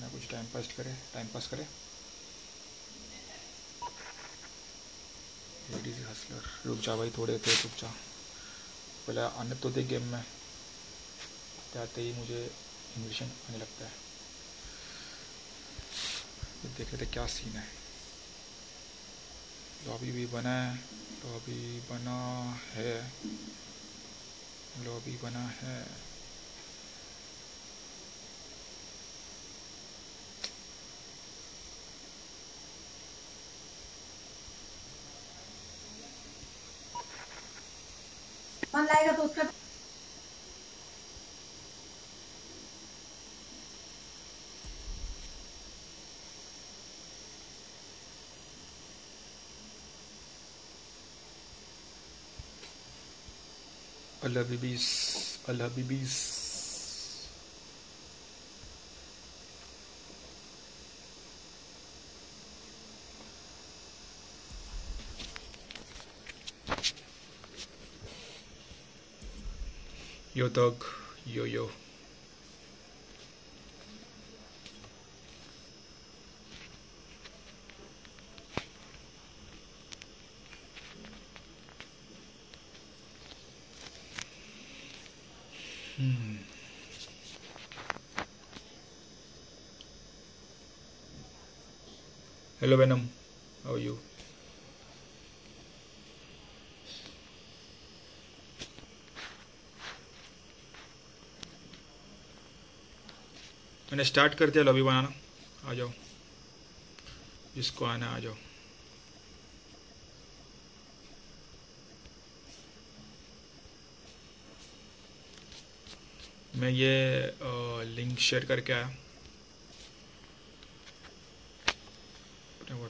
ना कुछ time pass करे टाइम पास करे। लेडीज़ हसलर रुक जा भाई, थोड़े थे, रुक जा। पहले आने तो दे गेम में। आते ही मुझे इन्विशन आने लगता है। तो देख थे क्या सीन है। लॉबी भी बना है लॉबी बना है। लॉबी बना है। Allah bibis, Allah bibis. Yo dog, yo yo. Hello Venom, how are you? मैंने स्टार्ट कर दिया लॉबी बनाना। आ जाओ। जिसको आना आ जाओ। मैं ये लिंक शेयर करके आया।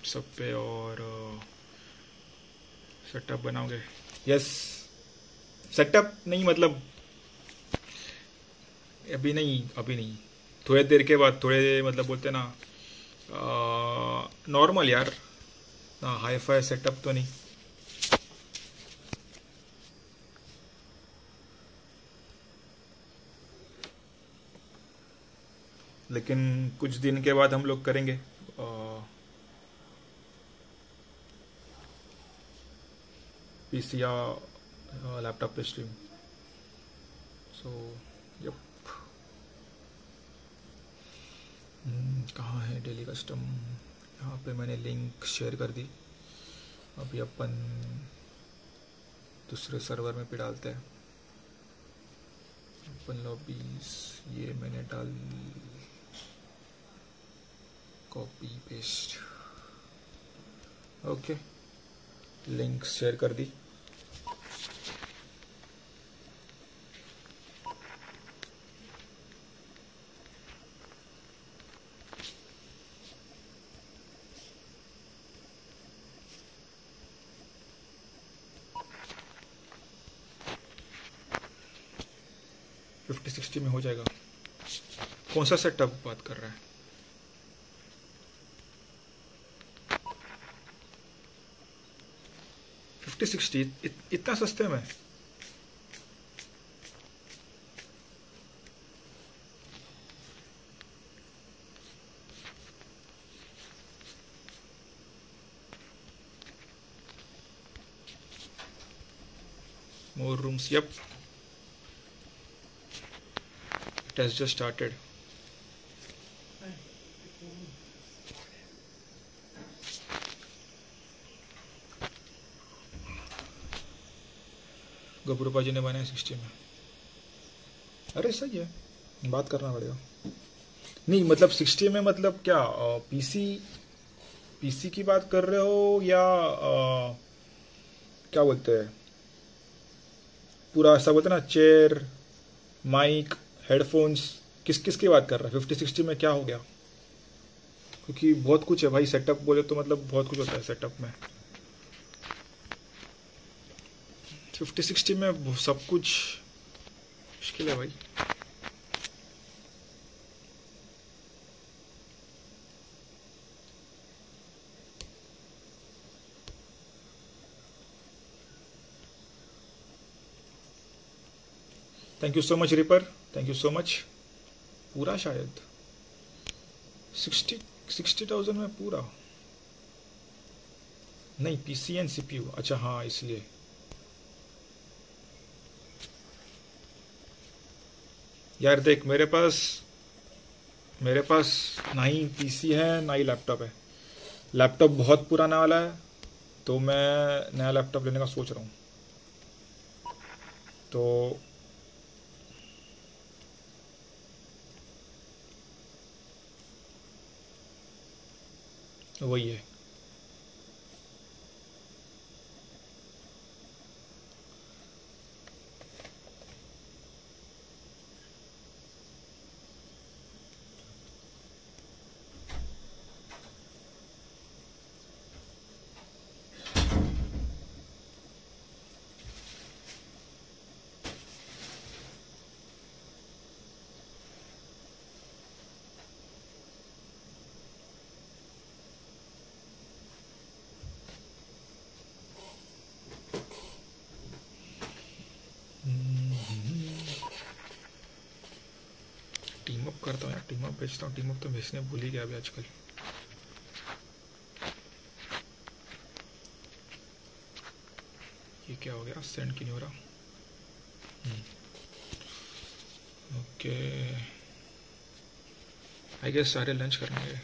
अपने व्हाट्सएप पे और सेटअप बनाओगे? यस सेटअप नहीं मतलब अभी नहीं अभी नहीं। थोड़े देर के बाद, थोड़े मतलब बोलते ना नॉर्मल यार। ना हाई फाई सेटअप तो नहीं। लेकिन कुछ दिन के बाद हम लोग करेंगे। पीसी या लैपटॉप पे स्ट्रीम सो यप कहाँ है डेली कस्टम यहाँ पे मैंने लिंक शेयर कर दी। अभी अपन दूसरे सर्वर में पे डालते हैं। अपन लॉबीज ये मैंने डाल copy paste okay link share कर दी फिफ्टी सिक्सटी में हो जाएगा कौन सा सेटअप बात कर रहा है? फिफ्टी सिक्सटी इत, इतना सस्ते में? More rooms yep. It has just started. गबरूपा जी ने बनाया सिक्सटी में। अरे सही है बात करना पड़ेगा। नहीं मतलब सिक्सटी में मतलब क्या पीसी पीसी की बात कर रहे हो या आ, क्या बोलते हैं? पूरा ऐसा बोलते ना चेयर माइक हेडफोन्स किस किस की बात कर रहा है? फिफ्टी सिक्सटी में क्या हो गया? क्योंकि बहुत कुछ है भाई सेटअप बोले तो मतलब बहुत कुछ होता है सेटअप में। फिफ्टी सिक्सटी में सब कुछ मुश्किल है भाई। Thank you so much ripper thank you so much पूरा शायद। सिक्सटी सिक्सटी थाउज़ेंड में पूरा। नहीं पीसी एंड सीपीयू अच्छा हाँ इसलिए। यार देख, मेरे पास मेरे पास ना ही पीसी है, ना ही लैपटॉप है। लैपटॉप बहुत पुराना वाला है तो मैं नया लैपटॉप लेने का सोच रहा हूँ। तो वही है टीम अप करता हूँ यार टीम अप भेजता हूँ टीम अप तो भेजने भूल ही गया अभी आजकल। ये क्या हो गया? सेंड क्यों नहीं हो रहा ओके आई गेस सारे लंच करेंगे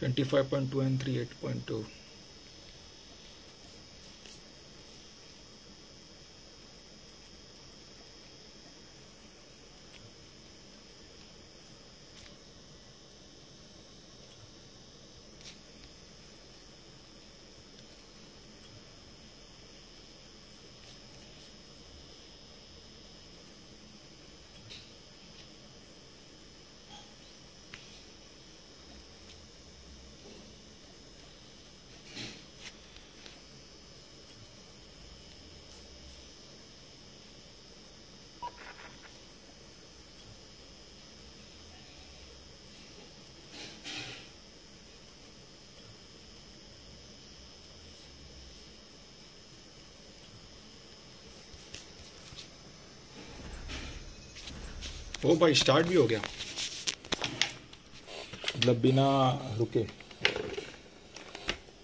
25.2 and 38.2 ओ भाई स्टार्ट भी हो गया। मतलब बिना रुके।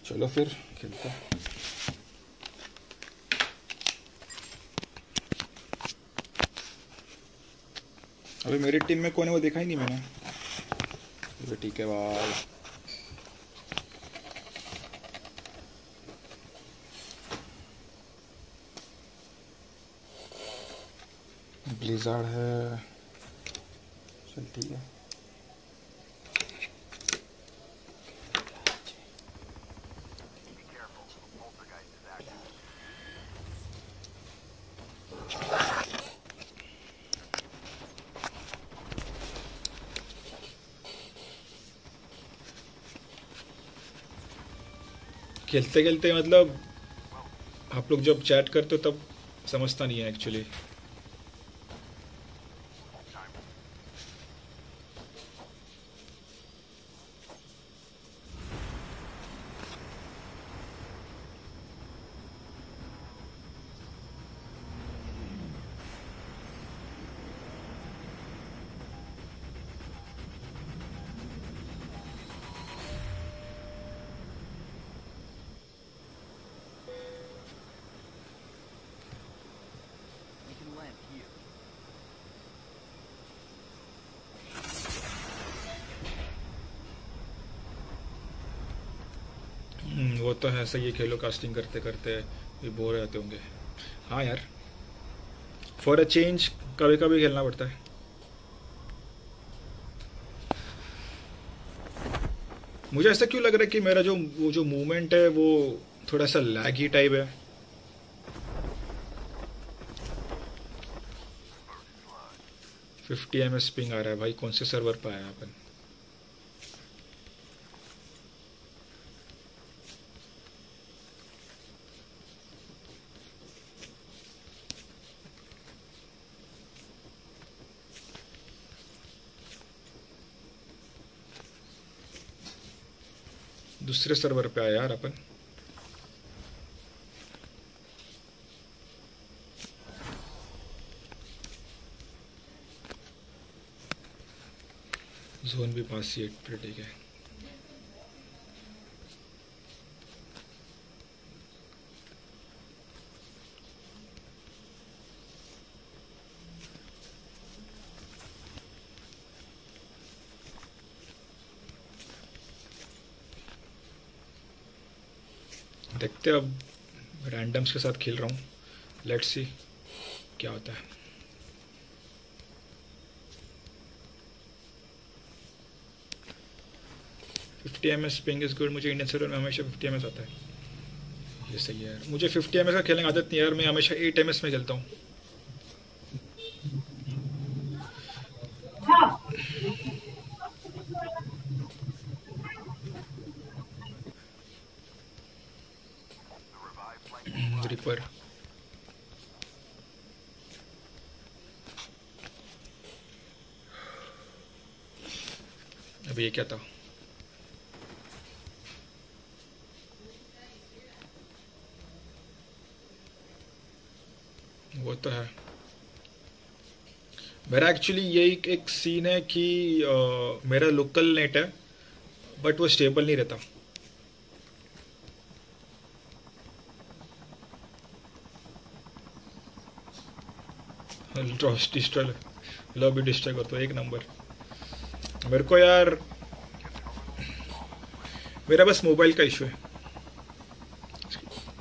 चलो फिर खेलते अभी मेरी टीम में कौन है वो देखा ही नहीं मैंने। ठीक है भाई। ब्लिजार्ड है। चल ठीक है। खेलते खेलते मतलब आप लोग जब चैट करते हो तब समझता नहीं है एक्चुअली तो है सही है खेलो कास्टिंग करते करते भी बोर हो जाते होंगे। हाँ यार फॉर अ चेंज कभी कभी खेलना पड़ता है। मुझे ऐसा क्यों लग रहा है कि मेरा जो, वो जो मूवमेंट है, वो थोड़ा सा लैगी टाइप है? फिफ्टी एम एस पिंग आ रहा है भाई, कौन से सर्वर पर आया अपन? दूसरे सर्वर पे आया यार अपन। जोन भी पास ही है ठीक है। देखते हैं, अब रैंडम्स के साथ खेल रहा हूँ। लेट्स सी क्या होता है। Fifty M S ping is good मुझे इंडियन सर्वर में हमेशा फिफ्टी एम एस आता है। ये सही है यार। मुझे फिफ्टी एम एस का खेलने आदत नहीं यार, मैं हमेशा एट एम एस में खेलता हूँ रिपर अभी ये क्या था? वो तो है। मेरा एक्चुअली यही एक एक सीन है कि अ, मेरा लोकल नेट है बट वो स्टेबल नहीं रहता। डिस्ट्रॉय लॉबी डिस्ट्रॉय कर तो एक नंबर मेरे को यार मेरा बस मोबाइल का इशू है।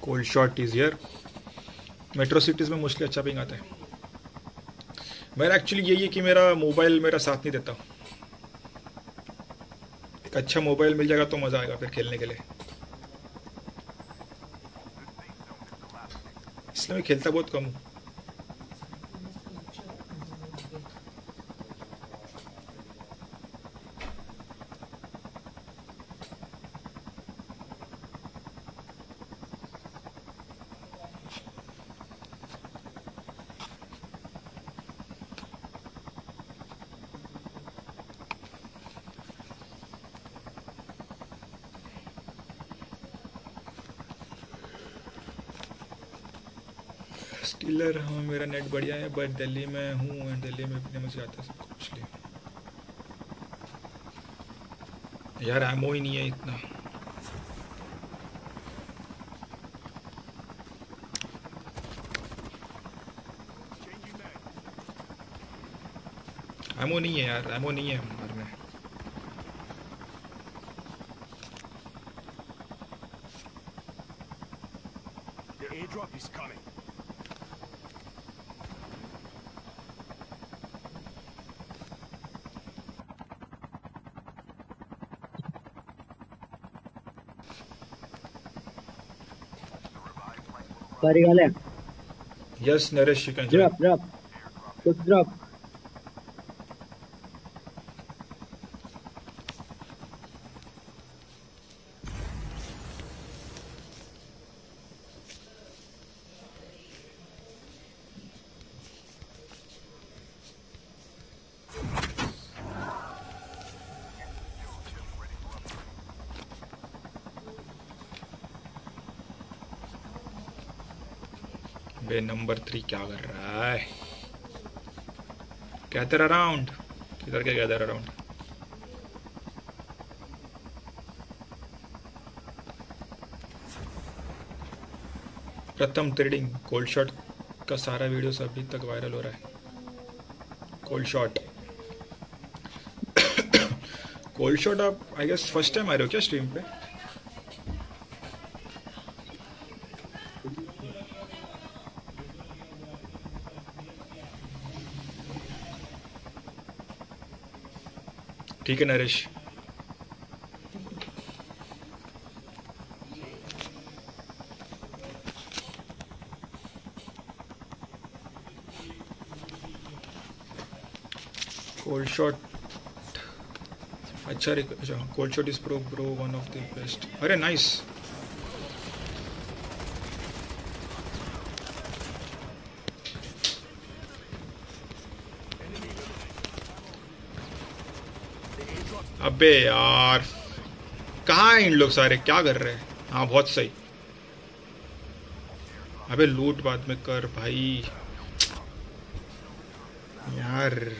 Cold shot is here metro cities में मोस्टली अच्छा पिंग आता है। मेरा एक्चुअली यही है कि मेरा मोबाइल मेरा साथ नहीं देता। एक अच्छा मोबाइल मिल जाएगा तो मज़ा आएगा फिर खेलने के लिए। इसलिए मैं खेलता बहुत कम हूँ। हाँ बढ़िया है बट दिल्ली में हूँ एंड दिल्ली में इतने मज़े आता है सबको कुछ लिए यार एमओ ही नहीं है इतना। एमओ नहीं है यार एमओ नहीं है हमारे में The airdrop is coming. Sorry, Gale. Yes Naresh you can Drop, drop. Quick drop. Bay number three क्या कर रहा है? गैदर अराउंड किधर के gather around Pratham trading cold shot का सारा वीडियो अभी तक वायरल हो रहा है। कोल्ड शॉट कोल्ड शॉट आप आई गेस फ़र्स्ट टाइम आ रहे हो क्या स्ट्रीम पे? ठीक है, नरेश। कोल्ड शॉट अच्छा cold shot is pro bro one of the best अरे नाइस अबे यार। कहाँ हैं इन लोग सारे? क्या कर रहे हैं? हाँ बहुत सही। अबे लूट बाद में कर भाई। यार।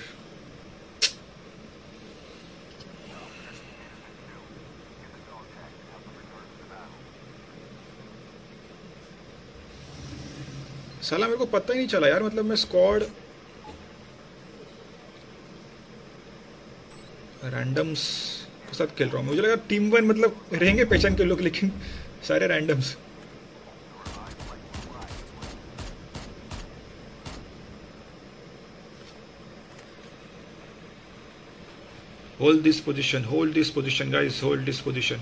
साला मेरे को पता ही नहीं चला यार मतलब मैं स्क्वाड रैंडम्स के साथ खेल रहा हूँ। मुझे लगा टीम वन मतलब रहेंगे पहचान के लोग, लेकिन सारे randoms hold this position hold this position guys hold this position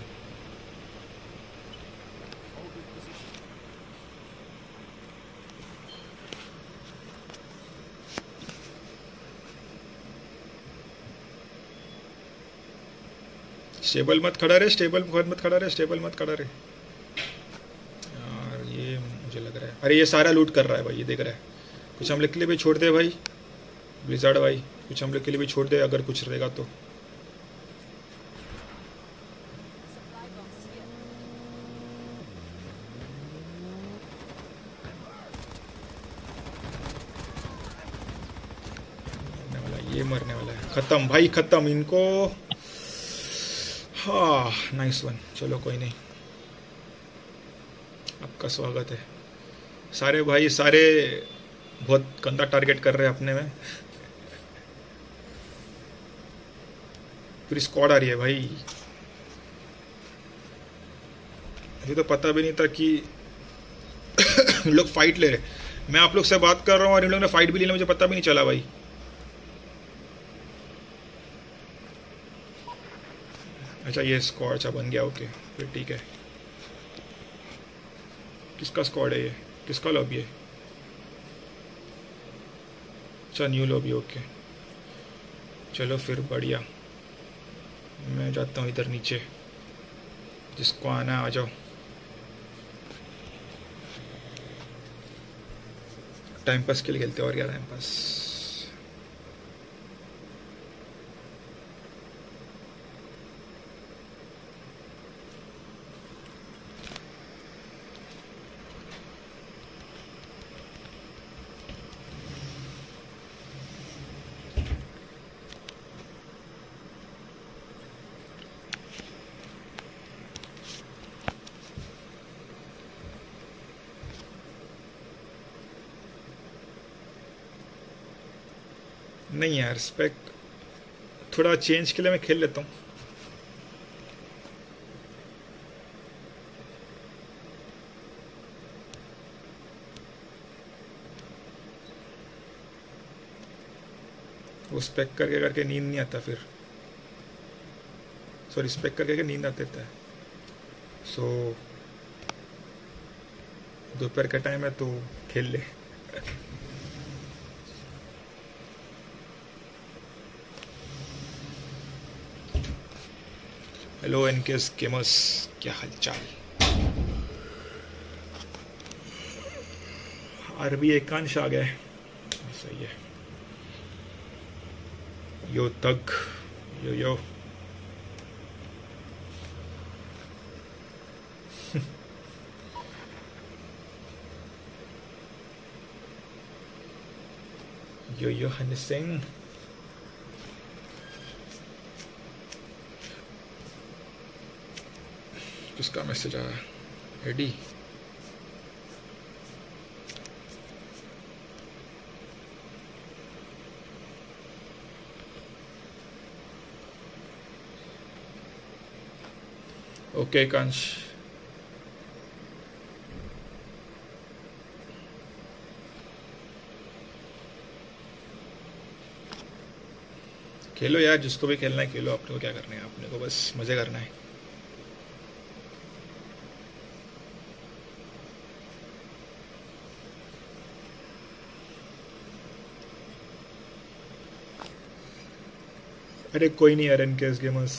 stable मत खड़ा रहे स्टेबल मत खड़ा रहे स्टेबल मत खड़ा रहे। यार ये मुझे लग रहा है। अरे ये सारा लूट कर रहा है भाई ये देख रहा है। कुछ हम लोग के लिए भी छोड़ दे भाई ब्लिजार्ड भाई। कुछ हम लोग के लिए भी छोड़ दे अगर कुछ रहेगा तो। मरने वाला है, ये मरने वाला है। खत्म भाई खत्म। इनको हाँ नाइस वन चलो, कोई नहीं। आपका स्वागत है। सारे भाई, सारे बहुत गंदा टारगेट कर रहे हैं अपने में। पूरी स्क्वाड आ रही है भाई। मुझे तो पता भी नहीं था कि लोग फाइट ले रहे मैं आप लोग से बात कर रहा हूँ और इन लोगों ने फाइट भी ले मुझे पता भी नहीं चला भाई। अच्छा ये स्क्वाड अच्छा बन गया ओके फिर ठीक है। किसका स्कॉड है ये? किसका लॉबी है? अच्छा न्यू लॉबी ओके चलो फिर बढ़िया। मैं जाता हूँ इधर नीचे। जिसको आना आ जाओ। टाइम पास के लिए खेलते और क्या टाइम पास नहीं यार स्पेक थोड़ा चेंज के लिए मैं खेल लेता हूँ। वो स्पेक करके करके नींद नहीं आता फिर। सॉरी स्पेक करके करके नींद आता है। सो दोपहर का टाइम है तो खेल ले। हेलो एनकेस गेमर्स क्या हालचाल? अरबी एकांश आ गए। सही है। यो तक, यो यो। यो यो हनी सिंह। किसका मैसेज आया। एडी ओके कांश खेलो यार, जिसको भी खेलना है खेलो। अपने को क्या करना है? अपने को बस मज़े करना है। अरे कोई नहीं यार एनकेएस गेमर्स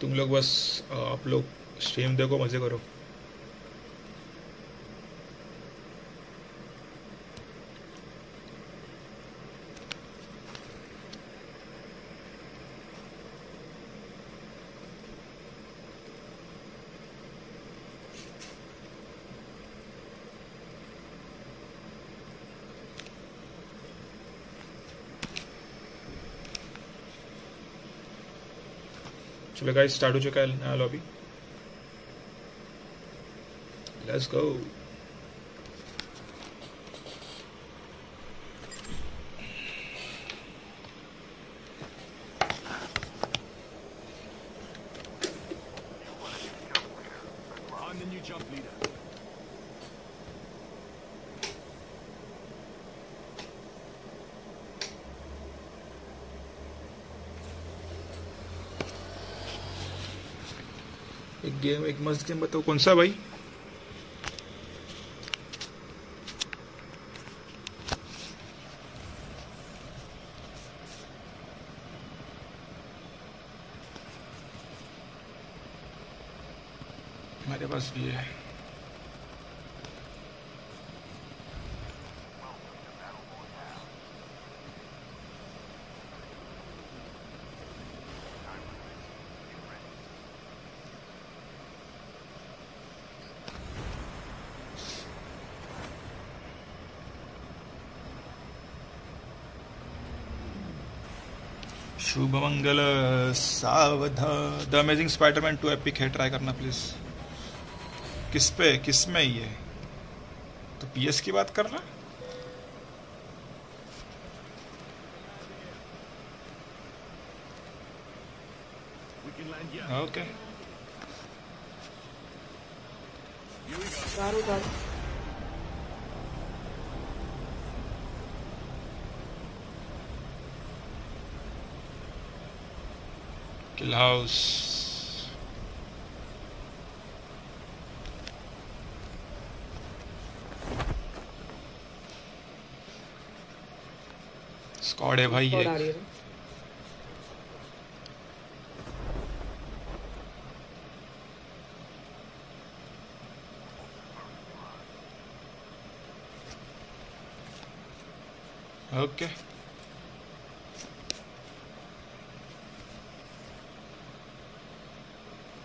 तुम लोग बस, आप लोग स्ट्रीम देखो, मज़े करो। चलो गाइस स्टार्ट हो चुका है lobby let's go I'm the new jump leader. एक गेम एक मस्त गेम बताओ कौन सा भाई हमारे पास भी है Shubh Mangal Saavdhan. The amazing Spiderman two epic है ट्राई करना प्लीज़ किस पे? किसमें ये? तो पीएस की बात कर रहा. Okay Here kill house squad है भाई ये रही है ना ओके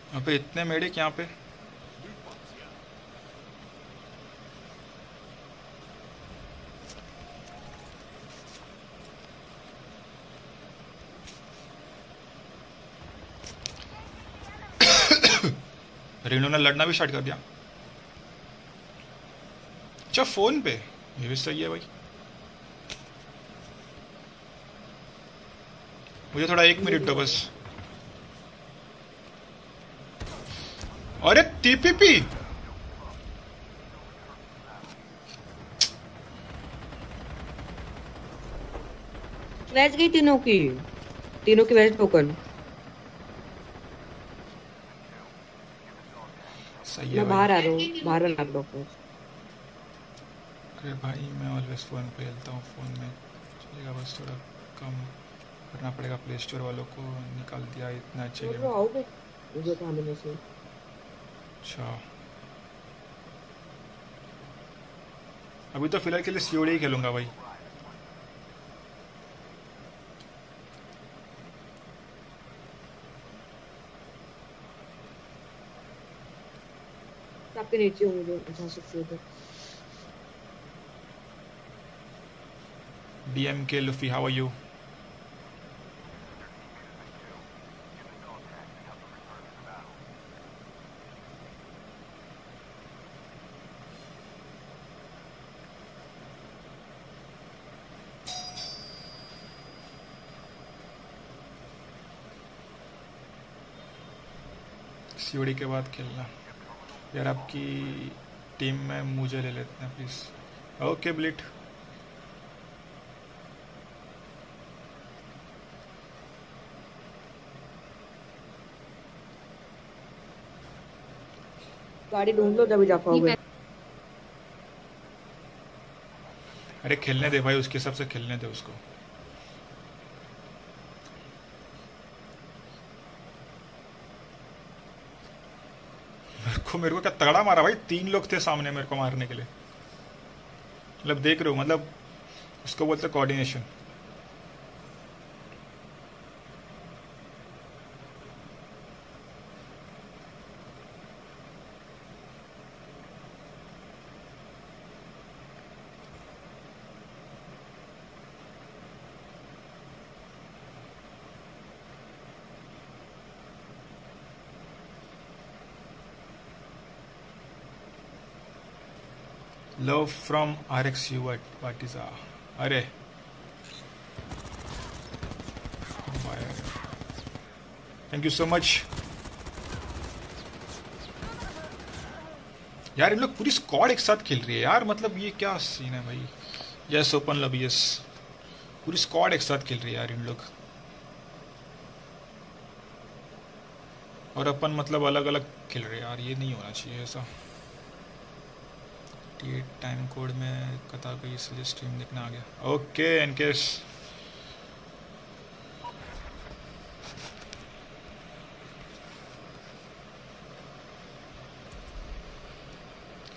यहाँ पे इतने मेडिक यहाँ पे? रेणु ने लड़ना भी स्टार्ट कर दिया। अच्छा फ़ोन पे? ये भी सही है भाई। मुझे थोड़ा एक मिनट दो बस। टीपीपी वैच गई तीनों की? तीनों की वैच टोकन सही है बाहर आ रहा हूँ बाहर आ रहा हूँ अरे भाई मैं ऑलवेज फ़ोन पे खेलता हूँ फ़ोन में। चलेगा बस थोड़ा कम करना पड़ेगा प्ले स्टोर वालों को निकाल दिया इतना अच्छे गेम रहा आओगे मुझे खाने में से अच्छा। अभी तो फ़िलहाल के लिए सीओडी ही खेलूँगा भाई। आपके नीचे हो मुझे जा सकते हो डीएम के Luffy how are you COD के बाद खेलना। यार आपकी टीम में मुझे ले लेते हैं प्लीज़ ओके ब्लिट गाड़ी ढूंढ लो तभी जा पाओगे अरे खेलने दे भाई उसके हिसाब से खेलने दे उसको। को मेरे को क्या तगड़ा मारा भाई, तीन लोग थे सामने मेरे को मारने के लिए। मतलब देख रहे हो मतलब उसको बोलते coordination from R X U what what is अरे थैंक यू सो मच यार इन लोग पूरी स्क्वाड एक साथ खेल रही है यार मतलब ये क्या सीन है भाई? यस ओपन लब यस पूरी स्क्वाड एक साथ खेल रही है यार इन लोग। और अपन मतलब अलग अलग खेल रहे हैं यार, ये नहीं होना चाहिए ऐसा। टाइम कोड में कतार का इसलिए स्ट्रीम देखना आ गया। ओके एनकेश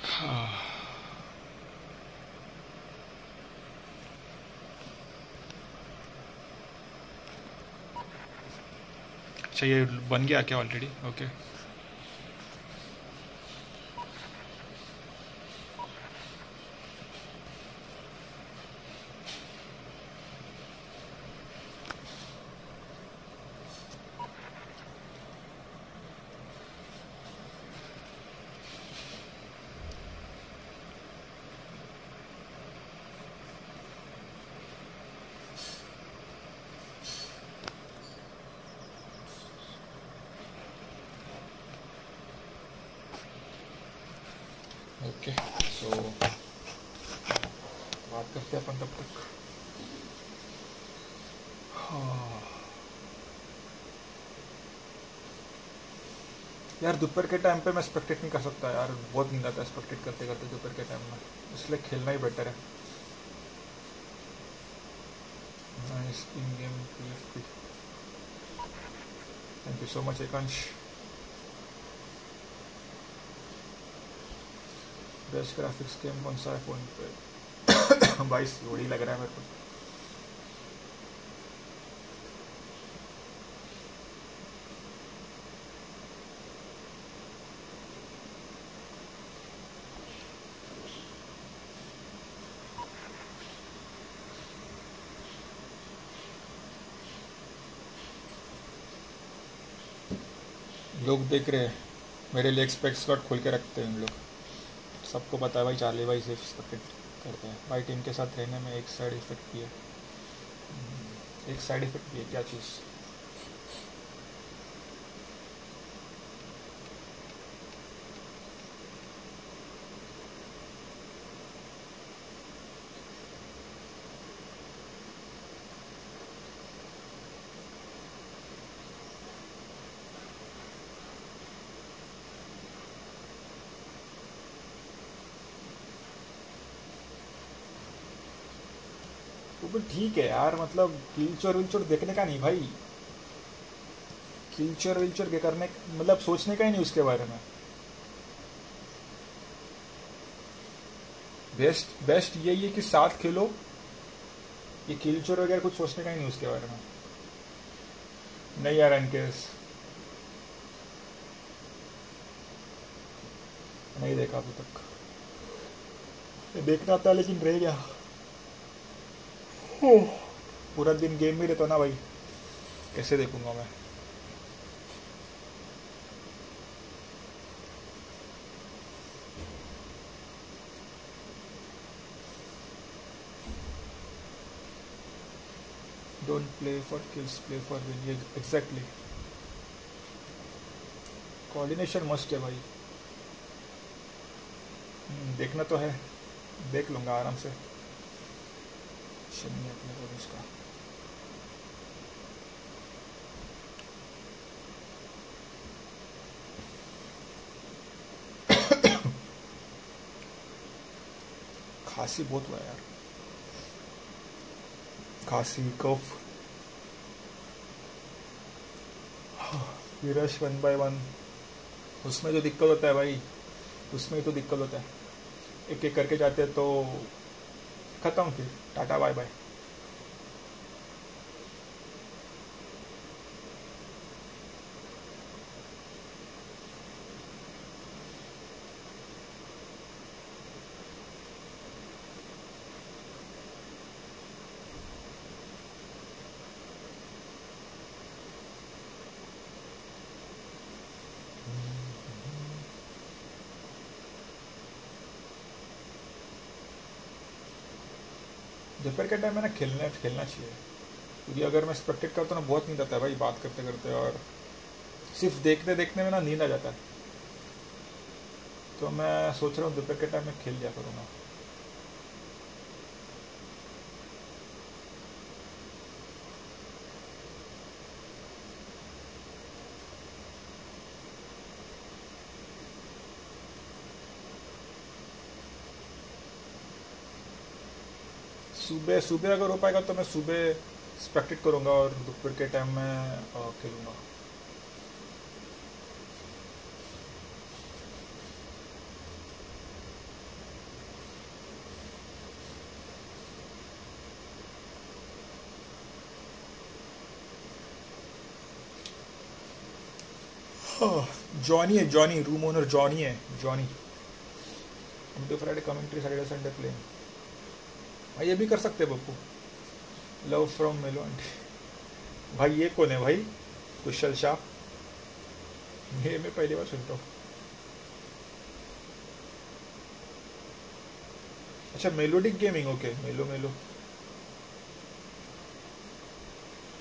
अच्छा ये बन गया क्या ऑलरेडी ओके ओके सो बात करते हैं अपन तब तक हाँ। यार दोपहर के टाइम पे मैं स्पेक्टेट नहीं कर सकता यार। बहुत नींद आता है स्पेक्टेट करते करते दोपहर के टाइम में। इसलिए खेलना ही बेटर है। Nice in game thank you so much Ekansh best graphics game कौन सा है फ़ोन पे? बाईस वही लग रहा है मेरे को। लोग देख रहे हैं। मेरे लिए एक्सपेक्ट स्लॉट खोल के रखते हैं उन लोग। सबको पता है भाई, चार्ली भाई सिर्फ़ स्पेक्ट करते हैं। भाई टीम के साथ रहने में एक साइड इफ़ेक्ट भी है। एक साइड इफ़ेक्ट भी है, क्या चीज़। ठीक है यार मतलब किलचोर विलचोर देखने का नहीं भाई। किलचोर विलचोर के करने मतलब सोचने का ही नहीं उसके बारे में। बेस्ट बेस्ट यही है कि साथ खेलो। ये किलचोर वगैरह कुछ सोचने का ही नहीं उसके बारे में। नहीं यार एनकेस नहीं देखा अभी तक। देखना था, लेकिन रह गया। पूरा दिन गेम में रहता ना भाई कैसे देखूँगा मैं don't play for kills play for win exactly coordination must है भाई देखना तो है. देख लूँगा आराम से. शनि अपने को इसका खांसी बहुत हुआ यार खांसी कफ विरश वन बाय वन उसमें जो दिक्कत होता है भाई, उसमें तो दिक्कत होता है। एक एक करके जाते हैं तो खत्म फिर। टाटा बाय बाय दोपहर के टाइम में ना खेलना खेलना चाहिए। क्योंकि अगर मैं स्पेक्टेट करता हूँ ना, बहुत नींद आता है भाई बात करते करते और सिर्फ़ देखते, देखने में ना नींद आ जाता है। तो मैं सोच रहा हूँ दोपहर के टाइम में खेल लिया करूँगा। सुबह सुबह अगर हो पाएगा तो मैं सुबह स्पेक्टेट करूँगा और दोपहर के टाइम में खेलूँगा। जॉनी है जॉनी रूम ओनर जॉनी है Johnny Friday commentary Saturday Sunday playing भाई, ये भी कर सकते Pappu. Love from Melo aunty भाई, ये कौन है भाई? कुशल शाह। ये मैं पहली बार सुनता हूँ। अच्छा melodic gaming okay Melo Melo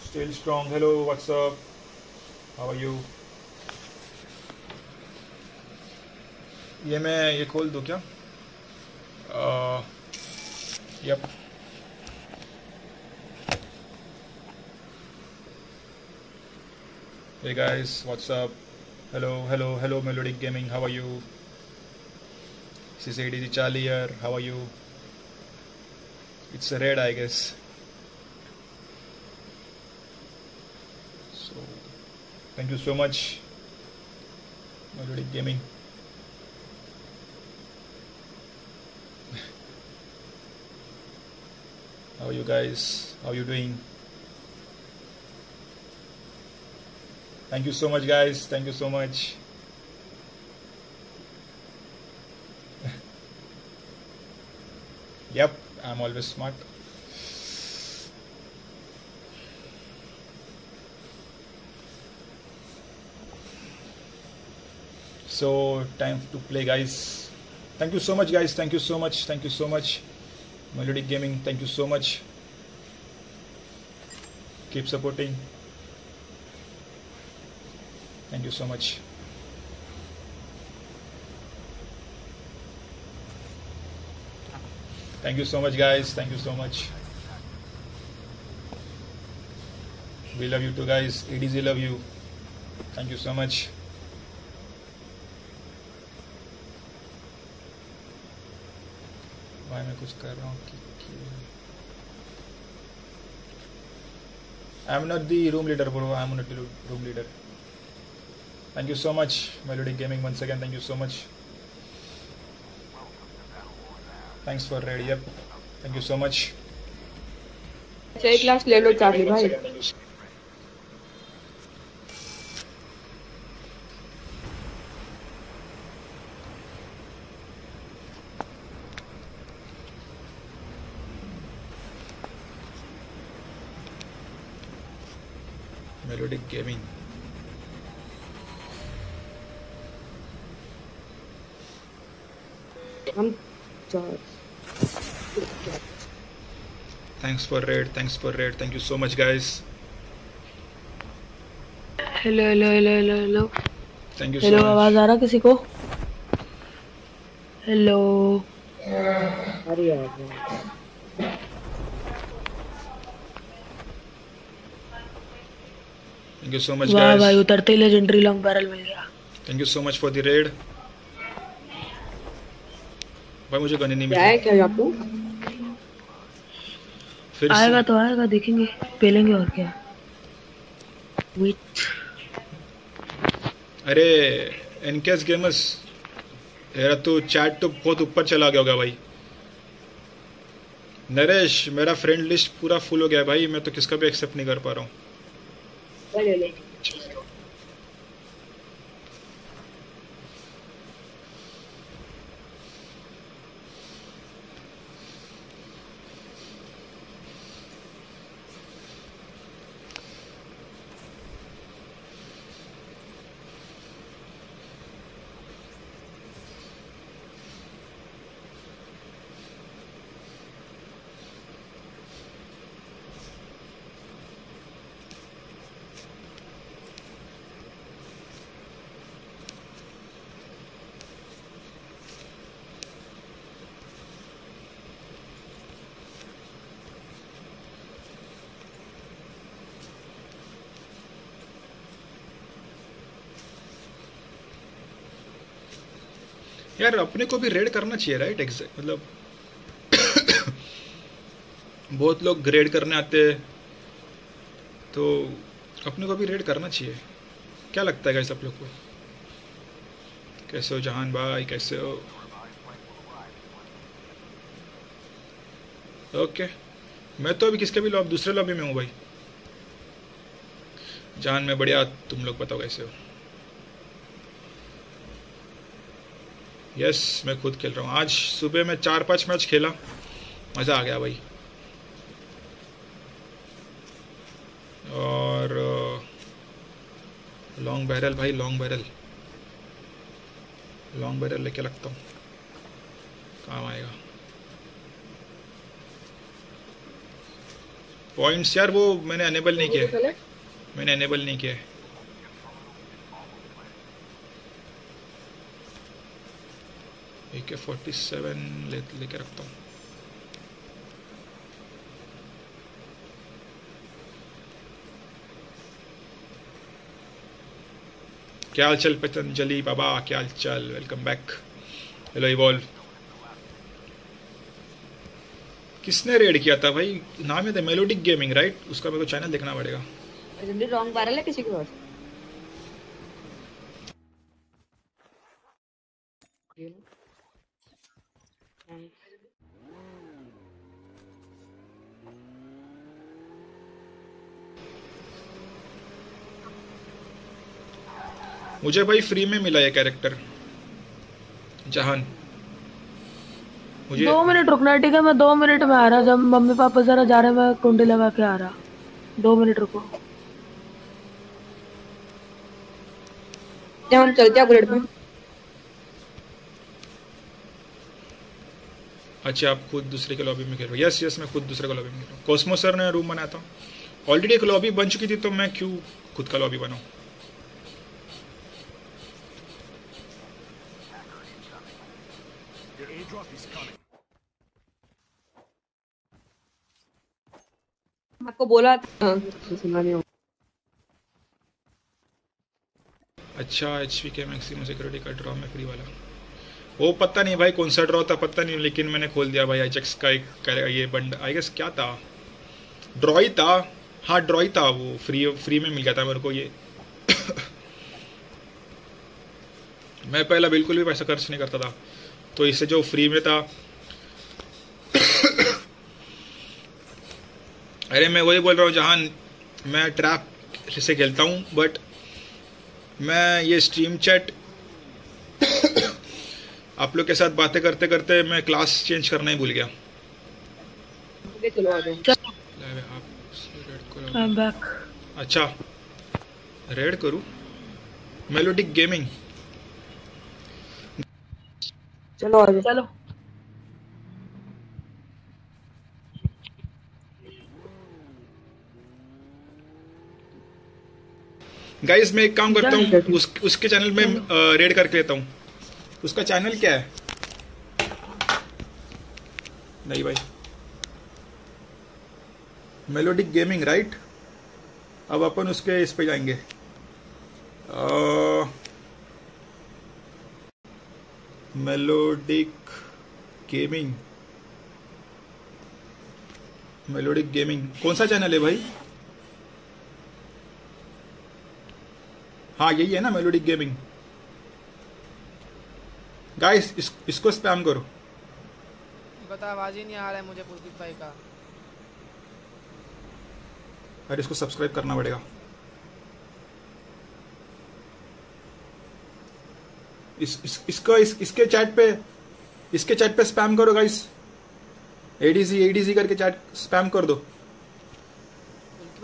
still strong hello whatsapp how are you ये मैं ये खोल दूँ क्या? Yup Hey guys, what's up? Hello, hello, hello, Melodic Gaming. How are you? This is ADC Charlie here. How are you? It's a red, I guess. So, thank you so much, Melodic Gaming. How are you guys? How you doing? Thank you so much, guys. Thank you so much. yep, I'm always smart. So, time to play, guys. Thank you so much, guys. Thank you so much. Thank you so much. Melodic Gaming, thank you so much. Keep supporting. Thank you so much. Thank you so much, guys. Thank you so much. We love you too, guys. EDZ love you. Thank you so much. भाई मैं कुछ कर रहा हूँ I am not the room leader bro I am not the room leader Thank you so much, Melody Gaming. Once again, thank you so much. Thanks for ready up. Thank you so much. अच्छा एक glass ले लो Charlie भाई Melodic Gaming. हम चार Thanks for raid. Thanks for raid. Thank you so much, guys. Hello hello hello hello hello Thank you so hello. आवाज़ आ रहा किसी को हेलो अरे यार थैंक यू सो मच वाह भाई उतरते ही लेजेंडरी लॉन्ग बैरल मिल गया। Thank you so much for the raid भाई मुझे गन नहीं क्या है मिली क्या आपको? फिर आएगा तो आएगा देखेंगे। पेलेंगे और क्या। वेट अरे एनकेस गेमर्स मेरा तो चैट तो बहुत ऊपर चला गया होगा भाई। नरेश मेरा फ्रेंड लिस्ट पूरा फुल हो गया भाई। मैं तो किसका भी एक्सेप्ट नहीं कर पा रहा हूँ। ले ले यार, अपने को भी रेड करना चाहिए राइट एग्जैक्ट मतलब बहुत लोग ग्रेड करने आते हैं तो अपने को भी रेड करना चाहिए। क्या लगता है आप लोग को? कैसे हो जहान भाई? कैसे हो? ओके मैं तो अभी किसके भी लॉब दूसरे लॉबी में हूँ भाई। जान में बढ़िया, तुम लोग बताओ कैसे हो? यस मैं खुद खेल रहा हूँ। आज सुबह में चार पाँच मैच खेला। मज़ा आ गया भाई। और लॉन्ग बैरल भाई लॉन्ग बैरल लॉन्ग बैरल लेके लगता हूँ। काम आएगा। पॉइंट्स यार वो मैंने अनेबल नहीं किया मैंने अनेबल नहीं किया है के फोर्टी सेवन ले, लेके रखता हूँ। क्या हाल चल पतंजलि बाबा? क्या चल? वेलकम बैक हेलो इवॉल्व किसने रेड किया था भाई? नाम है मेलोडिक गेमिंग राइट उसका मेरे को चैनल देखना पड़ेगा। लॉन्ग बैरल है किसी के मुझे भाई फ्री में मिला ये कैरेक्टर जहान। मुझे दो मिनट रुकना ठीक है? मैं दो मिनट में आ रहा जब मम्मी पापा जरा जा रहे हैं मैं कुंडी लगा के आ रहा। दो मिनट रुको। जब हम चलते हैं बुलेट पे। अच्छा आप खुद दूसरे के लॉबी में खेल रहे हो। यस यस मैं खुद दूसरे के लॉबी में खेल रहा हूँ। कॉस्मो सर ने रूम बनाया था। ऑलरेडी एक लॉबी बन चुकी थी तो मैं क्यों खुद का लॉबी बनाऊँ The airdrop is coming. आपको बोला नहीं अच्छा एच पी के मैक्सिमम सिक्योरिटी का ड्रॉ में फ्री वाला। वो पता नहीं भाई कौन सा ड्रॉ था, पता नहीं, लेकिन मैंने खोल दिया भाई आईजेक्स का एक ये बंड आई गेस क्या था? ड्रॉ ही था। हाँ ड्रॉ ही था वो फ्री फ्री में मिल गया था मेरे को ये। मैं पहला बिल्कुल भी पैसा खर्च नहीं करता था। तो इससे जो फ्री में था अरे मैं वही बोल रहा हूँ जहान मैं ट्रैप से खेलता हूँ बट मैं ये स्ट्रीम चैट आप लोग के साथ बातें करते करते मैं क्लास चेंज करना ही भूल गया। ओके, चलो आ जाओ ले आप रेड करो। आई एम बैक अच्छा रेड करूँ? मेलोडिक गेमिंग चलो आ जाओ चलो। गाइस मैं एक काम करता हूँ उस, उसके चैनल में रेड करके लेता हूँ। उसका चैनल क्या है? नहीं भाई। मेलोडिक गेमिंग राइट अब अपन उसके इस पे जाएँगे। मेलोडिक गेमिंग मेलोडिक गेमिंग कौन सा चैनल है भाई? हाँ यही है ना मेलोडिक गेमिंग गाइस इस, इसको स्पैम करो। बता आवाज़ ही नहीं आ रहा है मुझे पुलकित भाई का। अरे इसको सब्सक्राइब करना पड़ेगा। इस, इस इसका इस, इसके चैट पे इसके चैट पे स्पैम करो गाइस एडीसी एडीसी करके चैट स्पैम कर दो।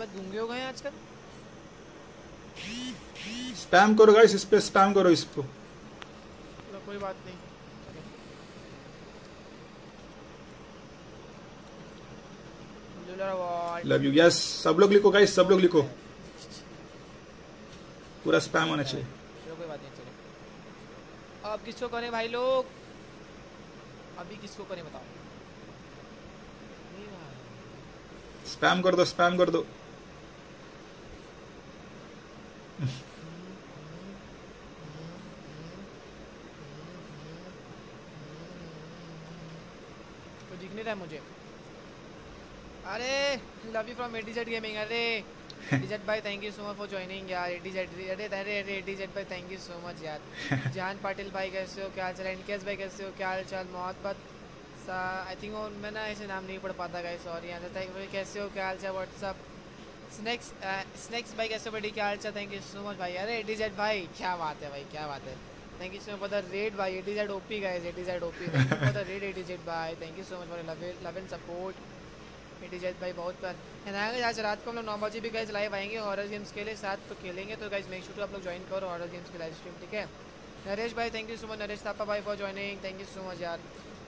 हो गए आजकल? स्पैम करो गाइस इस पे स्पैम करो इसको। कोई बात नहीं। लव यू यस सब लोग लिखो गाइस सब लोग लिखो। पूरा स्पैम होना चाहिए। अब किसको करें भाई लोग? अभी किसको करें बताओ। स्पैम कर दो स्पैम कर दो तो दिख नहीं रहा है मुझे। अरे love you from ATZ gaming अरे। एटीजेड भाई thank you so much for joining यार। एटीजेड अरे अरे अरे एटीजेड भाई थैंक यू सो मच यार। जान पाटिल भाई कैसे हो? क्या हाल चाल? है भाई कैसे हो? क्या हाल चाल? मोहब्बत? सा आई थिंक मैं ना ऐसे नाम नहीं पढ़ पाता गाइस सॉरी यहाँ थैंक यू कैसे हो? क्या हाल चाल? व्हाट्सअप स्नैक्स स्नैक्स भाई कैसे बड़ी? क्या हाल चाल? थैंक यू सो मच भाई। अरे एटीजेड भाई क्या बात है भाई क्या बात है। Thank you so much for the raid भाई ATZ OP guys ATZ OP thank you for the raid ATZ भाई thank you so much for love love and support ATZ भाई बहुत प्यार। है ना guys, आज रात को हम लोग नौ बजे भी गाइस लाइव आएँगे हॉरर गेम्स के लिए। साथ तो खेलेंगे तो गाइस मेक श्योर आप लोग ज्वाइन करो हॉरर गेम्स की लाइव स्ट्रीम ठीक है? नरेश भाई thank you so much Naresh Thapa भाई for joining thank you so much यार।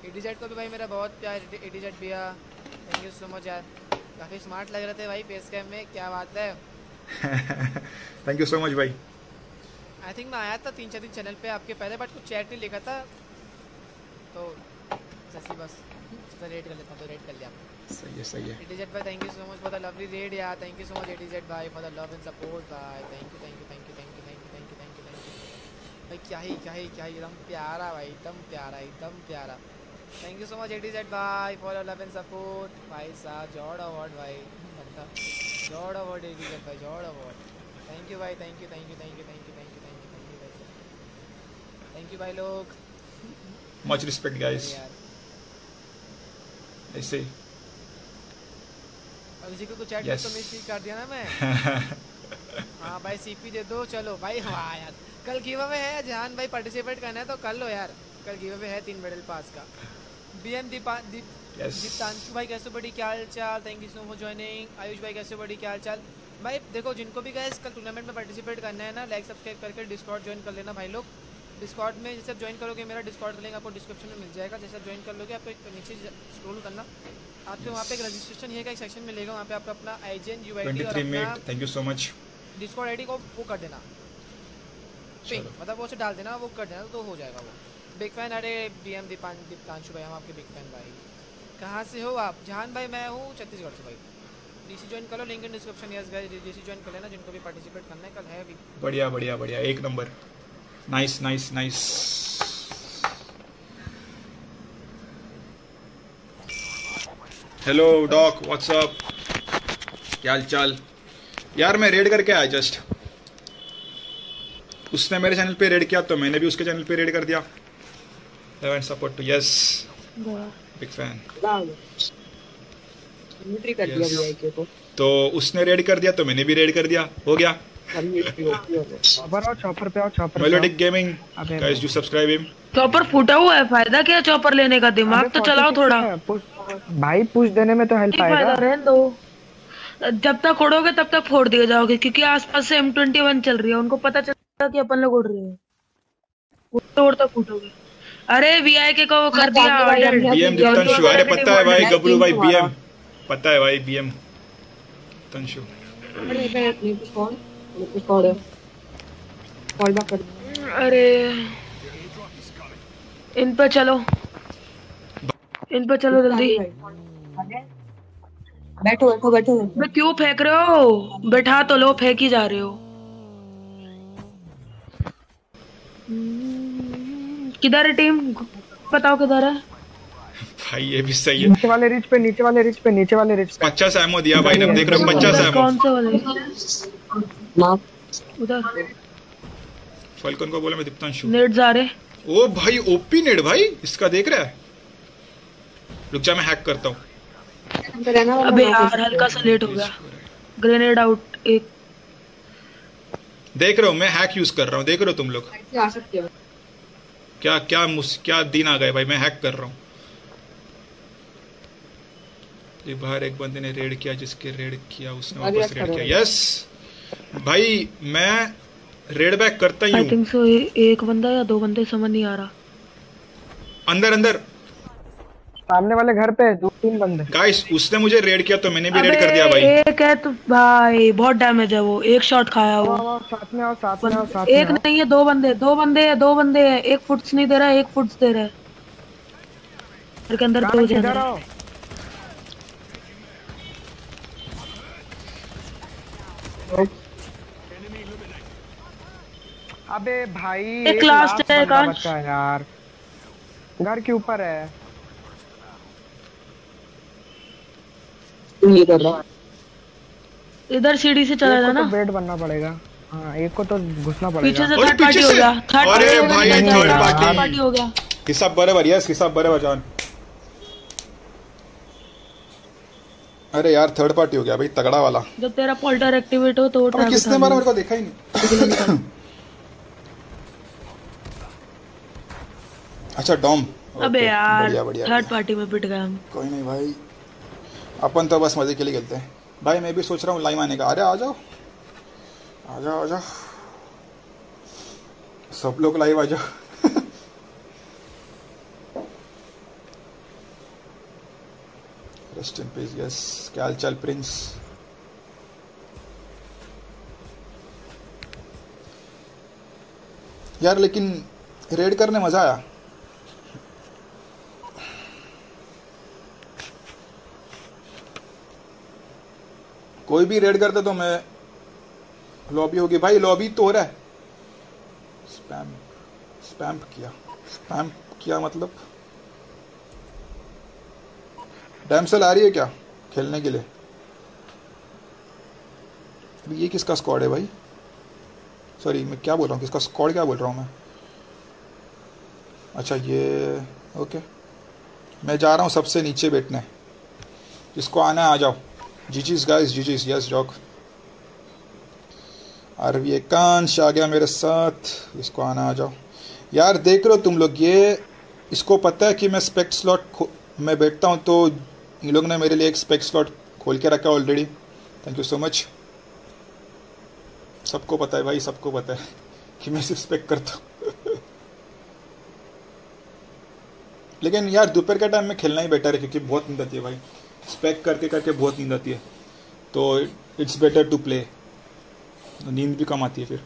एटीजेड को भी भाई मेरा बहुत प्यार। एटीजेड भैया थैंक यू सो मच यार। काफ़ी स्मार्ट लग रहे थे भाई फेस कैम में। क्या बात है। थैंक यू सो मच भाई आई थिंक मैं आया था तीन चार दिन चैनल पे आपके पहले बट कुछ चैट नहीं लिखा था तो जैसी बस रेड कर लेता हूँ तो रेड कर लिया सही है सही है एटीजेड भाई thank you so much for the lovely raid यार thank you so much ATZ भाई for the love and support भाई thank you thank you thank you thank you thank you thank you thank you thank you भाई क्या ही क्या ही क्या ही एकदम प्यारा भाई एकदम प्यारा एकदम प्यारा thank you so much ATZ भाई for your love and support भाई साहब जॉर्ड अवार्ड भाई मतलब जॉर्ड अवार्ड एटीजेड भाई जॉर्ड अवार्ड थैंक यू भाई thank you thank you thank you thank you thank you thank you thank you भाई थैंक यू भाई लोग मच रिस्पेक्ट गाइस ऐसे किसी को कुछ चैट Yes. तो मिस कर दिया ना मैं। हाँ भाई सीपी दे दो चलो भाई हाँ यार। कल गिव अवे है जहान भाई पार्टिसिपेट करना है तो कर लो यार। कल गिव अवे है तीन मेडल पास का। B M Deepa Deep Yes. Diptanshu भाई कैसे बड़ी क्या हाल चाल? Thank you so much joining Ayush भाई कैसे बड़ी क्या हाल चाल? भाई देखो जिनको भी गए कल टूर्नामेंट में पार्टिसिपेट करना है ना लाइक सब्सक्राइब करके डिस्कॉर्ड ज्वाइन कर लेना भाई लोग। डिस्कॉर्ड में जैसे आप ज्वाइन करोगे मेरा डिस्कॉर्ड लिंक आपको डिस्क्रिप्शन में मिल जाएगा। जैसे आप ज्वाइन कर लोगे आपको एक नीचे स्क्रॉल करना। आपको वहाँ पे एक रजिस्ट्रेशन ये का एक सेक्शन मिलेगा। वहाँ पे आपको अपना I G N U I D और 23 अपना minute thank you so much Discord ID को वो कर देना। मतलब वो से डाल देना वो कर देना तो हो जाएगा वो। बिग फ़ैन अरे बी एम दीपान दीप्तांशु भाई हम आपके बिग फ़ैन भाई। कहाँ से हो आप? जहान भाई मैं हूँ छत्तीसगढ़ से भाई। डीसी ज्वाइन कर लो link in description yes guys DC join कर लेना जिनको भी पार्टिसिपेट करना है कल है अभी। बढ़िया बढ़िया बढ़िया एक number. Nice nice nice hello doc what's up क्या हाल चाल यार मैं रेड करके आया जस्ट उसने मेरे चैनल पे रेड किया तो मैंने भी उसके चैनल पे रेड कर दिया. Love and support to yes big fan तो उसने रेड कर दिया तो मैंने भी रेड कर दिया. हो गया. अब म्यूट्री होती है चॉपर आओ चॉपर पे आओ। चॉपर पे melodic gaming guys do subscribe him chopper फूटा हुआ है फ़ायदा क्या चॉपर लेने का? दिमाग तो चलाओ थोड़ा। भाई पुश देने में तो हेल्प आएगा। रहने दो। जब तक उड़ोगे तब तक फोड़ दिए जाओगे क्योंकि आसपास से एम ट्वेंटी वन चल रही है। उनको पता चलता कि अपन लोग उड़ रहे हैं। उड़ते उड़ते फूटोगे। अरे वीआई के को वो कर दिया ordered। बीएम या तंशु अरे पता है भाई गबरू भाई बीएम पता है भाई बीएम तंशु अरे मैं नीचे कौन है। कॉल बैक कर अरे इन पे चलो। इन पे चलो जल्दी। बैठो बैठो बैठो। बे क्यों फेंक रहे हो? बैठा तो लो फेंक ही जा रहे हो। किधर है टीम? बताओ किधर है। भाई ये भी सही है। नीचे वाले रिच पे नीचे वाले रिच पे नीचे वाले रिच पे। पचास एमओ दिया भाई ने देख रहे हो पचास एमओ कौन से वाले उधर। फल्कन को बोला मैं दीप्तांशु नेट जा रहे। ओ भाई ओपी नेट भाई इसका देख रहा है? रुक जा मैं हैक करता हूँ। अबे यार हल्का सा लेट हो गया। ग्रेनेड आउट एक। देख रहे हो मैं हैक यूज़ कर रहा हूँ देख रहे हो तुम लोग? आ सकते हो। क्या क्या मुस, क्या दिन आ गए भाई मैं हैक कर रहा हूँ। ये बाहर एक बंदे ने रेड किया जिसके रेड किया उसने वापस रेड किया। यस भाई मैं रेड बैक करता ही आई हूँ। थिंक सो एक बंदा या दो बंदे समझ नहीं आ रहा। अंदर अंदर। सामने वाले घर पे दो तीन बंदे। गाइस उसने मुझे रेड किया तो मैंने भी रेड कर दिया भाई। एक है तो भाई बहुत डैमेज है वो। एक शॉट खाया वो। साथ में आओ साथ में आओ साथ में एक आओ। नहीं है दो बंदे दो बंदे है दो बंदे है। एक फुट्स नहीं दे रहा है एक फुट्स दे रहा है। घर के अंदर दो जन है। अबे भाई एक last है, कांच। बचा है यार। घर के ऊपर है। ये कर रहा इधर सीढ़ी से चला एक जा को ना तो बेड बनना पड़ेगा। हाँ एक को तो घुसना पड़ेगा। पीछे से थर्ड पार्टी हो गया। थर्ड अरे भाई, party। पार्टी हो गया। हिसाब बराबर यस हिसाब बराबर जान अरे यार थर्ड पार्टी हो गया भाई तगड़ा वाला। जब तेरा पोल्टर एक्टिवेट हो तो किसने मारा मेरे को देखा ही नहीं। अच्छा डॉम। अबे यार बढ़िया बढ़िया थर्ड पार्टी में पिट गए हम। कोई नहीं भाई अपन तो बस मज़े के लिए खेलते हैं। भाई मैं भी सोच रहा हूँ लाइव आने का। अरे आ जाओ। आ जाओ आ जाओ। सब लोग लाइव आ जाओ। रेस्ट इन पीस यस क्या हाल चाल प्रिंस यार लेकिन रेड करने मज़ा आया। कोई भी रेड करता तो मैं लॉबी होगी। भाई लॉबी तो हो रहा है। स्पैम स्पैम किया। स्पैम किया मतलब? डैमसल आ रही है क्या खेलने के लिए? ये किसका स्क्वाड है भाई? सॉरी मैं क्या बोल रहा हूँ? किसका स्क्वाड क्या बोल रहा हूँ मैं? अच्छा ये ओके मैं जा रहा हूँ सबसे नीचे बैठने। जिसको आना है, आ जाओ। जीजीस गाइस जीजीस यस जॉक आरवी एकांश आ गया मेरे साथ, इसको आना आ जाओ। यार, देख रहे हो तुम लोग, ये, इसको पता है कि मैं स्पेक्ट स्लॉट मैं बैठता हूँ तो इन लोग ने मेरे लिए एक स्पेक्ट स्लॉट खोल के रखा already thank you so much सबको पता है भाई, सबको पता है कि मैं सिर्फ़ स्पेक करता हूँ। लेकिन यार, दोपहर के टाइम में खेलना ही बेटर है, क्योंकि बहुत आती है भाई। स्पेक करके करके बहुत नींद आती है। तो इट्स बेटर टू प्ले नींद भी कम आती है फिर।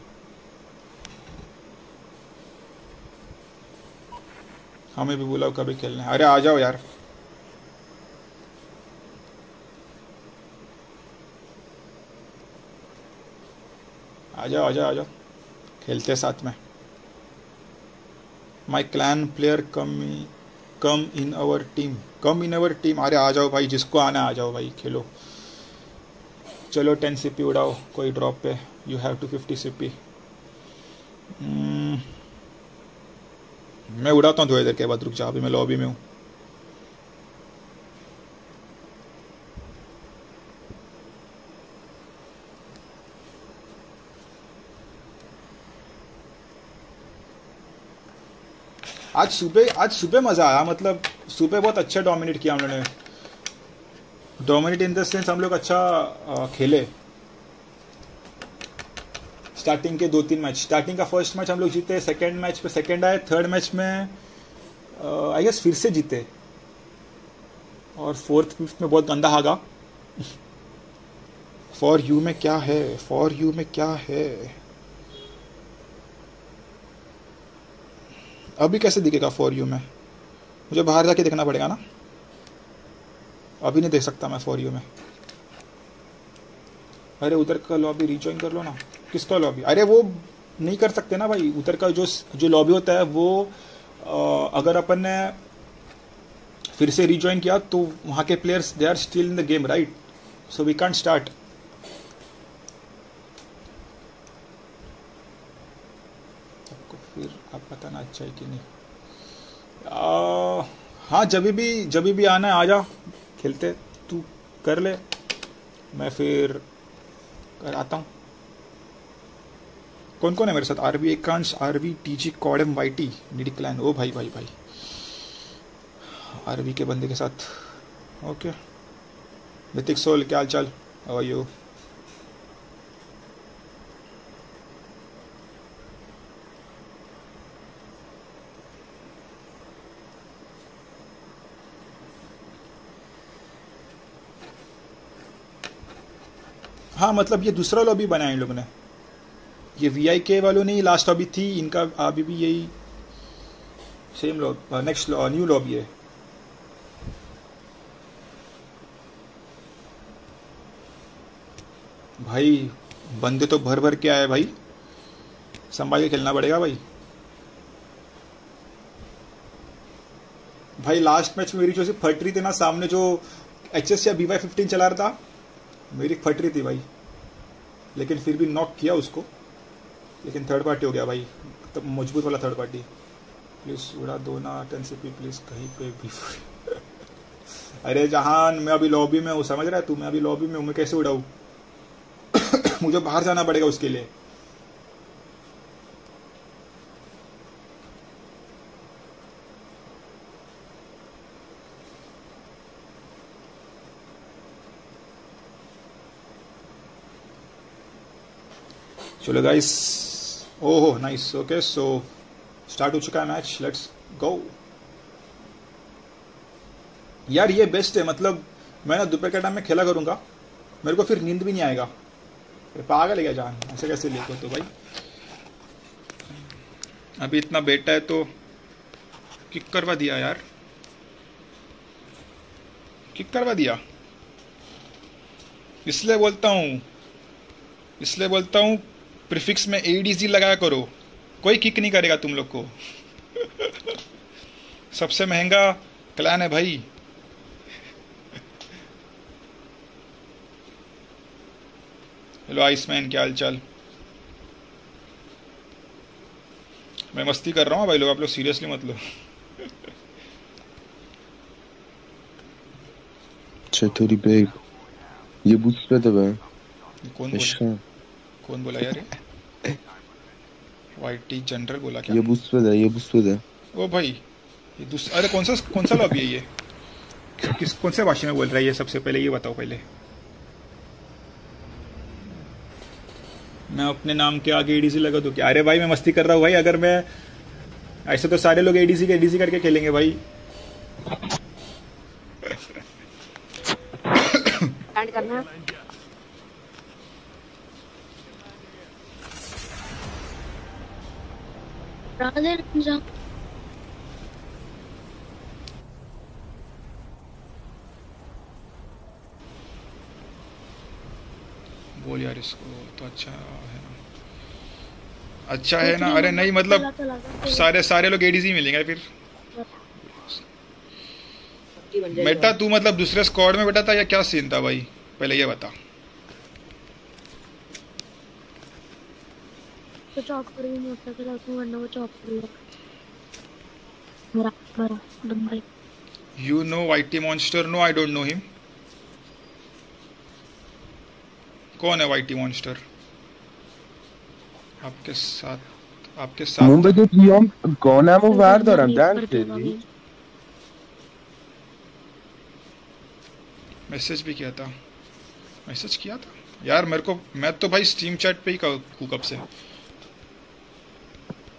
हमें भी बुलाओ कभी खेलने। अरे आ जाओ यार। आ जाओ आ जाओ आ जाओ। खेलते साथ में। My clan player come come in our team come in our team अरे आ जाओ भाई, जिसको आना आ जाओ भाई, खेलो। चलो टेन सी पी उड़ाओ, कोई ड्रॉप पे you have to fifty CP मैं उड़ाता हूँ थोड़ी देर के बाद, रुक जा, अभी मैं लॉबी में हूँ। आज सुबह आज सुबह मज़ा आया मतलब सुबह बहुत अच्छा डोमिनेट किया हम लोगों ने। डोमिनेट इन द सेंस हम लोग अच्छा खेले। स्टार्टिंग के दो तीन मैच स्टार्टिंग का फ़र्स्ट मैच हम लोग जीते सेकंड मैच पे सेकंड आए थर्ड मैच में आई गेस फिर से जीते। और फोर्थ फिफ्थ में बहुत गंदा हागा। फॉर यू में क्या है? फॉर यू में क्या है? अभी कैसे दिखेगा फॉर यू में? मुझे बाहर जाके देखना पड़ेगा ना? अभी नहीं देख सकता मैं फॉर यू में। अरे उधर का लॉबी रिजॉइन कर लो ना। किसका लॉबी अरे वो नहीं कर सकते ना भाई। उधर का जो जो लॉबी होता है वो अ, अगर अपन ने फिर से रिजॉइन किया तो वहाँ के players they are still in the game right so we can't start आपको आप बताना अच्छा है कि नहीं। हाँ जब भी जब भी आना है, आ जा। खेलते, तू कर ले। मैं फिर कर आता हूँ। कौन कौन है मेरे साथ? RV Ekansh, RV, TG, CODM, YT, needy clan. ओ भाई भाई भाई। आरवी के बंदे के साथ। ओके। मितिक सोल, क्या हाल चाल आर यू हाँ मतलब ये दूसरा लॉबी बनाया इन लोगों ने। ये वी आई के वालों ने लास्ट लॉबी थी, इनका अभी भी यही same lobby next new lobby है। भाई, बंदे तो भर भर के आए भाई। संभाल के खेलना पड़ेगा भाई। भाई लास्ट मैच में मेरी जो फट रही थी ना, सामने जो एच एस या बी वाई फिफ्टीन चला रहा था मेरी फट रही थी भाई। लेकिन फिर भी नॉक किया उसको। लेकिन थर्ड पार्टी हो गया भाई। तब मज़बूत वाला थर्ड पार्टी प्लीज़ उड़ा दो ना टेन सी पी प्लीज़ कहीं पे भी अरे जहान, मैं अभी लॉबी में हूँ, समझ रहा है तू? मैं अभी लॉबी में हूँ, मैं कैसे उड़ाऊ? मुझे बाहर जाना पड़ेगा उसके लिए। चलो गाइस ओहो नाइस ओके सो स्टार्ट हो चुका है मैच लेट्स गो यार, ये बेस्ट है. मतलब मैं ना दोपहर के टाइम में खेला करूँगा. मेरे को फिर नींद भी नहीं आएगा. पागल है क्या जान? ऐसे कैसे लेते तो भाई? अभी इतना बेटा है तो किक करवा दिया यार. किक करवा दिया. इसलिए बोलता हूँ, इसलिए बोलता हूँ प्रीफिक्स में एडीजी लगाया करो। कोई किक नहीं करेगा तुम लोग को। सबसे महँगा क्लैन है भाई। हेलो आइसमैन क्या हाल चाल मैं मस्ती कर रहा हूँ भाई लोग आप लोग सीरियसली मत लो। चतुरी बेब ये boost पे दबा कौन बोला कौन बोला यार वाईटी जनरल बोला क्या? ये boost पे दे ये boost पे दे ओ भाई ये दूस अरे कौन सा कौन सा लॉबी है ये? किस कौन से भाषा में बोल रहा है ये सबसे पहले ये बताओ पहले। मैं अपने नाम के आगे एडीसी लगा दूँ क्या? अरे भाई मैं मस्ती कर रहा हूँ भाई अगर मैं ऐसे तो सारे लोग एडीसी के एडीसी करके खेलेंगे भाई। स्टैंड बोल यार इसको तो अच्छा है ना अच्छा है ना अरे नहीं मतलब सारे सारे लोग एडीसी मिलेंगे फिर बेटा तू मतलब दूसरे स्क्वाड में बेटा था या क्या सीन था भाई पहले ये बता तो चॉप कर भी नहीं होता फिर आपको वरना वो चॉप कर लेगा मेरा मेरा बंदा you know YT monster no I don't know him कौन है वाइटी मॉन्स्टर आपके साथ आपके साथ Mumbai Triumph Gonamo värdaram den Fredrik. Message भी किया था। मैसेज किया था? यार मेरे को मैं तो भाई स्टीम चैट पे ही हूँ कब से?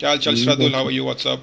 क्या हाल चाल श्रादुल हाउ यू व्हाट्सअप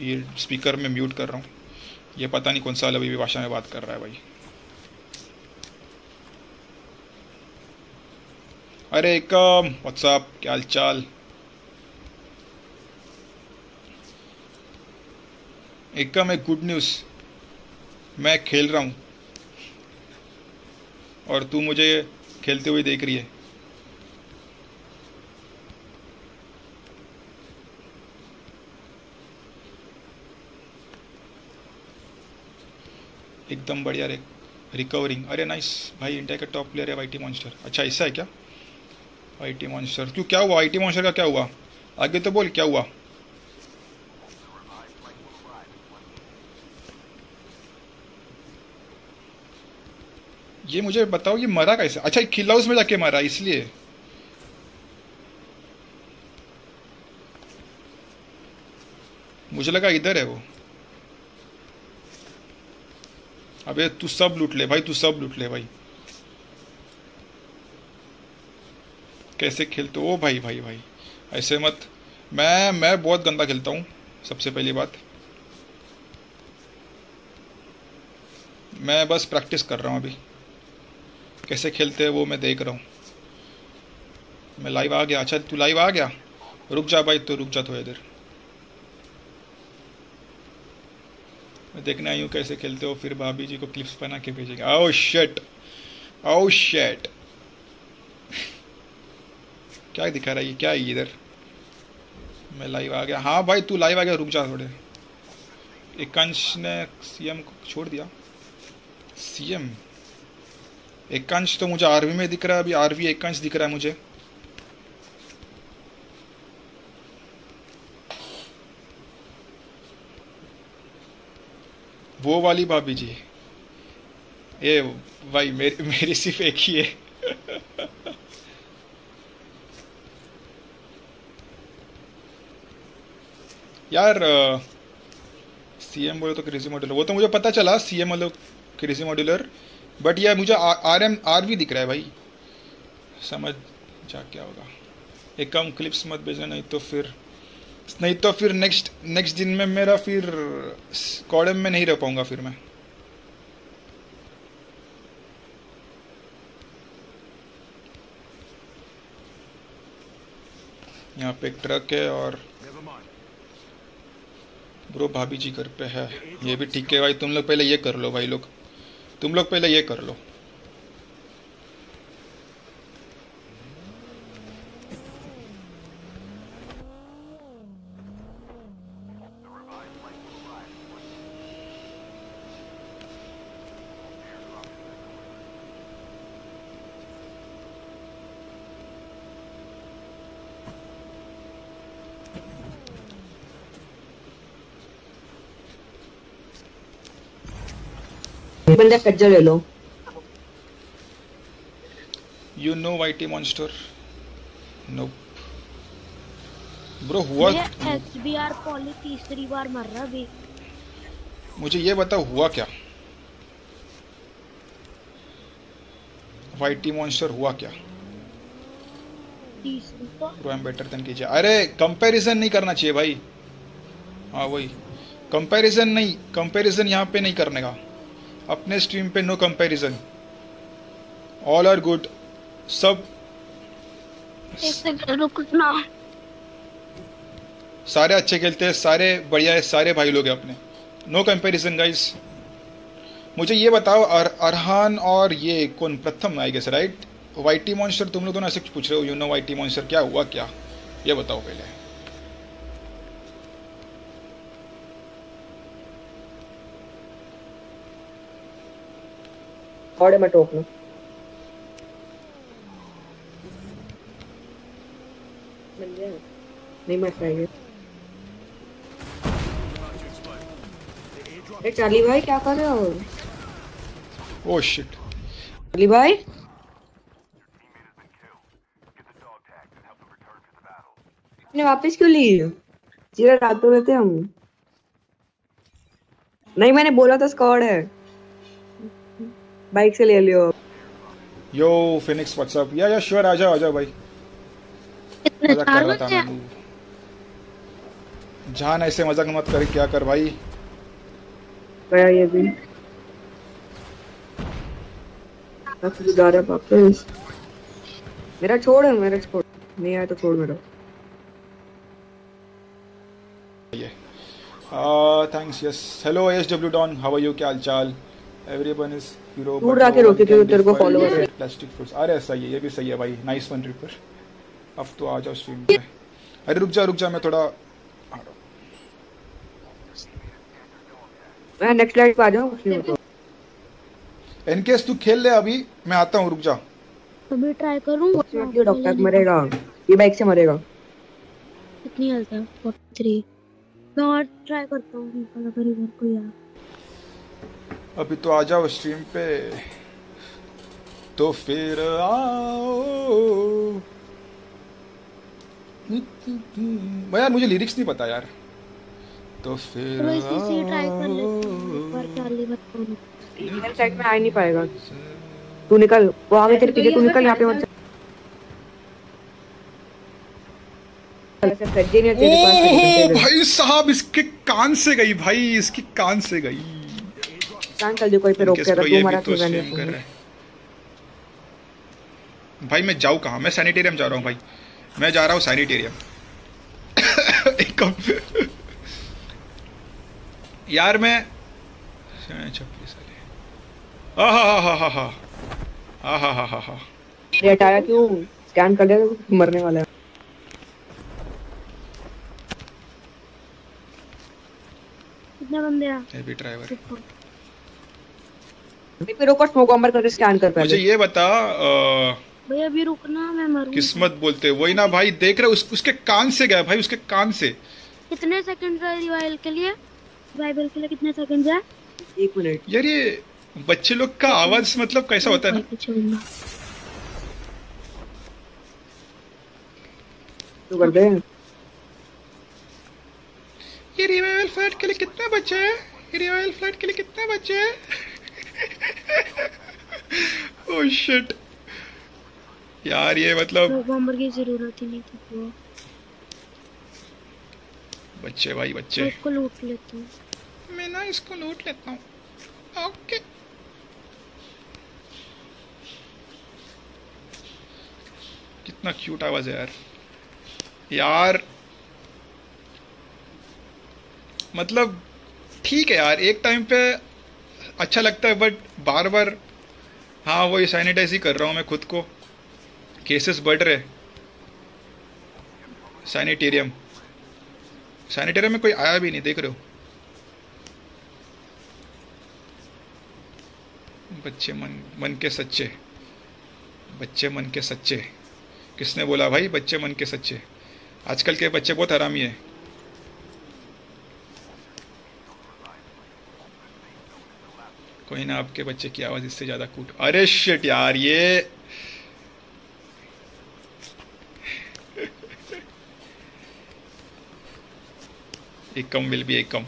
ये स्पीकर में म्यूट कर रहा हूँ ये पता नहीं कौन सा अभी भी भाषा में बात कर रहा है भाई अरे एकम व्हाट्सअप क्या हाल चाल एकम एक गुड न्यूज़ मैं खेल रहा हूँ और तू मुझे खेलते हुए देख रही है। एकदम बढ़िया रे रिकवरिंग अरे नाइस भाई इंडिया का टॉप प्लेयर है वाईटी मॉन्स्टर अच्छा ऐसा है क्या? आई वाईटी मॉन्स्टर क्यों, क्या हुआ? वाईटी मॉन्स्टर का क्या हुआ? आगे तो बोल, क्या हुआ? ये मुझे बताओ, ये मरा कैसे? अच्छा किल हाउस में जाके मरा, इसलिए। मुझे लगा इधर है वो। अबे, तू सब लूट ले भाई, तू सब लूट ले भाई। कैसे खेलते हो? भाई भाई भाई, ऐसे मत। मैं मैं बहुत गंदा खेलता हूँ, सबसे पहली बात। मैं बस प्रैक्टिस कर रहा हूँ अभी। कैसे खेलते हैं वो मैं देख रहा हूँ। मैं लाइव आ गया। अच्छा तू लाइव आ गया? रुक जा भाई तो रुक जा थोड़ी देर। मैं देखने आई हूँ कैसे खेलते हो, फिर भाभी जी को क्लिप्स बना के भेजेंगे। ओ शेट ओ शेट क्या दिखा रहा है ये? क्या है इधर? मैं लाइव आ गया। हाँ भाई, तू लाइव आ गया। रुक जा थोड़े एकांश ने सीएम को छोड़ दिया। सीएम एकांश तो मुझे आरवी में दिख रहा है, अभी आरवी एकांश दिख रहा है मुझे। वो वाली भाभी जी। ये भाई, मेरी मेरी सिर्फ़ एक ही है। यार सीएम बोले तो क्रेजी मॉड्यूलर वो तो मुझे पता चला सीएम बोले क्रेजी मॉड्यूलर बट यार मुझे आर एम आर भी दिख रहा है भाई। समझ जा क्या होगा। एक कम क्लिप्स मत भेजना, नहीं तो फिर, नहीं तो फिर नेक्स्ट नेक्स्ट दिन में मेरा फिर कॉडम में नहीं रह पाऊँगा फिर मैं। यहाँ पे एक ट्रक है और ब्रो भाभी जी घर पे है। ये भी ठीक है भाई, तुम लोग पहले ये कर लो भाई लोग। तुम लोग पहले ये कर लो। बंदा कज्जा ले लो you know YT monster no bro हुआ एस बी आर पॉली तीसरी बार मर रहा अभी। मुझे ये बताओ हुआ क्या? वाईटी मॉन्स्टर हुआ क्या? तीसरी ब्रो एम बेटर देन कीजिए अरे कंपैरिजन नहीं करना चाहिए भाई। हाँ वही। कंपैरिजन नहीं कंपैरिजन यहाँ पे नहीं करने का। अपने स्ट्रीम पे no comparison all are good सब एक सेकंड रुकना। सारे अच्छे खेलते हैं सारे बढ़िया है सारे भाई लोग हैं अपने। नो कंपैरिजन गाइस मुझे ये बताओ अर, अरहान और ये कौन Pratham I guess right YT monster तुम लोग दोनों ऐसे पूछ रहे हो यू नो वाईटी मॉन्स्टर क्या हुआ क्या? ये बताओ पहले। मैं टोकना मिल गया। नहीं मैं खाएँगे अरे चार्ली भाई क्या कर रहे हो? ओ शिट चार्ली भाई? ने वापस क्यों ली? जीरा रातों रहते हम। नहीं मैंने बोला था स्क्वाड है। बाइक से ले लियो। यो फिनिक्स व्हाट्सअप या या श्योर आ जाओ आ जाओ भाई। मज़ाक कर रहा था मैं जान ऐसे मज़ाक मत कर क्या कर भाई? गया ये भी। मेरा छोड़ है मेरा छोड़ नहीं आया तो छोड़ मेरा। ये। Thanks yes hello S W don how are you क्या हाल चाल एवरीवन इज़ हीरो दूर जाके रोके क्योंकि तेरे को रहे हैं। प्लास्टिक फूड्स अरे सही है ये भी सही है भाई। नाइस वन रिपर अब तो आ जाओ स्ट्रीम पे अरे रुक जा रुक जा मैं थोड़ा मैं नेक्स्ट लाइट पे आ जाऊँ इनकेस तू खेल ले अभी मैं आता हूँ रुक जा। अभी ट्राई करूँ? ये डॉक्टर मरेगा। ये बाइक से मरेगा। कितनी हेल्थ है? फोर्टी थ्री मैं और ट्राई करता हूँ निकल अगर इधर कोई आ अभी तो आ जाओ स्ट्रीम पे। तो फिर आओ। यार मुझे लिरिक्स नहीं पता यार। तो फिर साइड में आ नहीं पाएगा। तू निकल वो आगे तेरे पीछे तू निकल यहाँ पे मत भाई साहब इसके कान से गई भाई इसकी कान से गई। कान चल दे कोई पे रोक के तू ये भी हमारा तो स्ट्रीम कर रहा है भाई मैं जाऊँ कहाँ? मैं सैनिटेरियम जा रहा हूँ भाई। मैं जा रहा हूँ सैनिटेरियम एक यार मैं छब्बीस साले आहा हा हा हा हा आहा हा हा हा ये हटाया क्यों? स्कैन कर देगा तो मरने वाला है। कितने बंदे आ ये भी ड्राइवर रुको। अभी रोको स्मोक बम्बर करके स्कैन कर मुझे ये बता भैया अभी रुकना मैं मरूँ किस्मत बोलते वही ना भाई देख रहे उस, उसके कान से गया भाई उसके कान से। कितने सेकंड है रिवाइवल के लिए? रिवाइवल के लिए कितने सेकंड है? एक मिनट। यार ये बच्चे लोग का आवाज़ मतलब कैसा होता है ना? तो कर दे। ये रिवाइवल फ़्लाइट के लिए कितने बच्चे हैं? ये रिवाइवल फ़्लाइट के लिए कितने बच्चे हैं? ओह शिट यार ये मतलब बॉम्बर की ज़रूरत ही नहीं थी तो बच्चे भाई बच्चे। इसको लूट लेती हूँ। मैं ना इसको लूट लेता हूँ। ओके कितना क्यूट आवाज़ है यार। यार मतलब ठीक है यार एक टाइम पे अच्छा लगता है बट बार बार हाँ वो ये सैनिटाइज ही कर रहा हूँ मैं खुद को। केसेस बढ़ रहे सैनिटेरियम सैनिटेरियम में कोई आया भी नहीं, देख रहे हो। बच्चे मन मन के सच्चे। बच्चे मन के सच्चे। किसने बोला भाई, बच्चे मन के सच्चे? आजकल के बच्चे बहुत हरामी है। कोई ना आपके बच्चे की आवाज़ इससे ज़्यादा कूट। अरे शिट यार ये। एक कम विल बी एक कम।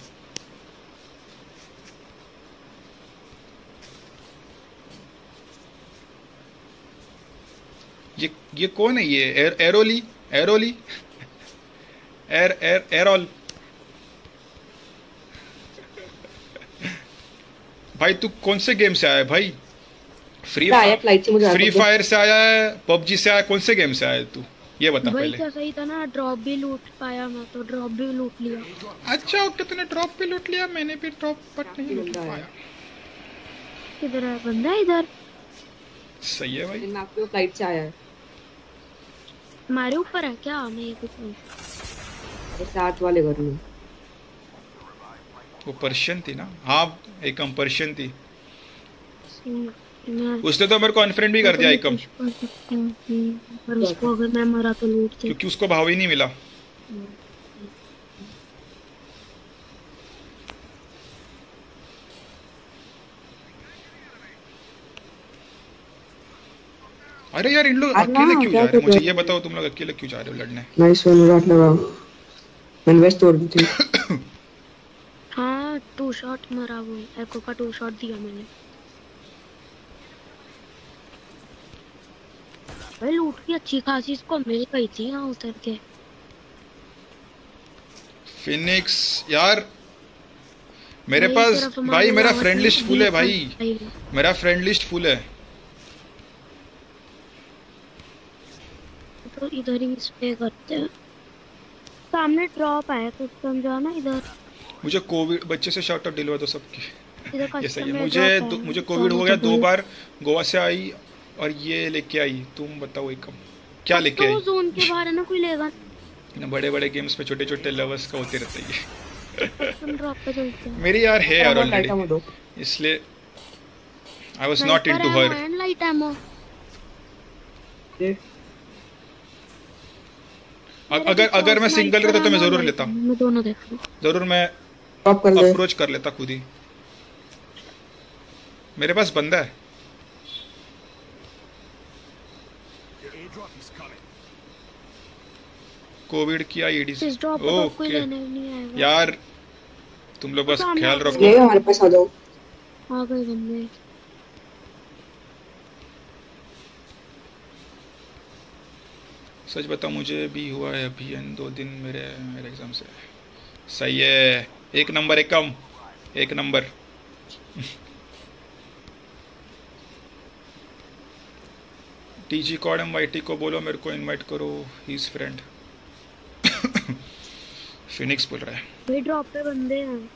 ये ये कौन है ये? एर, एरोली? एरोली? एर एर एरोल? भाई तू कौन से गेम से आया भाई? फ्री क्या आया फ़्लाइट से मुझे फ्री फायर से आया है पबजी से आया कौन से गेम से आया है तू? ये बता पहले। तो सही था ना ड्रॉप भी लूट पाया मैं तो ड्रॉप भी लूट लिया। अच्छा ओके तूने ड्रॉप पे लूट लिया मैंने भी ड्रॉप बट नहीं लूट पाया। किधर है? बंदा इधर। सही है भाई। मैं आपके फ़्लाइट से आया है। हमारे ऊपर है क्या? मैं ये कुछ नहीं। साथ वाले घर में। वो पर्शियन थी ना। हाँ एकम पर्शियन थी। उसने तो मेरे को अनफ्रेंड भी कर दिया एकम कर सकती हूँ कि- पर उसको अगर मैं मरा तो लूट क्योंकि उसको भाव ही नहीं मिला। अरे यार इन लोग अकेले क्यों जा रहे हैं? मुझे ये बताओ तुम लोग अकेले क्यों जा रहे हो लड़ने? मैं सोनू रात लगा मैंने वेस्ट तोड़ दी। थी हाँ टू शॉट मरा वो एको का टू शॉट दिया मैंने। भाई लूट की अच्छी खासी इसको मिल गई थी यहाँ उतर के। फिनिक्स यार मेरे पास भाई मेरा फ्रेंड लिस्ट फुल है भाई। मेरा फ्रेंड लिस्ट फुल है। तो इधर ही स्टे करते हैं। सामने ड्रॉप आया तो समझा ना इधर? मुझे कोविड बच्चे से शॉर्ट आउट दिलवा दो सबकी। ये सही है। मुझे। मुझे कोविड तो हो गया दो बार गोवा से आई और ये लेके आई। तुम बताओ एक कम। क्या लेके तो आई? जोन के बाहर है ना कोई लेगा। ना बड़े बड़े गेम्स में छोटे छोटे लवर्स का होते रहता है ये। कस्टम ड्रॉप पे चलते हैं। मेरी यार है यार ऑलरेडी इसलिए I was not into her ammo ये अगर अगर मैं सिंगल रहता तो मैं ज़रूर लेता। मैं दोनों देख ज़रूर मैं कर अप्रोच कर लेता खुद ही। मेरे पास बंदा है. कोविड की आईडी से तो ओके लेने नहीं आएगा यार तुम लोग बस ख्याल रखो। ये हमारे पास आ जाओ। आ गए बंदे। सच बताओ मुझे भी हुआ है अभी इन दो दिन मेरे मेरे एग्ज़ाम से। सही है। एक नंबर एक कम एक number. TG COD M Y T को बोलो मेरे को इनवाइट करो ही इज़ फ्रेंड फिनिक्स बोल रहा है। भाई ड्रॉप पे बंदे हैं।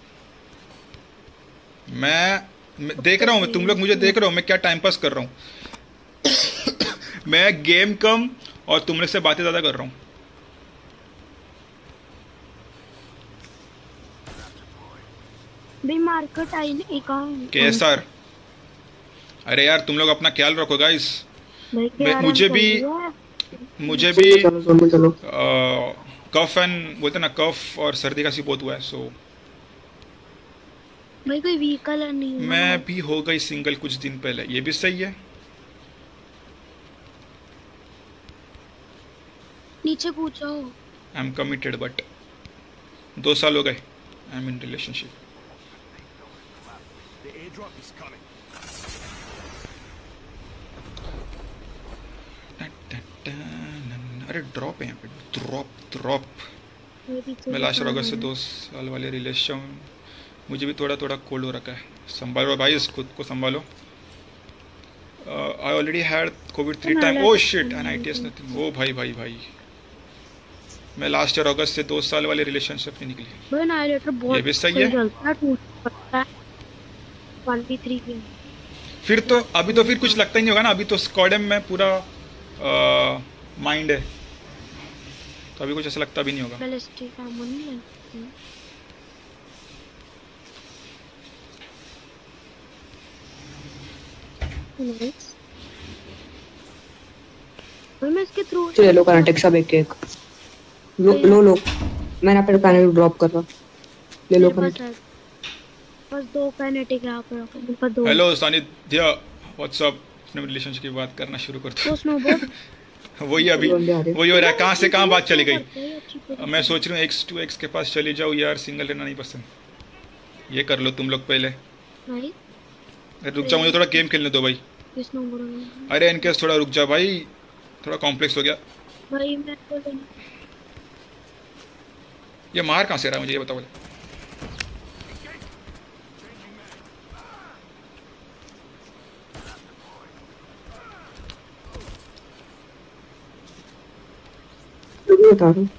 मैं, मैं देख रहा हूँ तुम लोग मुझे देख रहे हो मैं क्या टाइम पास कर रहा हूँ। मैं गेम कम और तुम लोग से बातें ज़्यादा कर रहा हूँ। भाई मार्केट आई एक आउंट के सर अरे यार तुम लोग अपना ख्याल रखो गाइस मुझे भी- मुझे भी कफ एंड बोलते ना कफ और सर्दी का सी बहुत हुआ है सो भाई कोई व्हीकल नहीं मैं भी हो गई सिंगल कुछ दिन पहले। ये भी सही है। नीचे पूछो। आई एम कमिटेड बट दो साल हो गए I am in relationship The airdrop is coming. अरे ड्रॉप है यहाँ पे ड्रॉप ड्रॉप मैं लास्ट अगस्त से दो साल वाले रिलेशन मुझे भी थोड़ा थोड़ा कोल्ड हो रखा है संभालो भाई इस खुद को संभालो I already had covid three time oh shit N I T S nothing ओ भाई भाई भाई मैं लास्ट ईयर अगस्त से दो साल वाले रिलेशनशिप में निकली ये भी सही है। चलता टूट पड़ता 23 के फिर तो अभी तो फिर कुछ लगता ही नहीं होगा ना अभी तो स्कॉडम में पूरा माइंड है। तो अभी कुछ ऐसा लगता भी नहीं होगा। है. भाई मैं इसके थ्रू ले लो कनेटिक सब एक एक। लो लो लो। मैंने अपने पैनल ड्रॉप कर रहा। ले लो बस दो काइनेटिक यहाँ पे रखो मेरे दो। हेलो सानिध्य व्हाट्सअप अपने रिलेशनशिप की बात करना शुरू कर वो दो वही अभी। वही हो रहा है कहाँ से कहाँ बात चली गई। मैं सोच रही हूँ एक्स टू एक्स के पास चली जाऊँ यार सिंगल रहना नहीं पसंद। ये कर लो तुम लोग पहले। अरे रुक जाओ मुझे थोड़ा गेम खेलने दो भाई। अरे इनके थोड़ा रुक जा भाई थोड़ा कॉम्प्लेक्स हो गया। भाई मैं तो ये मार कहाँ से रहा है मुझे ये बताओ। भी बता रहा हूँ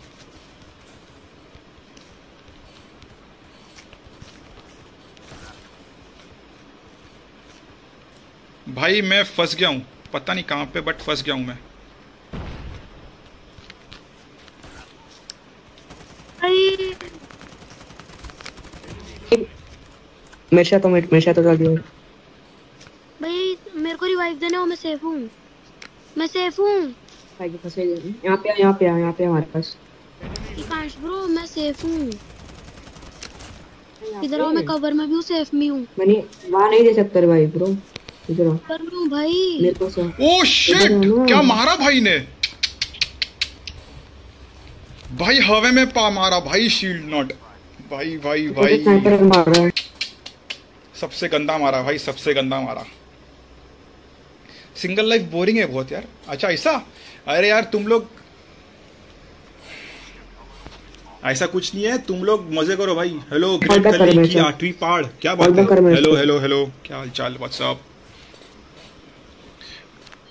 भाई मैं फंस गया हूँ। पता नहीं कहाँ पे बट फंस गया हूँ मैं। मेरे साथ तो मेरे साथ तो चल दिया भाई मेरे को रिवाइव देने हो मैं सेफ़ हूँ। मैं सेफ़ हूँ। भाई के फंसे गए यहाँ पे यहाँ पे यहाँ पे हमारे पास। कांश ब्रो मैं सेफ़ हूँ। इधर आओ मैं कवर में भी हूँ सेफ़ में हूँ। मैंने वहाँ नहीं दे सकते रे भाई ब्रो। इधर आओ। में हूँ भाई। मेरे पास आ। ओ शिट क्या मारा भाई ने? भाई हवे में पा मारा भाई शील्ड नॉट भाई भाई भाई। स्नाइपर मार रहा है। सबसे गंदा मारा भाई सबसे गंदा मारा। सिंगल लाइफ बोरिंग है बहुत यार। अच्छा ऐसा? अरे यार तुम लोग ऐसा कुछ नहीं है तुम लोग मज़े करो भाई। हेलो ग्रेट कली की आठवीं पहाड़ क्या बात है? हेलो हेलो हेलो क्या हाल चाल व्हाट्सअप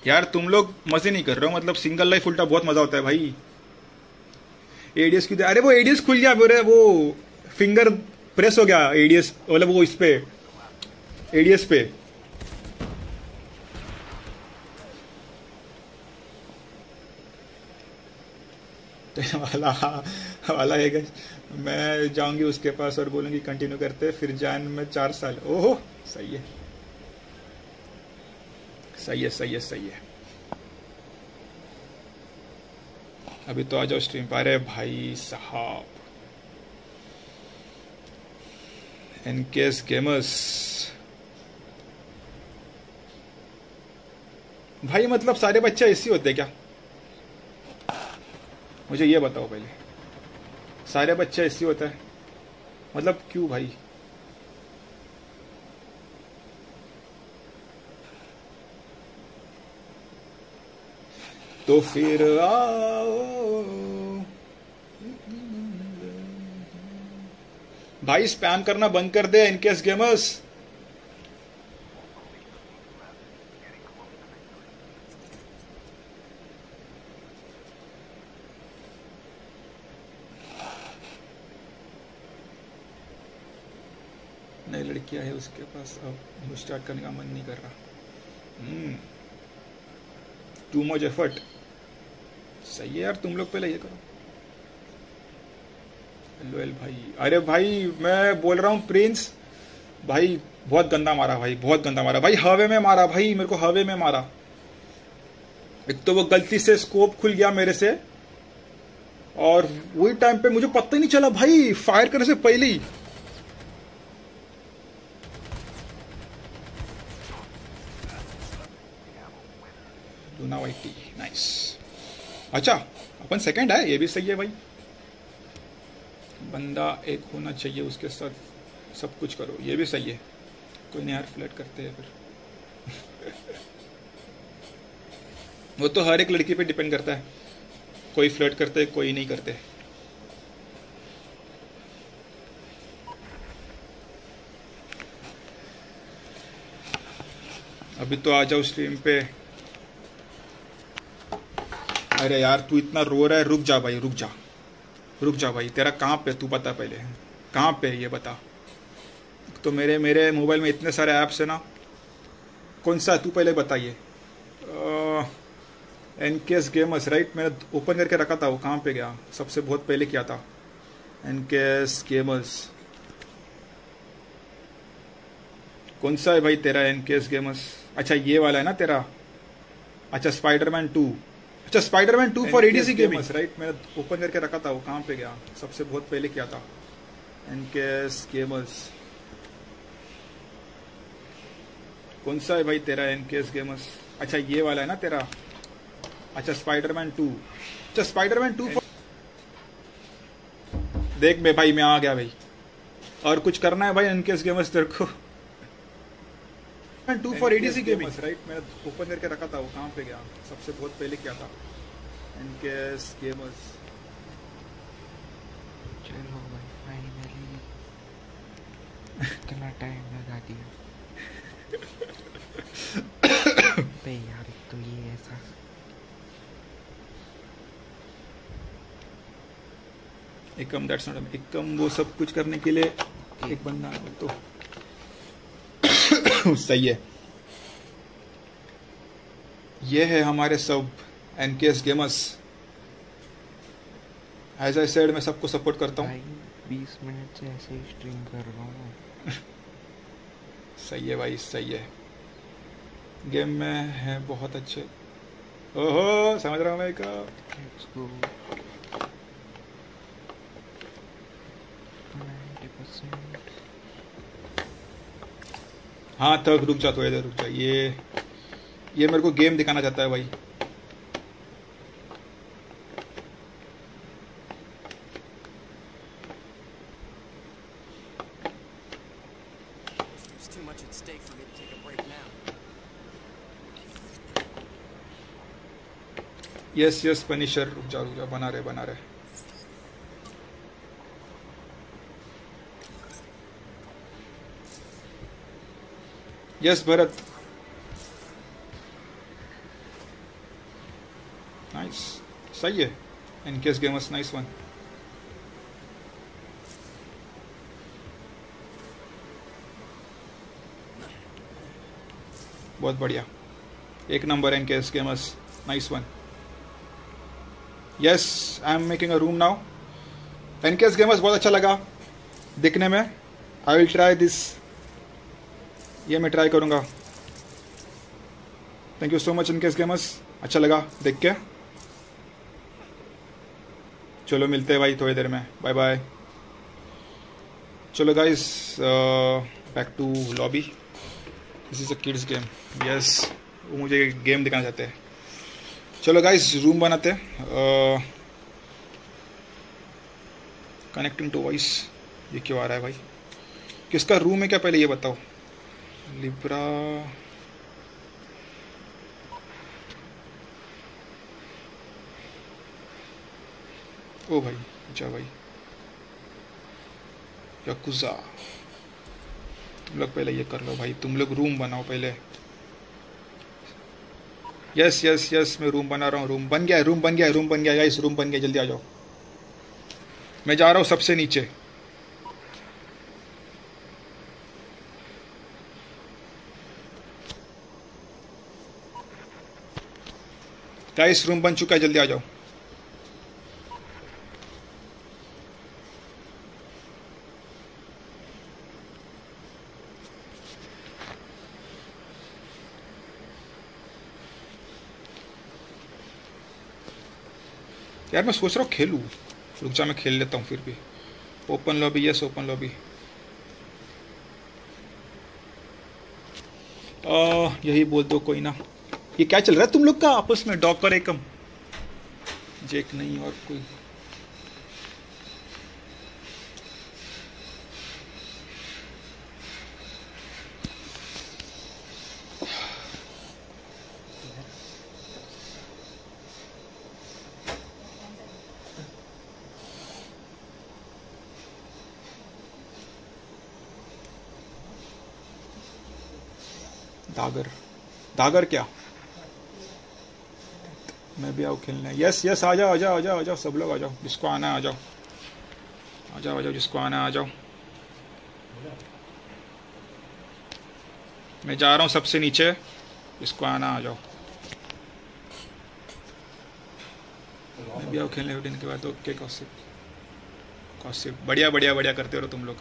यार तुम लोग मज़े नहीं कर रहे हो मतलब सिंगल लाइफ उल्टा बहुत मज़ा होता है भाई। एडीएस की अरे वो एडीएस खुल गया बोरे वो फिंगर प्रेस हो गया एडीएस मतलब वो इस पे एडीएस पे। तो वाला वाला guys, मैं जाऊँगी उसके पास और बोलूँगी कंटिन्यू करते फिर जान में चार साल। ओहो सही है। सही है सही है सही है। अभी तो आ जाओ स्ट्रीम पर। अरे भाई साहब। एनकेस गेमर्स भाई मतलब सारे बच्चे ऐसे होते क्या? मुझे ये बताओ पहले। सारे बच्चे ऐसे होता है। मतलब क्यों भाई? तो फिर आओ। भाई स्पैम करना बंद कर दे इनकेस गेमर्स नई लड़कियाँ है, उसके पास अब स्टार्ट करने का मन नहीं कर रहा। टू मच एफर्ट सही है यार, तुम लोग पहले ये करो। लोयल भाई। अरे भाई, मैं बोल रहा हूँ प्रिंस भाई, बहुत गंदा मारा भाई, बहुत गंदा मारा। भाई, हवे में मारा भाई, मेरे को हवे में मारा। एक तो वो गलती से स्कोप खुल गया मेरे से। और वही टाइम पे मुझे पता ही नहीं चला भाई फायर करने से पहले ही। लूना वाइटी नाइस अच्छा अपन सेकंड है, ये भी सही है भाई। बंदा एक होना चाहिए, उसके साथ सब कुछ करो, ये भी सही है। कोई नहीं यार फ्लर्ट करते हैं फिर। वो तो हर एक लड़की पे डिपेंड करता है। कोई फ्लर्ट करते, कोई नहीं करते। अभी तो आ जाओ स्ट्रीम पे। अरे यार, तू इतना रो रहा है, रुक जा भाई, रुक जा। रुक जा भाई, तेरा कहाँ पे तू बता पहले। कहाँ पे ये बता? तो मेरे मेरे मोबाइल में इतने सारे ऐप्स है ना। कौन सा तू पहले बताइए एन केस गेमर्स राइट मैंने ओपन करके रखा था, वो कहाँ पे गया? सबसे बहुत पहले किया था। एन केस गेमर्स कौन सा है भाई तेरा एन केस गेमर्स अच्छा ये वाला है ना तेरा? अच्छा स्पाइडरमैन टू अच्छा spiderman two for ADC gamers right मैंने ओपन करके रखा था वो कहाँ पे गया। सबसे बहुत पहले किया था। एन केस गेमर्स कौन सा है भाई तेरा एन केस गेमर्स अच्छा ये वाला है ना तेरा? अच्छा स्पाइडरमैन टू अच्छा स्पाइडरमैन टू देख बे भाई मैं आ गया भाई। और कुछ करना है भाई एन केस गेमर्स तेरे को? Two for ADC gamers right मैंने ओपन करके रखा था वो कहाँ पे गया? सबसे बहुत पहले किया था? एन केस गेमर्स चलो भाई फाइनली इतना टाइम लगा दिया। बे यार तो ये ऐसा। एकम दैट्स नॉट एकम वो सब कुछ करने के लिए एक बंदा तो सही है। ये है हमारे सब NKS gamers as I said मैं सबको सपोर्ट करता हूँ। बीस मिनट से ऐसे ही स्ट्रीम कर रहा हूँ। सही है भाई सही है। गेम में है बहुत अच्छे। ओहो समझ रहा हूँ मैं का लेट्स गो 90% हाँ तक रुक जा तो इधर रुक जा। ये ये मेरे को गेम दिखाना चाहता है भाई. यस यस पनिशर रुक जा रुक जा बना रहे बना रहे। यस भरत नाइस सही है इनकेस गेमर्स नाइस वन बहुत बढ़िया। एक number N case games nice one yes I am making a room now N case gamers बहुत अच्छा लगा दिखने में आई विल ट्राई दिस ये मैं ट्राई करूँगा। Thank you so much S gamers अच्छा लगा, देख के। चलो, मिलते हैं भाई थोड़ी देर में। बाय बाय चलो guys back to lobby this is a kids game yes वो मुझे गेम दिखाना चाहते हैं। चलो गाइस रूम बनाते कनेक्टिंग टू वॉइस ये क्यों आ रहा है भाई? किसका रूम है क्या पहले ये बताओ? लिब्रा ओ भाई अच्छा भाई। यकुजा तुम लोग पहले ये कर लो भाई, तुम लोग रूम बनाओ पहले। यस यस यस मैं रूम बना रहा हूँ रूम बन गया रूम बन गया रूम बन गया इस रूम बन गया, जल्दी आ जाओ। मैं जा रहा हूँ सबसे नीचे। गाइस रूम बन चुका है, जल्दी आ जाओ। यार, मैं सोच रहा हूँ खेलूँ। रुक जा, मैं खेल लेता हूँ फिर भी। Open lobby yes open lobby यही बोल दो कोई ना। ये क्या चल रहा है तुम लोग का आपस में? डॉकर एकम। जेक नहीं और कोई। दागर। दागर क्या? भी आऊँ खेलने। यस यस आ जाओ आ जाओ आ जाओ आ जाओ, सब लोग आ जाओ। जिसको आना आ जाओ। आ जाओ आ जाओ, जिसको आना आ जाओ। मैं जा रहा हूँ सबसे नीचे। जिसको आना आ जाओ। मैं भी आऊँ खेलने के बाद ओके कौशिक कौशिक बढ़िया बढ़िया बढ़िया करते रहो तुम लोग।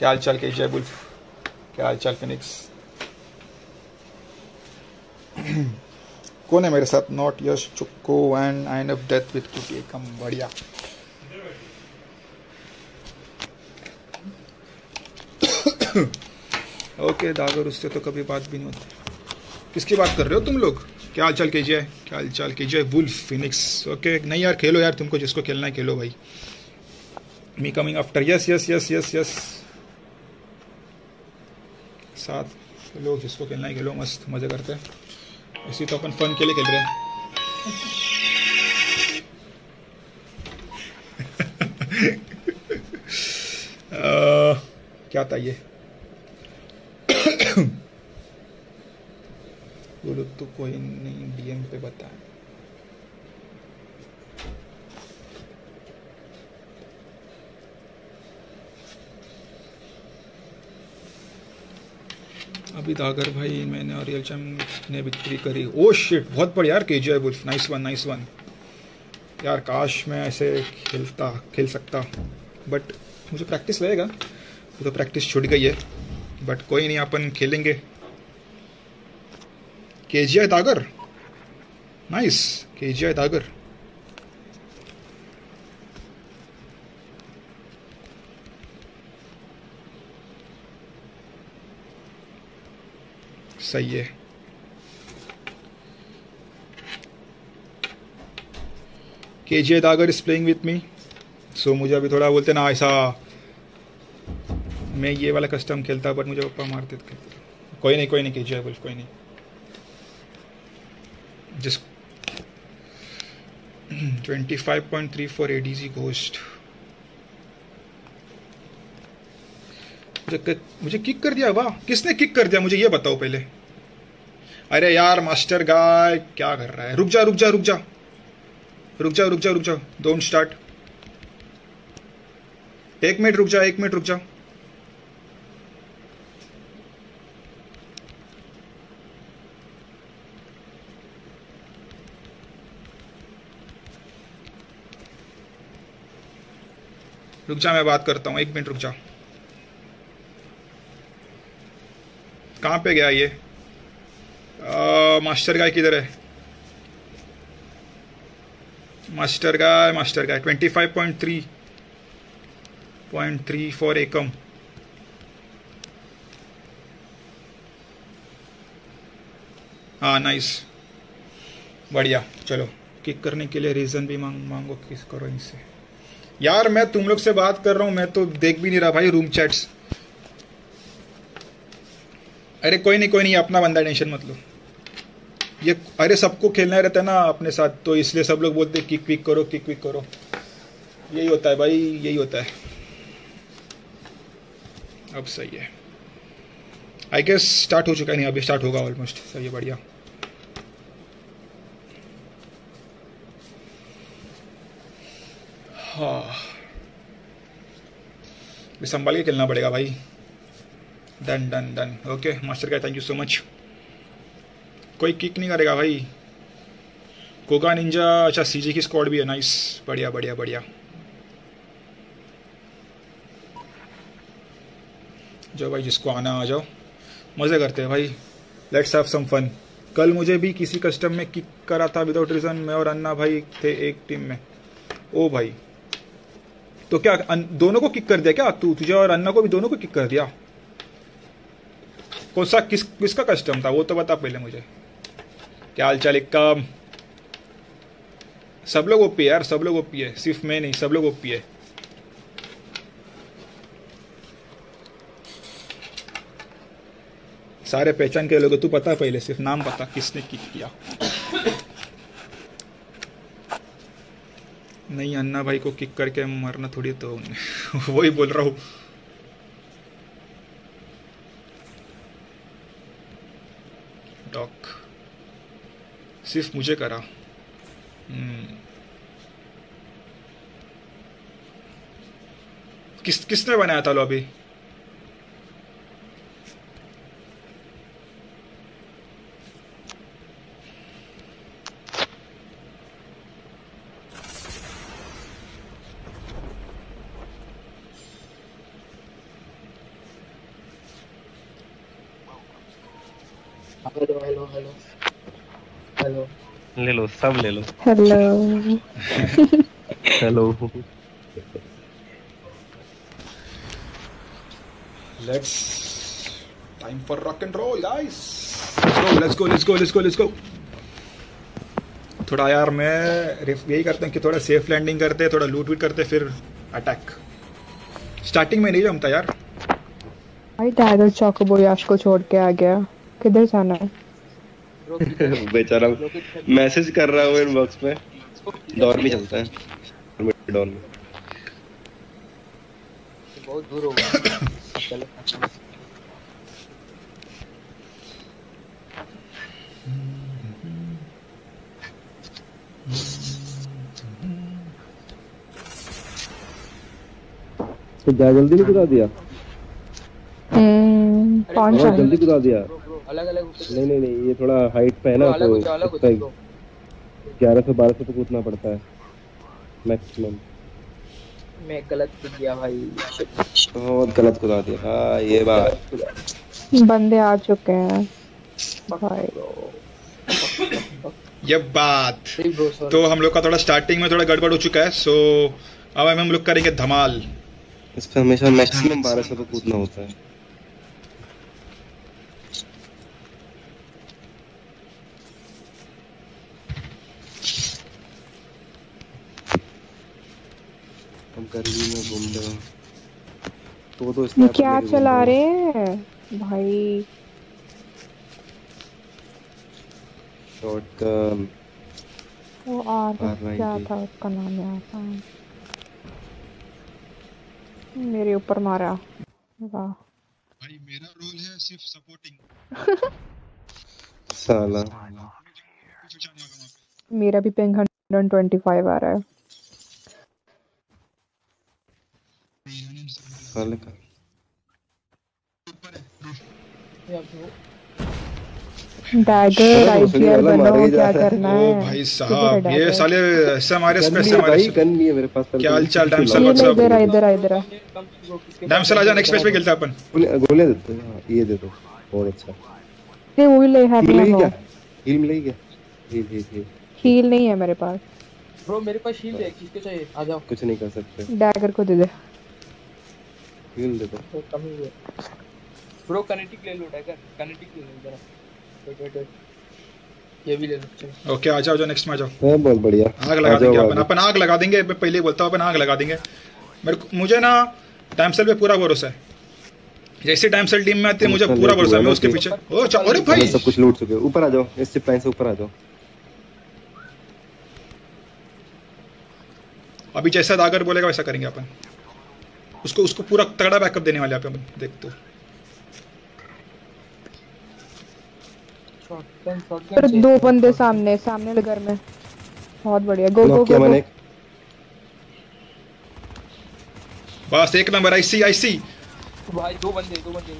क्या हाल चाल के जय बुल्फ क्या हाल चाल फिनिक्स? कौन है मेरे साथ? Not Yash चुक्को and eye of death with cookie Ekam बढ़िया। ओके दागर, उससे तो कभी बात भी नहीं होती। किसकी बात कर रहे हो तुम लोग? क्या हाल चाल कीजिए क्या हाल चाल कीजिए वुल्फ फिनिक्स ओके नहीं यार, खेलो यार तुमको, जिसको खेलना है खेलो भाई। Me coming after yes yes yes yes yes साथ लोग जिसको खेलना है खेलो मस्त मज़े करते हैं। इसी तो अपन फन के लिए खेल रहे हैं। आ, क्या था ये? बोलो तो कोई नहीं डीएम पे बताए। अभी दागर भाई, मैंने और रियल ने बिक्री करी। ओ शिट बहुत बढ़िया यार K G I bulls nice one nice one यार काश मैं ऐसे खेलता, खेल सकता। बट मुझे प्रैक्टिस लगेगा वो तो प्रैक्टिस छूट गई है। बट कोई नहीं, अपन खेलेंगे। के जी आई दागर। नाइस के जी आई दागर। सही है। K G Dagar is playing with me so मुझे अभी थोड़ा बोलते ना, ऐसा मैं ये वाला कस्टम खेलता बट मुझे पप्पा मारते थे। कोई नहीं कोई नहीं, कीजिए वुल्फ कोई नहीं। जिस 25.34 एडीजी घोस्ट मुझे क- मुझे किक कर दिया, वाह, किसने किक कर दिया? मुझे ये बताओ पहले। अरे यार, मास्टर गाय, क्या कर रहा है? रुक जा रुक जा रुक जा। रुक जा रुक जा रुक जा। डोंट स्टार्ट एक मिनट रुक जा, एक मिनट रुक जा। रुक जा, मैं बात करता हूँ। एक मिनट रुक जा। कहाँ पे गया ये? मास्टर गाय किधर है? Master guy master guy twenty five point three point three four Ekam. हाँ नाइस बढ़िया, चलो। किक करने के लिए रीज़न भी मांग, मांगो किस करो इनसे। यार, मैं तुम लोग से बात कर रहा हूँ, मैं तो देख भी नहीं रहा भाई रूम चैट्स अरे, कोई नहीं कोई नहीं, अपना बंदा टेंशन मत लो। ये अरे सबको खेलना रहता है ना अपने साथ तो इसलिए सब लोग बोलते किक विक करो, किक विक करो। यही होता है भाई, यही होता है। अब सही है। आई गेस स्टार्ट हो चुका है, नहीं, अभी स्टार्ट होगा ऑलमोस्ट सही है, बढ़िया। हाँ। संभाल के खेलना पड़ेगा भाई। Done done done okay master का थैंक यू सो मच कोई किक नहीं करेगा भाई। कोगा निंजा अच्छा सीजी की स्क्वाड भी है। नाइस बढ़िया बढ़िया बढ़िया। जो भाई जिसको आना आ जाओ। मज़े करते हैं भाई। लेट्स हैव सम फन कल मुझे भी किसी कस्टम में किक करा था विदाउट रीज़न मैं और अन्ना भाई थे एक टीम में। ओ भाई। तो क्या अन, दोनों को किक कर दिया क्या? तू तुझे और अन्ना को भी दोनों को किक कर दिया? कौन सा किस किसका कस्टम था? वो तो बता पहले मुझे। क्या हाल चाल एक काम सब लोग ओपी यार, सब लोग ओपी है। सिर्फ़ मैं नहीं, सब लोग ओपी है। सारे पहचान के लोग तू पता पहले, सिर्फ़ नाम पता, किसने किक किया। नहीं, अन्ना भाई को किक करके मरना थोड़ी तो वही बोल रहा हूँ। डॉक सिर्फ़ मुझे करा। हम्म। किस किसने बनाया था lobby hello hello hello hello. ले लो सब ले लो hello. Hello. Let's time for rock and roll, guys. Let's go, let's go, let's go, let's go, let's go. थोड़ा यार मैं यही करता हूँ कि थोड़ा सेफ़ लैंडिंग करते थोड़ा लूट वूट करते फिर अटैक स्टार्टिंग में नहीं जमता यार। भाई टाइगर चौकोबो याश को छोड़ के आ गया। किधर जाना है? बेचारा मैसेज कर रहा हूँ इनबॉक्स में डॉर में चलता है। डॉर में। बहुत दूर होगा चलो। तो जल्दी नहीं कुदा दिया? हम्म कौन सा जल्दी कुदा दिया। अलग अलग नहीं नहीं नहीं ये थोड़ा हाइट पे है ना अलग तो अलग हो। ग्यारह सौ बारह सौ तो कूदना पड़ता है मैक्सिमम मैं गलत कर दिया भाई। बहुत गलत कुदा दिया। हाँ ये बात। बंदे आ चुके हैं। भाई। ये बात। तो हम लोग का थोड़ा स्टार्टिंग में थोड़ा गड़बड़ हो चुका है सो अब हम लोग करेंगे धमाल। इस पर हमेशा मैक्सिमम बारह सौ तो कूदना होता है। गर्मी में घूम रहे हो। तो तो स्नैपर क्या चला रहे हैं। भाई। शॉटगन वो आर क्या था उसका नाम याद था मेरे ऊपर मारा। वाह। भाई मेरा रोल है सिर्फ़ सपोर्टिंग साला। मेरा भी पिंग 125 आ रहा है। साले का। डैगर ही क्या जा रहा। करना भाई साहब ये साले ऐसे हमारे स्पेस नहीं से हमारे भाई गन नहीं मेरे पास क्या हाल डैम ये सर ले इधर इधर इधर डैम सर आजा नेक्स्ट पेज पे खेलते अपन। गोले गोले देते ये दे दो बहुत अच्छा। ये वही ले है मिलेगी क्या हील मिलेगी क्या हील हील हील हील नहीं है मेरे पास। ब्रो मेरे पास शील्ड है किसको चाहिए? आ जाओ। कुछ नहीं कर सकते। डैगर को दे दे। हील दे दो। तो कम ही है। ब्रो कनेटिक ले लो डैगर कनेटिक ले लो जरा। वेट वेट वेट ये भी ले लो चलो। ओके आ जाओ जाओ नेक्स्ट में आ जाओ। हाँ बहुत बढ़िया। आग लगा देंगे अपन। अपन आग लगा देंगे। मैं पहले ही बोलता हूँ अपन आग लगा देंगे। मेरे को मुझे ना टाइम सेल पे पूरा भरोसा है। जैसे टाइम सेल टीम में आती है मुझे पूरा भरोसा है। मैं उसके पीछे ओ अरे भाई! सब कुछ लूट चुके ऊपर आ जाओ इस जिप लाइन से ऊपर आ जाओ। अभी जैसा दागर बोलेगा वैसा करेंगे अपन। उसको उसको पूरा तगड़ा बैकअप देने वाले हैं अपन देख तो। पर दो बंदे सामने सामने घर में। बहुत बढ़िया। गो गो गो मैंने। बस एक नंबर आई सी आई सी भाई दो बंदे दो बंदे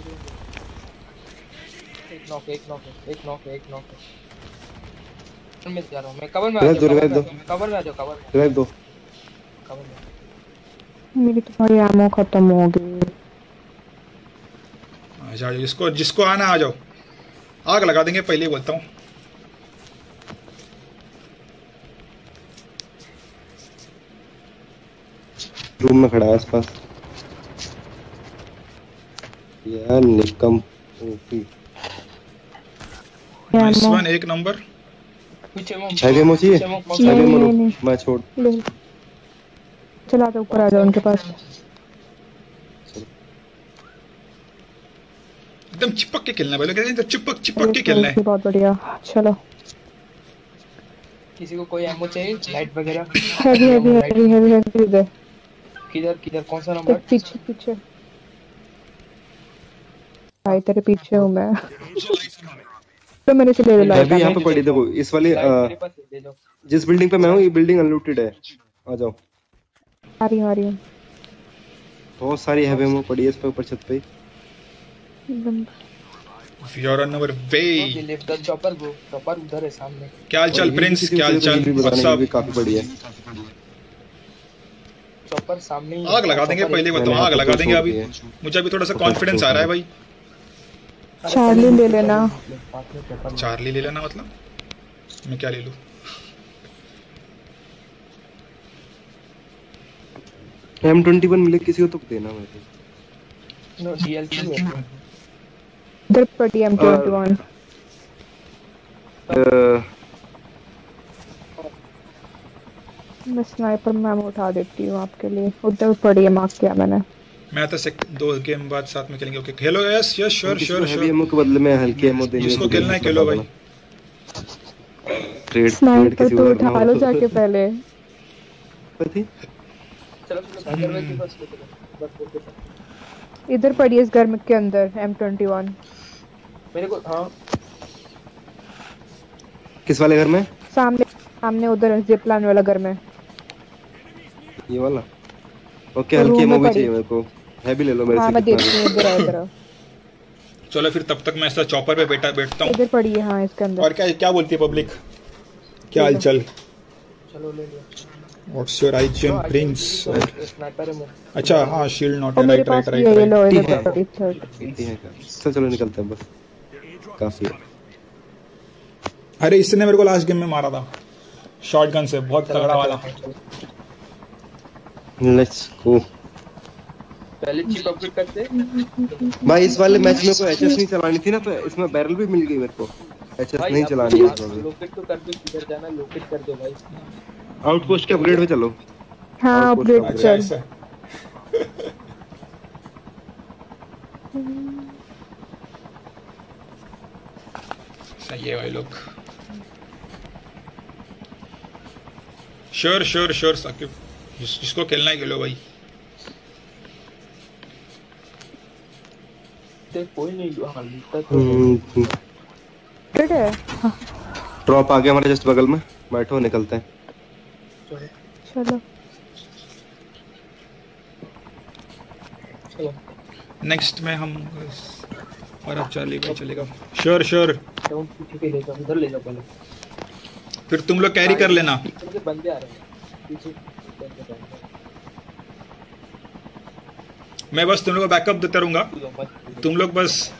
एक नॉक एक नॉक एक नॉक एक नॉक मैं जा रहा हूँ मैं कवर में आ जाओ कवर में आ जाओ, कवर में रिवाइव दो। कवर में मेरी तो भाई एमो खत्म हो गई। आ जाओ जिसको जिसको आना आ जाओ। आग लगा देंगे पहले ही बोलता हूँ। रूम में खड़ा है आसपास। यार निकम ओपी। नाइस वन एक नंबर। पीछे वो हैवी एमो चाहिए? लो नहीं। मैं छोड़। ले। चला जाओ ऊपर आ जाओ उनके पास। एकदम चिपक के खेलना है कहते हैं चिपक चिपक के खेलना है। बहुत बढ़िया। चलो। किसी को कोई एमो चाहिए? लाइट वगैरह? Heavy heavy heavy heavy heavy दे। किधर किधर? कौन सा नंबर पीछे पीछे। भाई तेरे पीछे हूँ मैं। तो मैंने से ले लो लाइट हैवी यहाँ पे पड़ी देखो इस वाली है, जिस बिल्डिंग पे मैं हूँ ये बिल्डिंग अनलूटेड है। आ जाओ। आ रही हूँ आ रही हूँ। बहुत सारी हैवी एमो पड़ी है इस पे ऊपर छत पे। We are on our way lift the chopper bro chopper उधर है सामने। क्या हाल चाल प्रिंस क्या हाल चाल? भी व्हाट्सअप काफ़ी बड़ी है। चॉपर सामने ही आग लगा देंगे पहले है। बताओ आग लगा देंगे अभी। मुझे अभी थोड़ा सा कॉन्फिडेंस आ रहा है भाई। चार्ली ले लेना। चार्ली ले लेना मतलब? मैं क्या ले लूँ? एम ट्वेंटी वन मिले किसी को तो देना मेरे नो डीएलसी है। इधर पड़ी एम ट्वेंटी वन मैं स्नाइपर मैम उठा देती हूँ आपके लिए। उधर पड़ी है मार्क किया मैंने। मैं तो सेक, दो गेम बाद साथ में खेलेंगे। ओके खेलो yes yes sure sure sure ammo के बदले में हल्की एमो देनी जिसको खेलना है खेलो भाई ट्रेड ट्रेड स्नाइपर तो उठा लो जाके पहले। इधर पड़ी है इस घर में के अंदर एम ट्वेंटी वन मेरे को हाँ। किस वाले घर में? सामने सामने उधर जिप लाइन वाला घर में। ये वाला? ओके तो हल्की भी चाहिए मेरे को। हैवी ले लो मेरे हाँ से मैं कितना देखती हूँ इधर आ इधर। चलो फिर तब तक मैं ऐसा चॉपर पे बैठा बैठता हूँ। इधर पड़ी है हाँ इसके अंदर। और क्या क्या बोलती है पब्लिक क्या हाल चाल चलो ले लिया। What's your IGM Prince sniper है अच्छा हाँ shield not right right right है। है। क्या? चल चलो निकलते हैं बस। काफ़ी है। अरे इसने मेरे को लास्ट गेम में मारा था। शॉर्ट गन से बहुत तगड़ा वाला। लेट्स गो पहले चिप अपग्रेड करते भाई इस वाले मैच में कोई एचएस नहीं चलानी थी ना तो इसमें बैरल भी मिल गई मेरे को। एचएस नहीं चलानी है लोकेट तो कर दो किधर जाना लोकेट कर दो भाई। आउटपोस्ट के अपग्रेड पे चलो। हाँ अपग्रेड। अच्छा चल। ऐसा सही है भाई लोग। Sure sure sure Sakib. जिस, जिसको खेलना है खेलो भाई। ते कोई नहीं ड्रॉप आ गया हमारे जस्ट बगल में। बैठो निकलते हैं। चलो। चलो। नेक्स्ट में हम और अब चार्ली भाई चलेगा। श्योर श्योर के उधर ले जाओ पहले। फिर तुम लोग कैरी कर लेना। बंदे आ रहे हैं। मैं बस तुम लोग को बैकअप देता रहूँगा। तुम लोग बस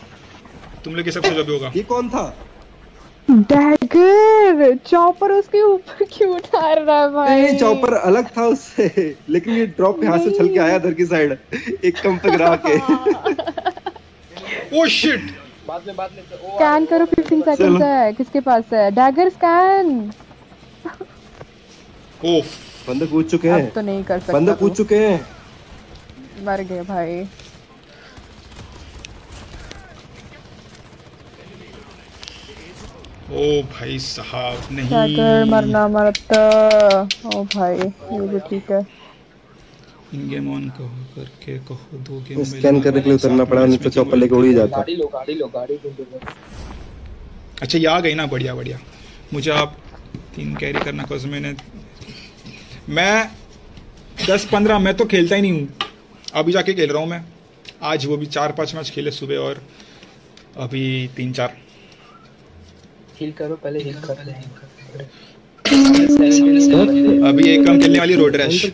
तुम लोग ये सब जो भी होगा। ये कौन था? डैगर चॉपर उसके ऊपर क्यों उठा रहा है भाई? ये चॉपर अलग था उससे लेकिन ये ड्रॉप यहाँ से चल के आया इधर की साइड एक कम पे गिरा के। ओ शिट बाद में बाद में तो स्कैन करो 15 सेकंड्स है किसके पास है? डैगर स्कैन ओफ बंदे कूद चुके हैं। अब तो नहीं कर सकता बंदे तू। कूद चुके हैं। मर गए भाई। ओ भाई साहब नहीं। मरना मरता? ओ भाई ये भी ठीक है। इन गेम ऑन कहो करके कहो दो गेम स्कैन करने के लिए उतरना पड़ा नहीं तो चॉपर लेके उड़ ही जाता। गाड़ी लो गाड़ी लो गाड़ी ढूंढो अच्छा ये आ गई ना बढ़िया बढ़िया। मुझे आप तीन कैरी करना कॉज मैंने मैं दस पंद्रह मैं तो खेलता ही नहीं हूँ। अभी जाके खेल रहा हूँ मैं। आज वो भी चार पाँच मैच खेले सुबह और अभी तीन चार। हील करो पहले हील कर ले अभी एक कम खेलने वाली रोड रैश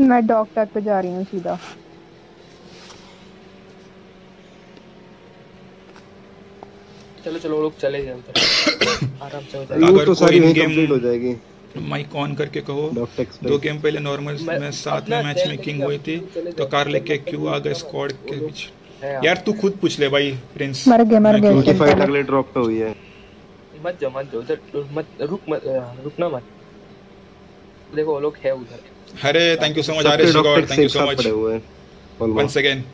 मैं डॉग टैग पे जा रही हूँ सीधा। चलो चलो लोग चले गए आराम से हो जाएगा। अगर तो सारी in-game- कंप्लीट हो जाएगी। माइक ऑन करके कहो। दो गेम पहले नॉर्मल मैं- साथ में मैच में किंग हुई थी तो कार लेके क्यों आ गए स्क्वाड के बीच। यार तू खुद पूछ ले भाई प्रिंस मर गए मर गए। फाइट अगले ड्रॉप पे हुई है। मत जाओ मत जाओ उधर मत रुक मत रुकना मत। देखो वो लोग है उधर। अरे thank you so much R God thank you so much once again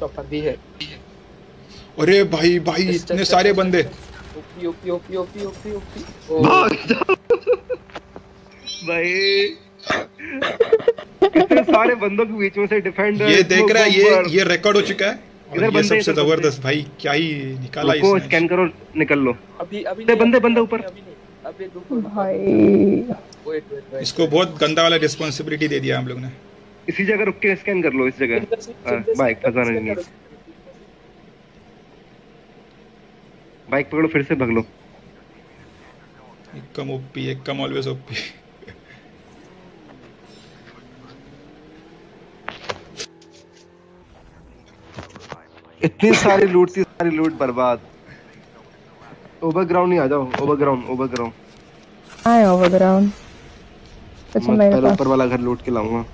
chopper भी है। अरे भाई भाई इतने सारे बंदे। OP OP OP OP OP OP. भाई। इतने सारे बंदों के बीच में से डिफेंडर ये देख रहा है ये ये रिकॉर्ड हो चुका है। इधर बंदे, सबसे ज़बरदस्त भाई क्या ही निकाला इसने। स्कैन करो निकल लो। अभी अभी बंदे नहीं, बंदे बंदे ऊपर। अभी नहीं अभी रुको भाई। वेट वेट वेट इसको बहुत गंदा वाला रिस्पॉन्सिबिलिटी दे दिया हम लोग ने। इसी जगह रुक के स्कैन कर लो इस जगह। बाइक फंसाना नहीं है बाइक पकड़ो फिर से भग लो। एक कम ओपी एक कम ऑलवेज ओपी इतनी सारी लूट थी सारी लूट बर्बाद। ओवरग्राउंड नहीं आ जाओ ओवरग्राउंड ओवरग्राउंड आए ओवरग्राउंड अच्छा मैं पहले ऊपर वाला घर लूट के लाऊँगा।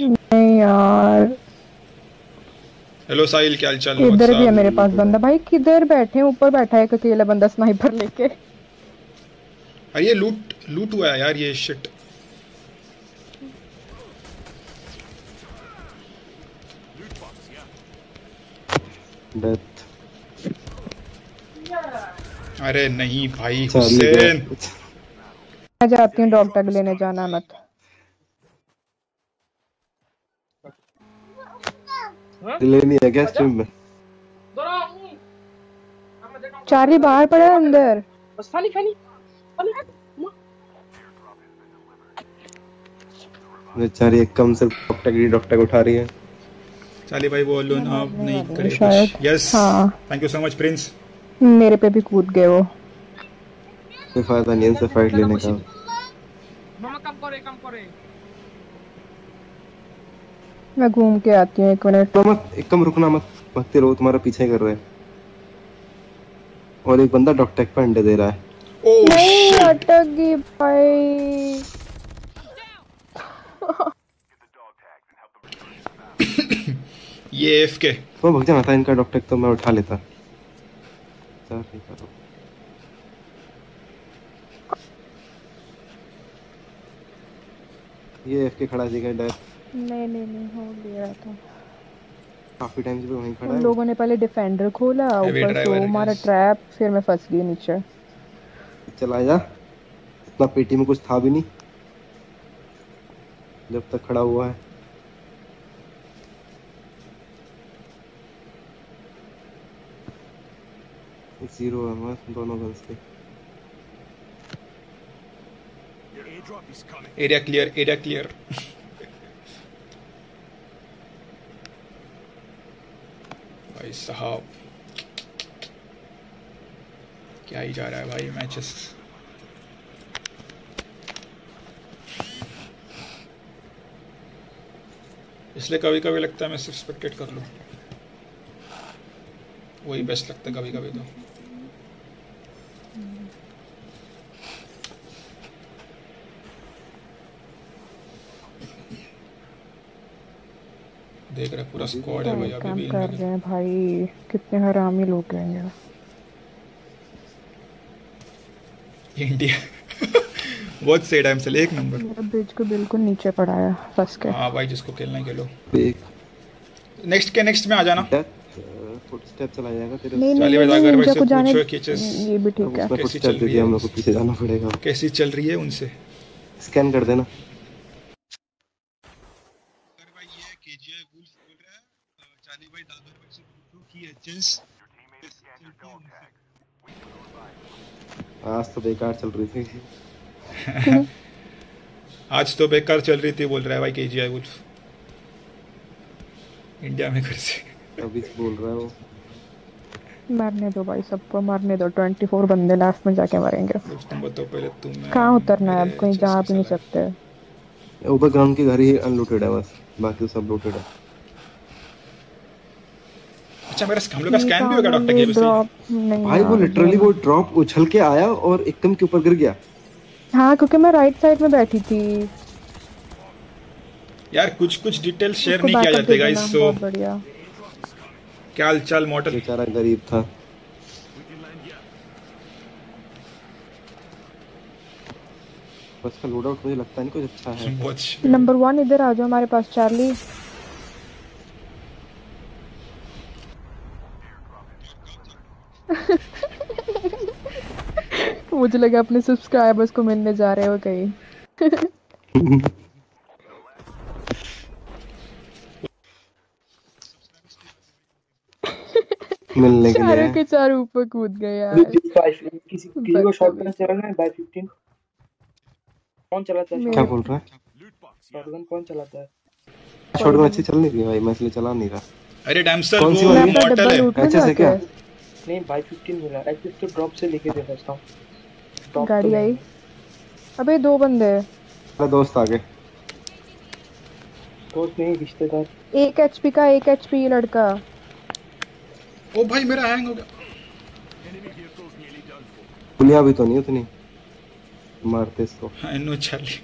नहीं यार। हेलो साहिल क्या हालचाल? इधर भी है मेरे पास बंदा। भाई किधर बैठे हैं? ऊपर बैठा है एक अकेला बंदा स्नाइपर लेके। अरे ये लूट लूट हुआ है यार ये शिट डेथ अरे नहीं भाई हुसैन। मैं जाती हूँ डॉग टैग लेने जाना मत। डिले नहीं है क्या स्ट्रीम में? चार्ली बाहर पड़ा है अंदर। बस फानी फानी बेचारी एक कम से डॉक्टर की डॉक्टर उठा रही है। चाली भाई वो लोन आप नहीं करे यस हाँ। Thank you so much Prince मेरे पे भी कूद गए वो। कोई फ़ायदा नहीं है इनसे फाइट लेने का। मामा कम करे कम करे। मैं घूम के आती हूँ एक मिनट। तो मत एकदम रुकना मत भगते रहो तुम्हारा पीछे कर रहे और एक बंदा डॉक्टर पे अंडे दे रहा है। ओ नहीं अटक गई भाई। ये एफ़ के वो भग जाना था इनका डॉक्टर तो मैं उठा लेता। सर ठीक है तो। ये एफ़ के खड़ा जी का डर। नहीं नहीं नहीं हो गया था काफ़ी टाइम से वहीं खड़ा है। लोगों ने पहले डिफेंडर खोला ऊपर से हमारा ट्रैप फिर मैं फंस गई नीचे। चला जा। इतना पेटी में कुछ था भी नहीं। जब तक खड़ा हुआ है। ज़ीरो है मस्त दोनों गन्स के. एरिया क्लियर एरिया क्लियर भाई साहब। क्या ही जा रहा है भाई मैचेस इसलिए कभी कभी लगता है मैं सिर्फ़ स्पेक्टेट कर लूँ। वही बेस्ट लगता है कभी कभी तो। देख रहे पूरा स्क्वाड है भाई अभी भी कर रहे हैं भाई कितने हरामी लोग हैं ये इंडिया बहुत सही टाइम चले एक नंबर मेरा ब्रिज को बिल्कुल नीचे पड़ा है फंस के हाँ भाई जिसको खेलना है खेलो। एक नेक्स्ट के नेक्स्ट में आ जाना। फुटस्टेप चला जाएगा तेरे नहीं नहीं चाली नहीं, नहीं वैसे इनसे पूछो कि चेस ये भी ठीक है। कैसी चल रही है? हम लोग को पीछे जाना पड़ेगा। कैसी चल रही है उनसे? स्कैन कर देना। आज तो बेकार चल रही थी। आज तो बेकार चल रही थी बोल रहा है भाई के जी आई वुल्फ इंडिया में घर से। अभी से बोल रहा है वो। मरने दो भाई सबको मरने दो। 24 बंदे लास्ट में जाके मरेंगे। तुम बताओ पहले तुम कहाँ उतरना है? अब कहीं जा भी नहीं सकते। ऊपर ग्राउंड के घर ही अनलूटेड है बस। बाकी तो सब लूटेड है। अच्छा मेरा हम लोग का स्कैन भी होगा डॉक्टर के भाई वो लिटरली वो ड्रॉप उछल के आया और एकदम के ऊपर गिर गया। हाँ क्योंकि मैं राइट साइड में बैठी थी। यार कुछ कुछ डिटेल शेयर नहीं किया जाते गाइस सो बढ़िया। क्या हाल चाल मॉडल बेचारा गरीब था। बस का लोड आउट मुझे लगता नहीं कुछ अच्छा है। नंबर वन इधर आ जाओ हमारे पास चार्ली मुझे लगा अपने सब्सक्राइबर्स को मिलने जा रहे हो कहीं। मिलने के लिए। चारों के चार ऊपर कूद गए यार। किसी किसी को शॉर्ट गन चलाना है? बाय 15 कौन चलाता है क्या बोल रहा है? शॉर्ट गन कौन चलाता है? शॉटगन अच्छी चल नहीं रही भाई मैं इसलिए चला नहीं रहा। अरे डैमसल वो मॉडल है। अच्छे से क्या? नहीं बाय 15 मिला। एक्चुअली तो ड्रॉप से लेके दे सकता हूँ। गाड़ी आई। अबे दो बंदे हैं। मेरा दोस्त आ गए दोस्त नहीं रिश्तेदार। एक एचपी का एक एचपी लड़का। ओ भाई मेरा हैंग हो गया। पुलिया भी तो नहीं उतनी। मारते इसको। आई नो चार्ली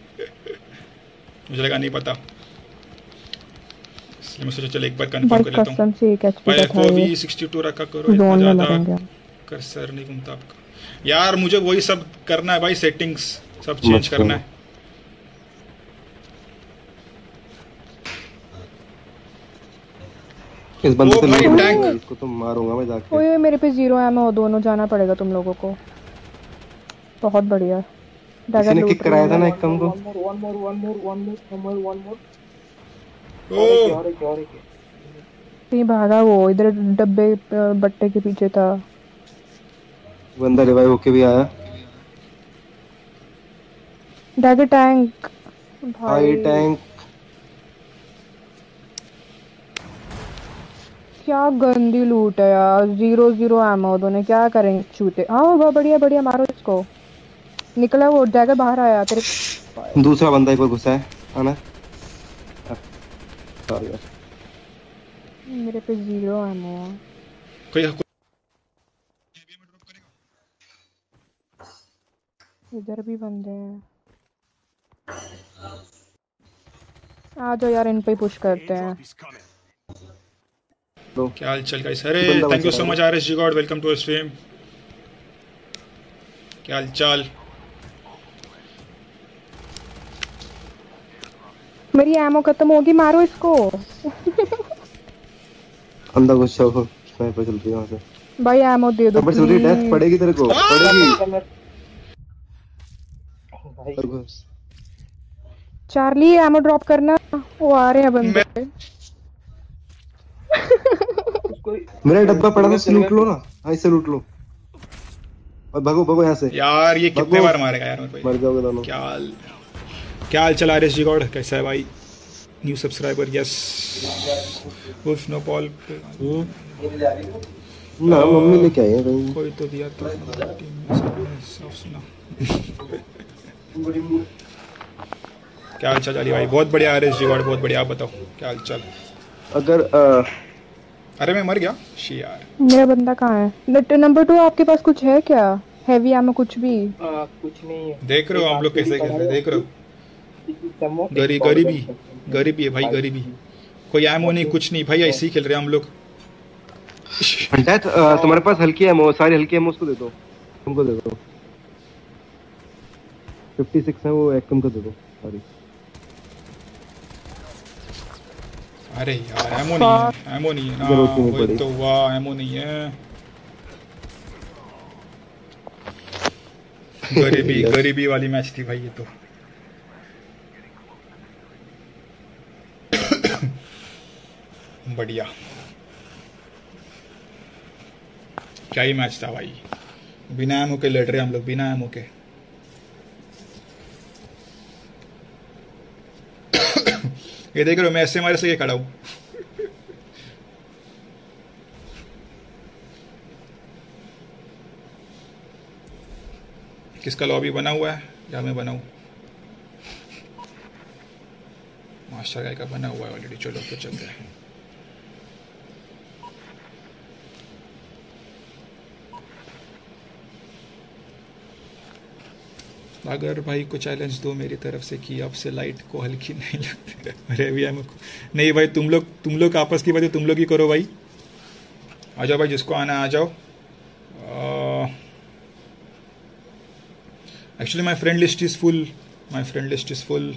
मुझे लगा नहीं पता। इसलिए मैं सोचा चल एक बार कंफर्म कर लेता हूँ। भाई एफ़ वी सिक्सटी टू रखा करो इतना ज़्यादा मरेंगे हम। कर सर नहीं घूमता आपका। यार मुझे वही सब करना है भाई सेटिंग्स सब चेंज करना है। इस बंदे से भाई, टैंक। इसको तो मारूँगा मैं जाके। ओए मेरे पे ज़ीरो एमओ दोनों जाना पड़ेगा तुम लोगों को। बहुत बढ़िया। किसी ने किक कराया था ना एक कम को? One more one more one more one more one more one more ओ और एक और एक कहीं भागा वो इधर डब्बे बट्टे के पीछे था। बंदा रिवाइव होके भी आया। डैगर टैंक भाई। टैंक क्या गंदी लूट है यार। ज़ीरो ज़ीरो एमओ दोनों क्या करेंगे चूते हाँ बहुत बढ़िया बढ़िया मारो इसको। निकला वो डैगर बाहर आया तेरे दूसरा बंदा एक और घुसा है आना। सॉरी यार मेरे पे ज़ीरो एमओ कोई इधर भी बंदे हैं। आ जाओ यार इन पे पुश करते हैं। तो क्या हाल चाल गाइस अरे thank you so much R S G God welcome to stream क्या हाल चाल? मेरी एमो खत्म होगी मारो इसको। अंदर घुस जाओ स्नाइपर चल रही है वहाँ से। भाई एमो दे दो चल रही टेस्ट पड़ेगी तेरे को पड़ेगी। अंदर घुस। चार्ली एमो ड्रॉप करना। वो आ रहे हैं बंदे। मेरा डब्बा पड़ा था लूट लो ना। हाँ इसे लूट लो। और भागो भागो यहाँ से। यार ये कितने बार मारेगा यार मेरे को मर जाओगे दोनों। क्या हाल क्या हाल चला रहे गॉड कैसा है भाई? न्यू सब्सक्राइबर यस उफ नो पॉल ना मम्मी लेके आई है कहीं कोई तो दिया तो टीम में साफ़ सुना। क्या हाल चाल चाली भाई? बहुत बढ़िया आ रहे गॉड बहुत बढ़िया आप बताओ क्या हाल चाल? अगर अ, अरे मैं मर गया? शी यार। मेरा बंदा कहाँ है? नट नंबर टू आपके पास कुछ है क्या? हैवी एमो कुछ भी? आ, कुछ नहीं है। देख रहे हो हम लोग कैसे खेल रहे हैं देख रहे हो। गरी गरीबी गरीबी है भाई गरीबी। कोई एमो नहीं कुछ नहीं भाई ऐसे ही खेल रहे हैं हम लोग। पंचायत तुम्हारे पास हल्की एमो सारी हल्की एमो उसको दे दो। तुमको दे दो। 56 है वो एक्टम को दे दो सॉरी अरे यार एमो नहीं है एमो नहीं है ना वही तो वाह एमो नहीं है। गरीबी गरीबी वाली मैच थी भाई ये तो। बढ़िया। क्या ही मैच था भाई? बिना एमो के लड़ रहे हम लोग, बिना एमो के। ये देख रहे हो, मैं ऐसे मारे से ये खड़ा हूँ। किसका लॉबी बना हुआ है? या मैं बनाऊँ मास्टर गाय का बना हुआ है ऑलरेडी चलो तो चलते हैं। अगर भाई को चैलेंज दो मेरी तरफ़ से कि अब से लाइट को हल्की नहीं लगती अरे नहीं भाई, तुम लोग तुम लोग आपस की बातें तुम लोग ही करो भाई। आ जाओ भाई, जिसको आना आ जाओ। Actually my friend list is full my friend list is full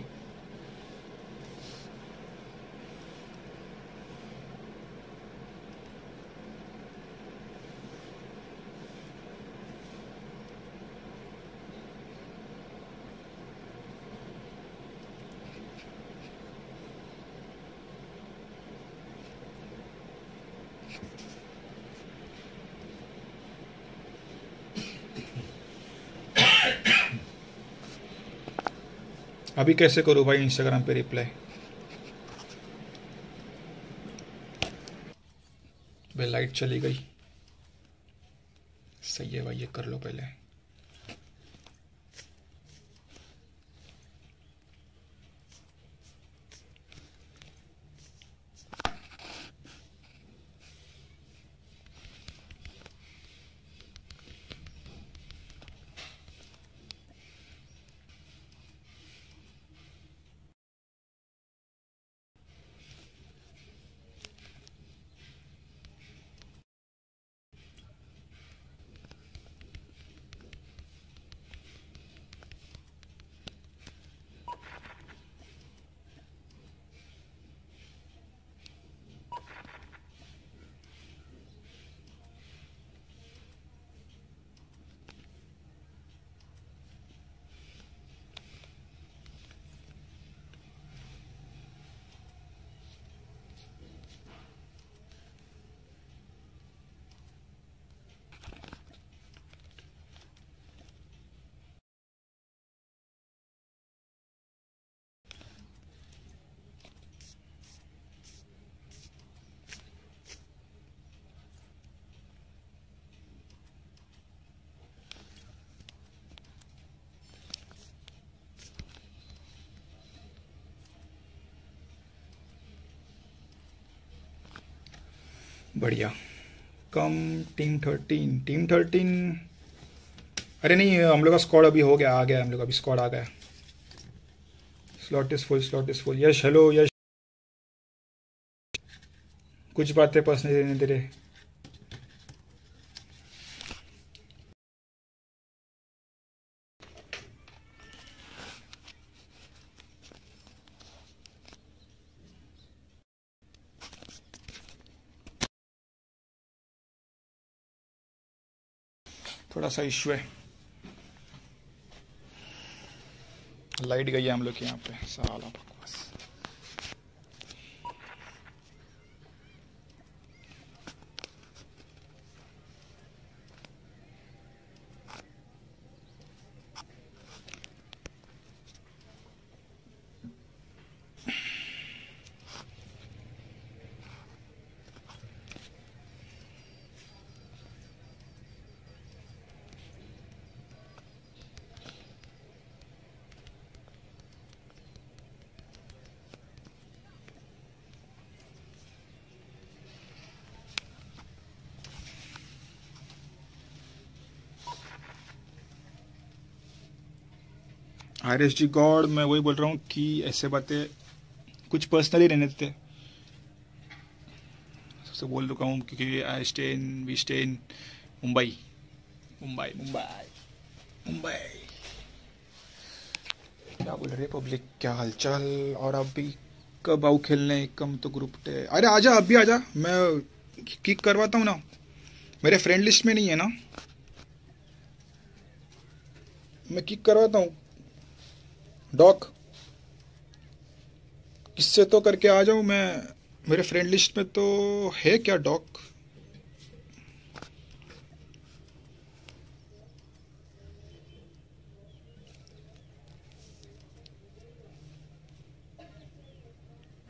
अभी कैसे करूँ भाई इंस्टाग्राम पे रिप्लाई भाई लाइट चली गई। सही है भाई, ये कर लो पहले। बढ़िया। Come team thirteen. Team thirteen? अरे नहीं, हम लोग का स्क्वाड अभी हो गया, आ गया, हम लोग अभी स्क्वाड आ गया। Slot is full slot is full Yash hello Yash. कुछ बातें पर्सनल देने दे रहे। थोड़ा सा इश्यू है। लाइट गई है हम लोग के यहाँ पे साला आर एस जी गॉड, मैं वही बोल रहा हूँ कि ऐसे बातें कुछ पर्सनली रहने देते सबसे बोल चुका हूँ क्योंकि I stay in we stay in Mumbai Mumbai Mumbai Mumbai क्या बोल रहे पब्लिक क्या हालचाल? और अभी कब आओ खेलने? कम तो ग्रुप टे अरे आजा अभी आजा। मैं किक करवाता हूँ ना। मेरे फ्रेंड लिस्ट में नहीं है ना। मैं किक करवाता हूँ। डॉक किससे तो करके आ जाऊँ मैं? मेरे फ्रेंड लिस्ट में तो है क्या डॉक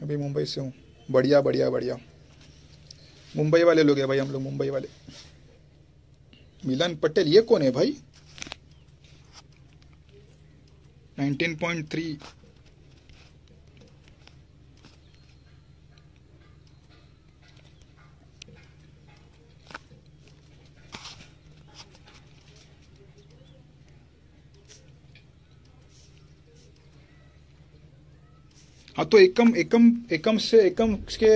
अभी मुंबई से हूँ। बढ़िया बढ़िया बढ़िया। मुंबई वाले लोग हैं भाई, हम लोग मुंबई वाले। मिलन पटेल, ये कौन है भाई? 19.3 हाँ तो एकम एकम एकम से, एकम के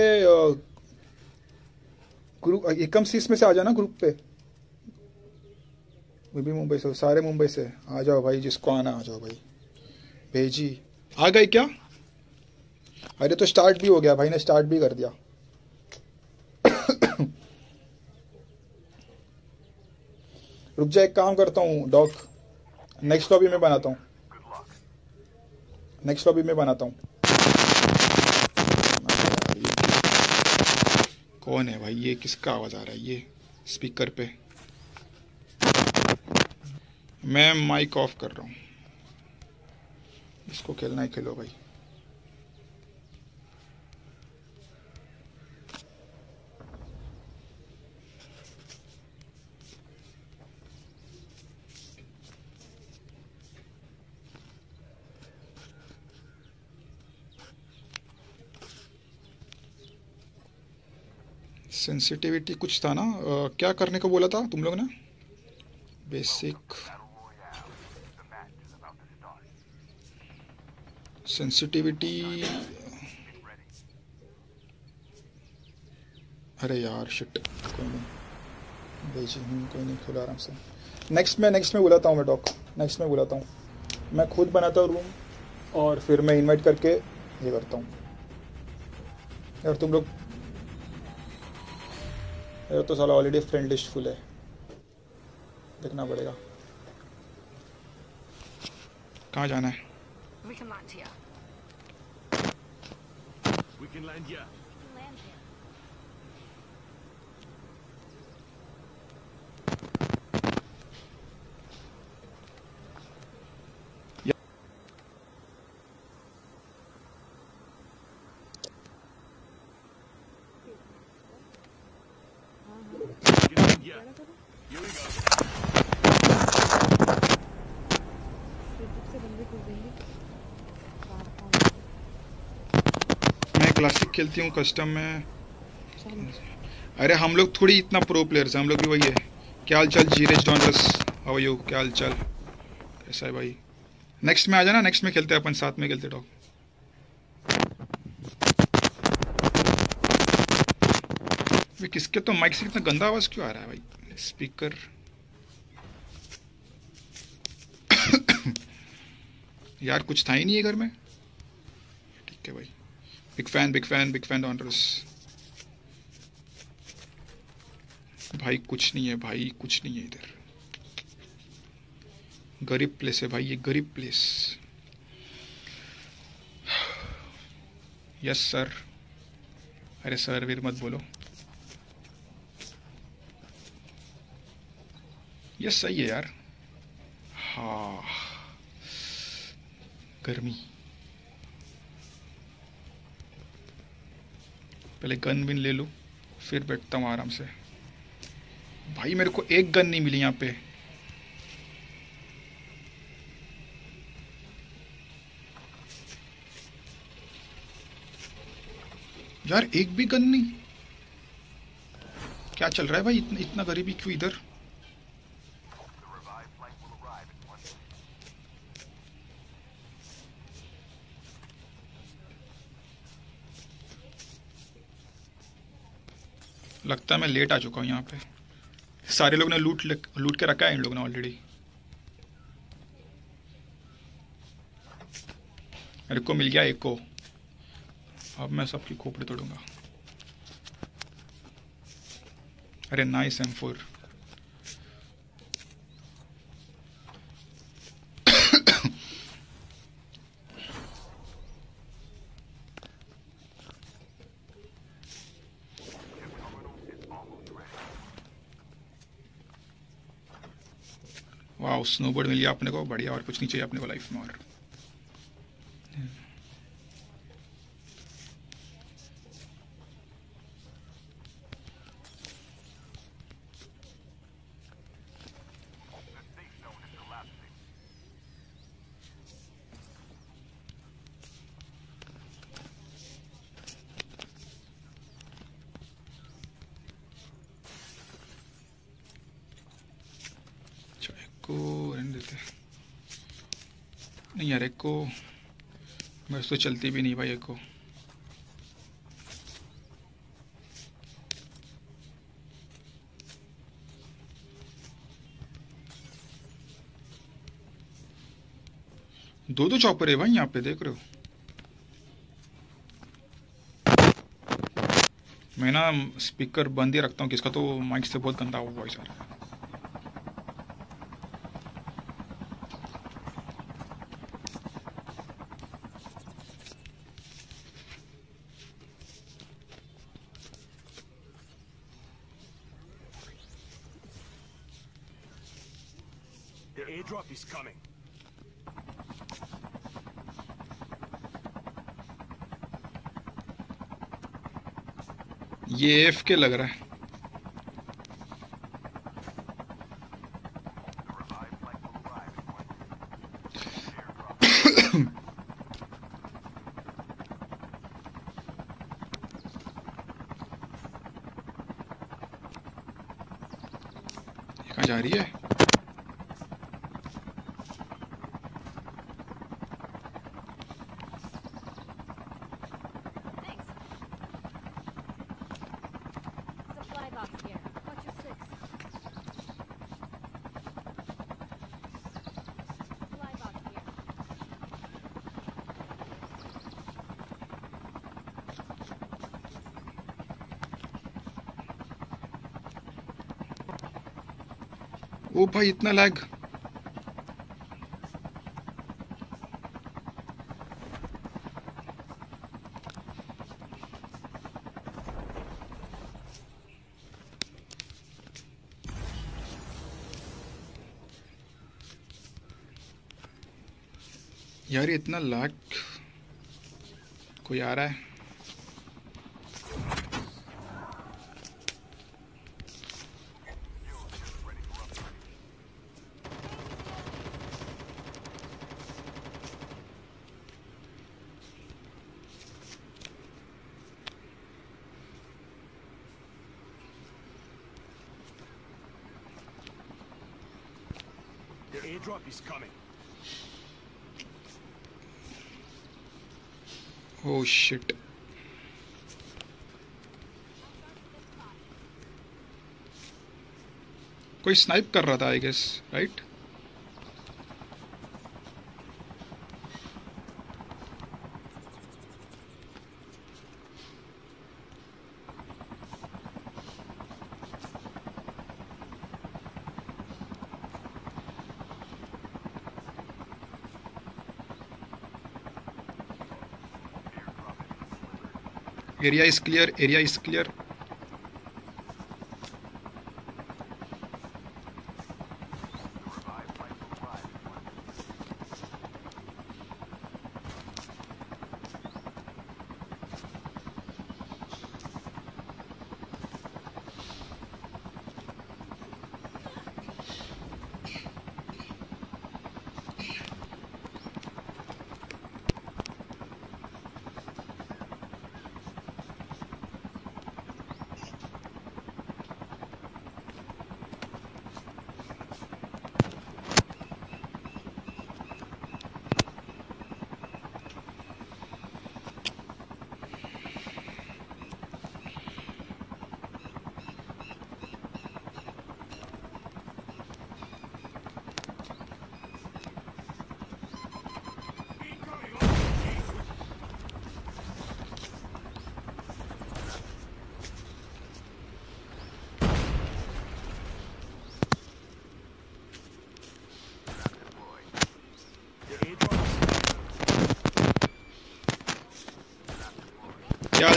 ग्रुप एकम से इसमें से आ जाना ग्रुप पे? भी मुंबई से, सारे मुंबई से। आ जाओ भाई, जिसको आना, आ जाओ भाई। भेजी। आ गए क्या? अरे तो स्टार्ट भी हो गया भाई ने स्टार्ट भी कर दिया। रुक जा एक काम करता हूँ डॉक नेक्स्ट लॉबी में बनाता हूँ। नेक्स्ट लॉबी में बनाता हूँ। कौन है भाई? ये किसका आवाज़ आ रहा है? ये स्पीकर पे। मैं माइक ऑफ़ कर रहा हूँ। इसको खेलना है खेलो भाई। सेंसिटिविटी कुछ था ना? अ, क्या करने को बोला था तुम लोग ने? बेसिक सेंसिटिविटी अरे यार शिट कोई नहीं। भेजी हूँ, कोई नहीं खुला आराम से। नेक्स्ट में नेक्स्ट में बुलाता हूँ मैं डॉक नेक्स्ट में बुलाता हूँ। मैं खुद बनाता हूँ रूम और फिर मैं इनवाइट करके ये करता हूँ। यार, तुम लोग यार तो साला ऑलरेडी फ्रेंड लिस्ट फुल है। देखना पड़ेगा। कहाँ जाना है? Yakinlah dia. क्लासिक खेलती हूँ कस्टम में। अरे, हम लोग थोड़ी इतना प्रो प्लेयर्स हैं, हम लोग भी वही है। क्या हाल चाल? जीरेज डॉनरस हाउ यू क्या हाल चाल? कैसा है भाई। नेक्स्ट में आ जाना नेक्स्ट में खेलते हैं अपन, साथ में खेलते डॉग किसके तो माइक से इतना गंदा आवाज़ क्यों आ रहा है भाई? स्पीकर यार, कुछ था ही नहीं है घर में। ठीक है भाई। Big fan big fan big fan donors भाई कुछ नहीं है, भाई कुछ नहीं है इधर। गरीब प्लेस है भाई, ये गरीब प्लेस यस सर अरे सर वीर मत बोलो। यस सही है यार। हाँ। गर्मी। पहले गन विन ले लूँ फिर बैठता हूँ आराम से। भाई मेरे को एक गन नहीं मिली यहाँ पे। यार एक भी गन नहीं। क्या चल रहा है भाई? इतना, इतना गरीबी क्यों इधर? लगता है मैं लेट आ चुका हूँ यहाँ पे। सारे लोग ने लूट लूट के रखा है इन लोगों ने ऑलरेडी मेरे को मिल गया एक को। अब मैं सबकी खोपड़ी तोड़ूँगा। अरे नाइस एम फोर वाह स्नोबोर्ड मिल गया अपने को, बढ़िया, और कुछ नहीं चाहिए अपने को लाइफ में और अच्छा एक को रहने देते नहीं यार एक को तो चलती भी नहीं भाई एक को। दो दो चॉपर है भाई, यहाँ पे देख रहे हो। मैं ना स्पीकर बंद ही रखता हूँ, किसका तो माइक से बहुत गंदा वॉइस आ रहा है The airdrop is coming. ये एफ़ के लग रहा है ये कहाँ जा रही है Supply box here. Watch your six. Supply box here. ओ भाई इतना लैग यार इतना लाख कोई आ रहा है? कोई स्नाइप कर रहा था I guess right area is clear area is clear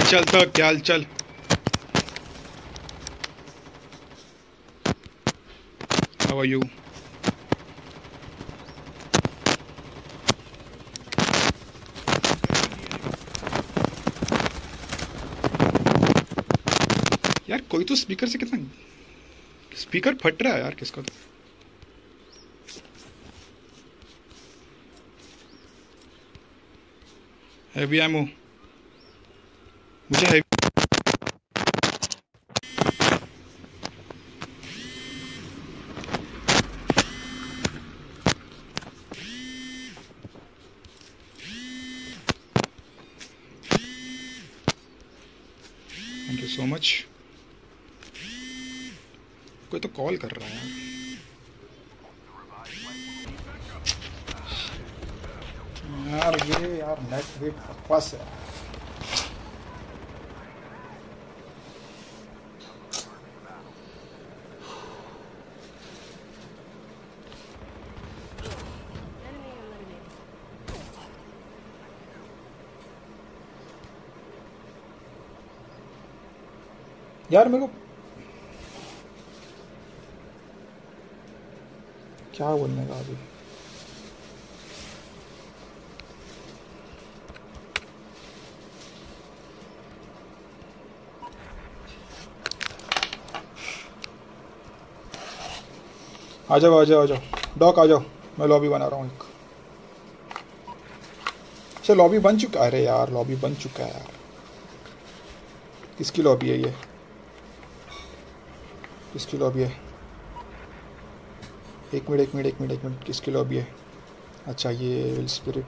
चल था क्या चल? हाउ आर यू यार, कोई तो स्पीकर से कितना स्पीकर फट रहा है यार, किसका? तो हैवी एमो मुझे है थैंक यू सो मच कोई तो कॉल कर रहा है यार। ये यार नेट भी बकवास है। यार मेरे को क्या बोलने का अभी? आ जाओ आ जाओ आ जाओ। डॉक आ जाओ। मैं लॉबी बना रहा हूँ एक। अच्छा लॉबी बन चुका है। अरे यार लॉबी बन चुका है यार। किसकी लॉबी है ये? किसकी लॉबी है? एक मिनट एक मिनट एक मिनट एक मिनट, किसकी लॉबी है? अच्छा ये विल स्पिरिट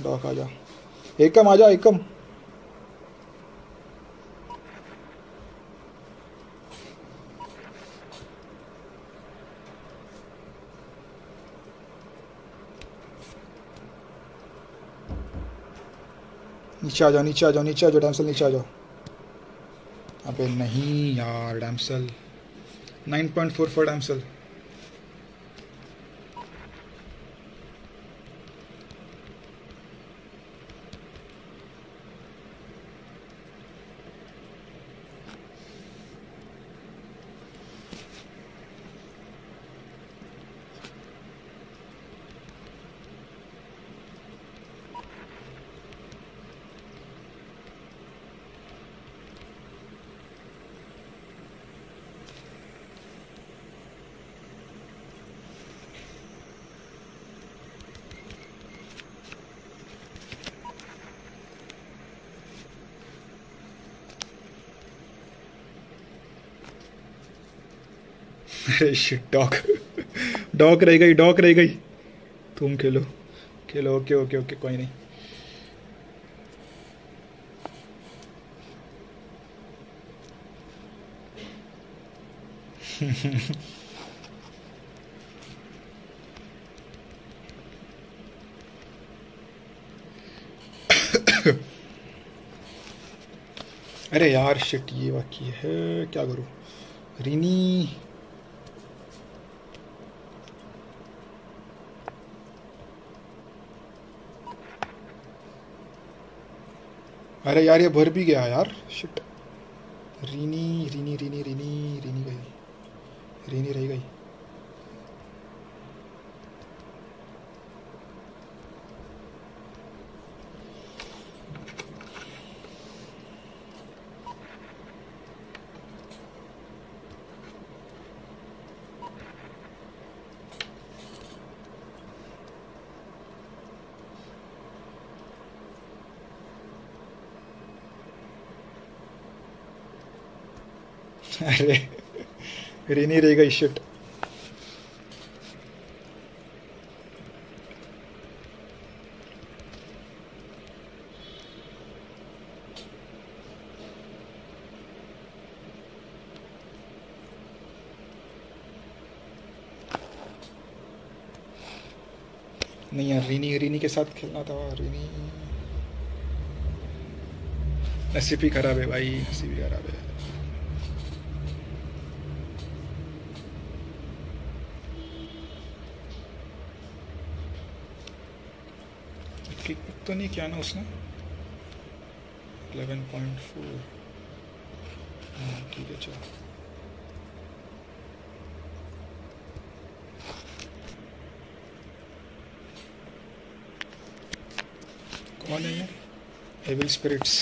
डॉक आ जा। एकम, आ जा, एकम। नीचे आ जाओ, नीचे आ जाओ, नीचे आ जाओ डैमसल नीचे आ जाओ। अबे नहीं यार damsel nine point four four damsel अरे शिट डॉग डॉग रह गई, डॉक रह गई। तुम खेलो। खेलो, ओके ओके ओके, कोई नहीं। अरे यार शिट ये बाकी है। क्या करूँ? रीनी। अरे यार, ये भर भी गया यार। शिट रीनी रीनी रीनी रीनी रीनी गई रीनी रह गई। अरे रीनी रह गई शिट नहीं यार, रीनी रीनी के साथ खेलना था, रीनी। नसीब ही खराब है भाई, नसीब ही खराब है किक तो नहीं किया ना उसने? 11.4 हाँ ठीक है, चलो। कौन है ये? स्पिरिट्स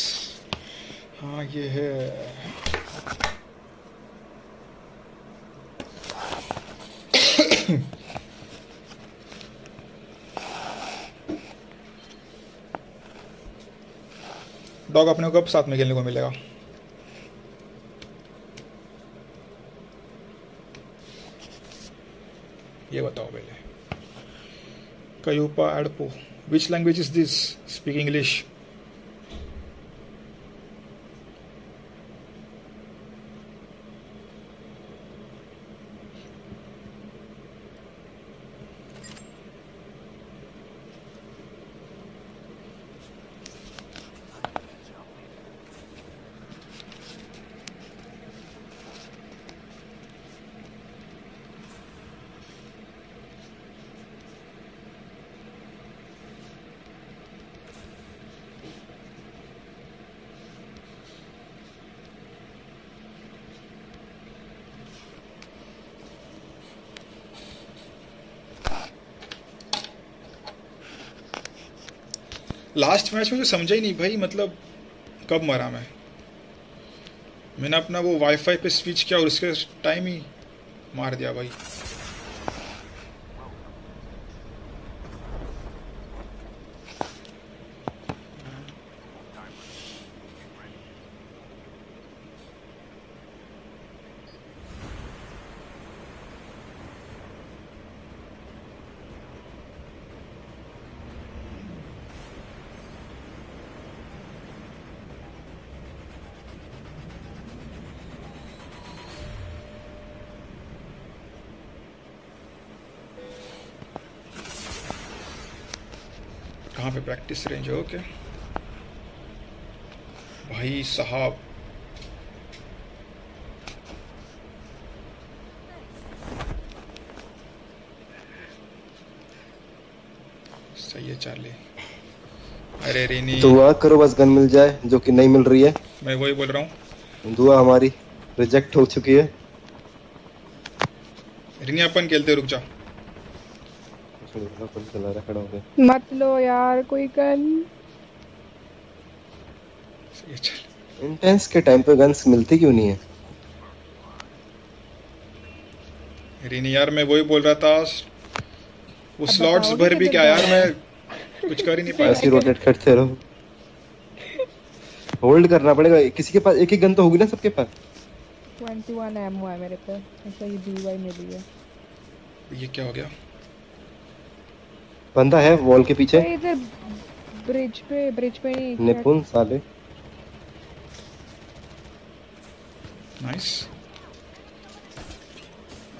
हाँ ये है। डॉग अपने को साथ में खेलने को मिलेगा। ये बताओ पहले। कयूपा एडपो which language is this speak English last match में जो समझा ही नहीं, भाई मतलब कब मरा मैं? मैंने अपना वो वाईफाई पे स्विच किया और उसके टाइम ही मार दिया, भाई। प्रैक्टिस रेंज है ओके भाई साहब सही है चार्ली। अरे रेनी। दुआ करो बस गन मिल जाए जो कि नहीं मिल रही है। मैं वही बोल रहा हूँ। दुआ हमारी रिजेक्ट हो चुकी है। रेनी अपन खेलते रुक जा चला रहा खड़ा हो गया मत लो यार कोई गन। चल इंटेंस के टाइम पे गन्स मिलती क्यों नहीं है? रेनी यार मैं वही बोल रहा था वो स्लॉट्स भर भी क्या यार मैं कुछ कर ही नहीं पाया। ऐसे रोटेट करते रहो। होल्ड करना पड़ेगा। किसी के पास एक ही गन तो होगी ना सबके पास? 21 एमओ है मेरे पे। ऐसा ही डीवाई मिली है। ये क्या हो गया? बंदा है वॉल के पीछे। इधर ब्रिज पे ब्रिज पे नहीं निपुण साले। नाइस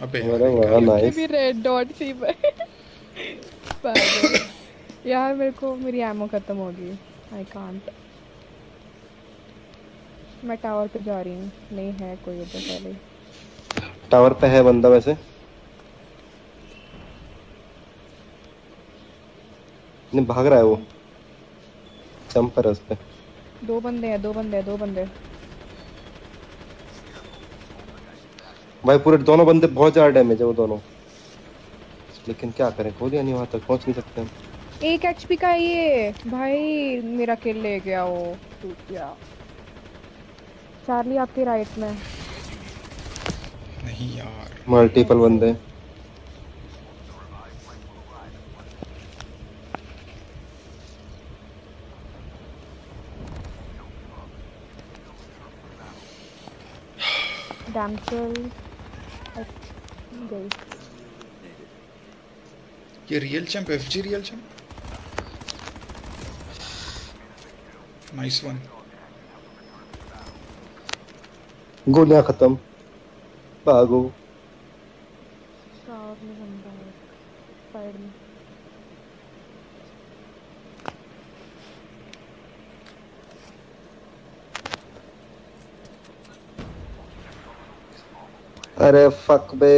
अबे। अरे वाह ये नाइस भी रेड डॉट थी पर यार मेरे को मेरी एमो खत्म हो गई। आई कांट मैं टावर पे जा रही हूँ। नहीं है कोई उधर पहले। टावर पे है बंदा वैसे। नहीं भाग रहा है वो? जंपर है उस पे। दो बंदे हैं दो बंदे हैं दो बंदे भाई पूरे दोनों बंदे बहुत ज़्यादा डैमेज है वो दोनों। लेकिन क्या करें गोलियाँ नहीं वहाँ तक पहुँच नहीं सकते हम। एक एचपी का ये भाई मेरा किल ले गया वो। टूट गया चार्ली आपके राइट में। नहीं यार। मल्टीपल बंदे। डैमसेल गई। ये real champ FG real champ nice one गोलियाँ खत्म। भागो। में बंदा है साइड में। अरे फक बे।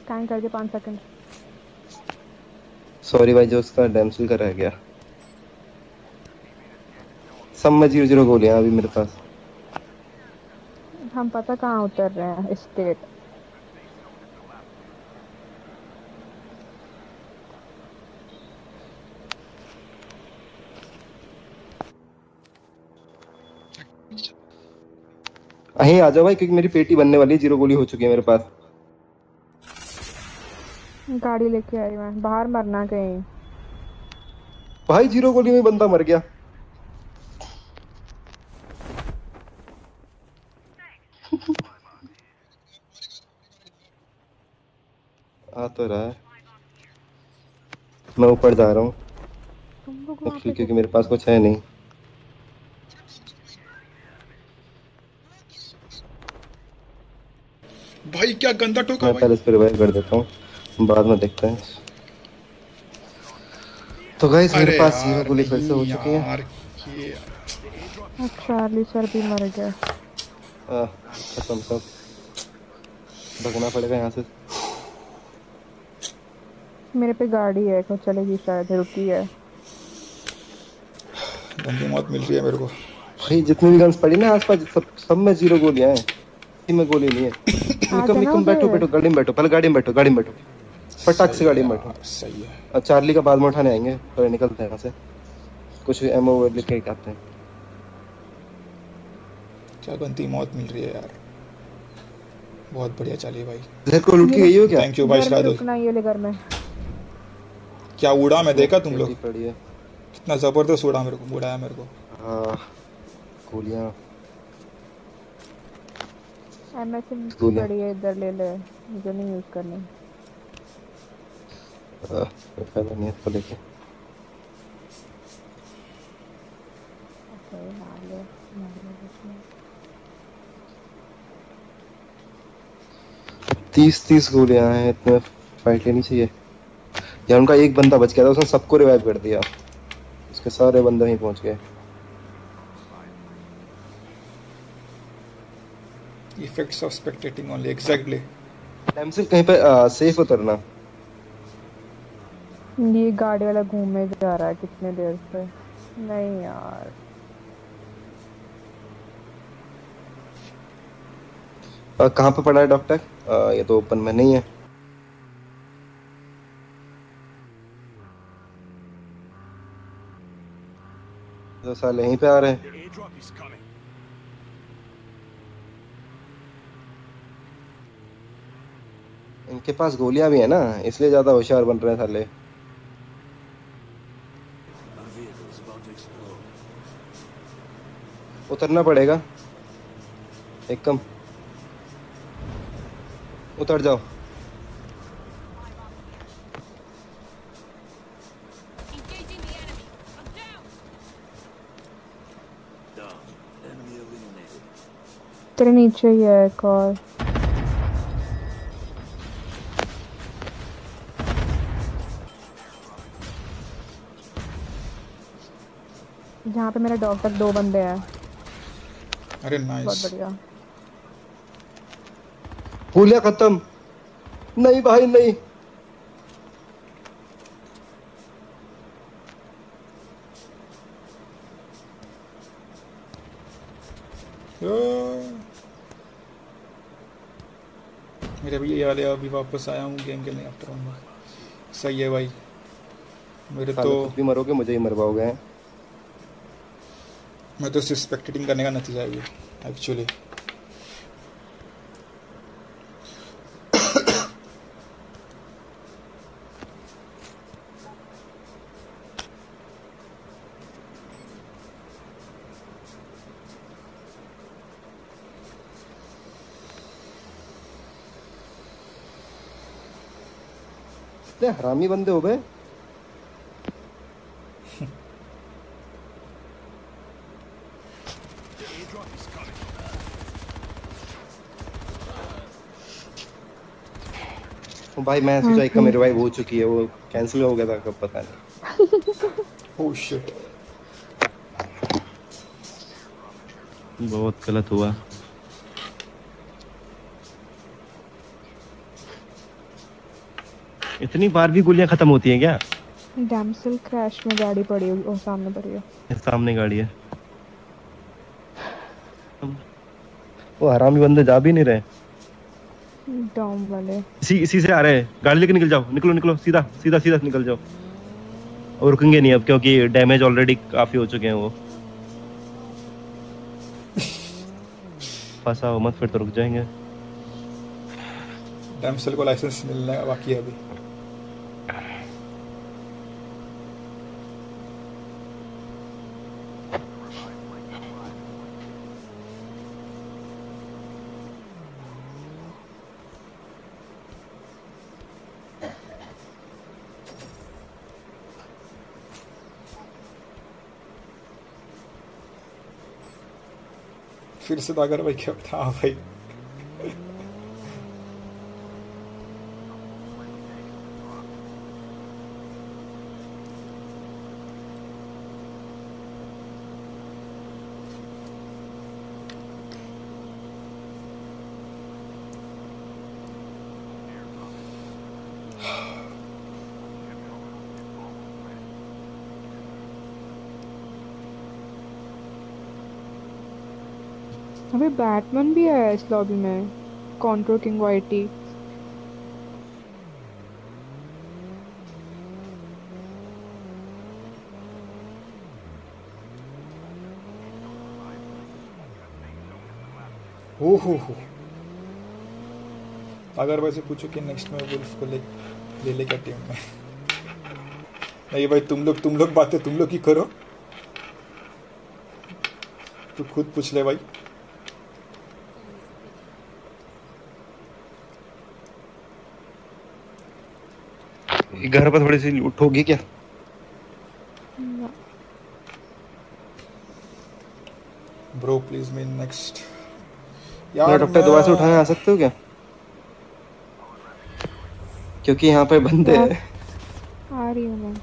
स्कैन कर दे पाँच सेकंड सॉरी भाई जो उसका डैमसिल का रह गया। सब में ज़ीरो ज़ीरो गोलियाँ अभी मेरे पास। हम पता कहाँ उतर रहे हैं स्टेट अहीं आ जाओ भाई क्योंकि मेरी पेटी बनने वाली है ज़ीरो गोली हो चुकी है मेरे पास। गाड़ी लेके आई मैं बाहर मरना कहीं। भाई ज़ीरो गोली में बंदा मर गया। आ तो रहा है। मैं ऊपर जा रहा हूँ। वहाँ क्योंकि मेरे पास कुछ है नहीं। भाई क्या गंदा टोका मैं भाई? पहले इसको रिवाइव कर देता हूँ बाद में देखते हैं। तो गाइस मेरे पास ज़ीरो गोली फिर से हो चुकी है। ये चार्ली सर भी मर गया। आ, खत्म सब भगना पड़ेगा यहाँ से। मेरे पे गाड़ी है को चलेगी शायद? रुकी है। गंदी मौत मिल रही है मेरे को। भाई जितनी भी गन्स पड़ी ना आसपास सब सब में ज़ीरो गोलियाँ हैं। किसी में गोली नहीं है। निकम निकम बैठो बैठो गाड़ी में बैठो पहले गाड़ी में बैठो गाड़ी में बैठो। फटाक से गाड़ी में बैठो। सही है। और चार्ली का बाद में उठाने आएँगे पहले निकलते हैं यहाँ से। कुछ एमओ लेके आते हैं। क्या गंदी मौत मिल रही है यार। बहुत बढ़िया चलिए भाई। घर को लूट के गई हो क्या? थैंक यू भाई श्रादुल रुकना ये ले घर में। क्या उड़ा मैं देखा तुम लोग? कितना ज़बरदस्त उड़ा मेरे को उड़ाया मेरे को। हाँ गोलियाँ। एमएसएम स्कूल है। पड़ी है इधर ले ले। मुझे नहीं यूज़ करनी। आ, कोई फ़ायदा नहीं है इसको लेके। तीस तीस गोलियाँ हैं इतने फाइट लेनी चाहिए। यार उनका एक बंदा बच गया था उसने सबको रिवाइव कर दिया। उसके सारे बंदे वहीं पहुँच गए। Effects of spectating only exactly damsel कहीं पे सेफ़ उतरना? ये गाड़ी वाला घूमे जा रहा है कितने देर से? नहीं यार। आ, कहाँ पे पड़ा है डॉक्टर आ, ये तो ओपन में नहीं है। तो साले यहीं पे आ रहे हैं The airdrop is coming. इनके पास गोलियाँ भी है ना, इसलिए ज़्यादा होशियार बन रहे हैं साले उतरना पड़ेगा। एक कम। उतर जाओ। तेरे नीचे ही है एक और। पे मेरे डॉग तक दो बंदे हैं। अरे नाइस बहुत बढ़िया। गोलियाँ खत्म। नहीं भाई नहीं। मेरे भी ये वाले अभी वापस आया हूँ गेम खेलने आफ्टर वन सही है भाई। मेरे तो खुद भी मरोगे मुझे ही मरवाओगे हैं? मैं तो सिर्फ़ स्पेक्टेटिंग करने का नतीजा है एक्चुअली हरामी बंदे हो गए। भाई मैं सोचा एक का मेरे भाई हो चुकी है वो कैंसिल हो गया था कब पता नहीं। ओह शिट बहुत गलत हुआ। इतनी बार भी गोलियाँ खत्म होती हैं क्या? डैमसल क्रैश में गाड़ी पड़ी हुई और सामने पड़ी है। सामने गाड़ी है। वो हरामी बंदे जा भी नहीं रहे। वाले। इसी इसी से आ रहे हैं। गाड़ी लेके निकल जाओ। निकलो निकलो। सीधा सीधा सीधा निकल जाओ। और रुकेंगे नहीं अब क्योंकि डैमेज ऑलरेडी काफ़ी हो चुके हैं वो। फंसा हो मत फिर तो रुक जाएँगे। डैमसेल को लाइसेंस मिलने बाकी है अभी। फिर से दागर भाई क्या था हाँ भाई अबे बैटमैन भी है इस लॉबी में? कॉन्ट्रो किंग वाइटी हो हो हो अगर वैसे पूछो कि नेक्स्ट में वुल्फ को ले ले ले क्या टीम में? नहीं भाई, तुम लोग तुम लोग बातें तुम लोग ही करो। तू खुद पूछ ले भाई। घर पर थोड़ी सी लूट होगी क्या? ब्रो प्लीज़ मीन नेक्स्ट मेरा टप्पे दोबारा से उठाने आ सकते हो क्या? क्योंकि यहाँ पे बंदे हैं। आ रही हूँ मैं।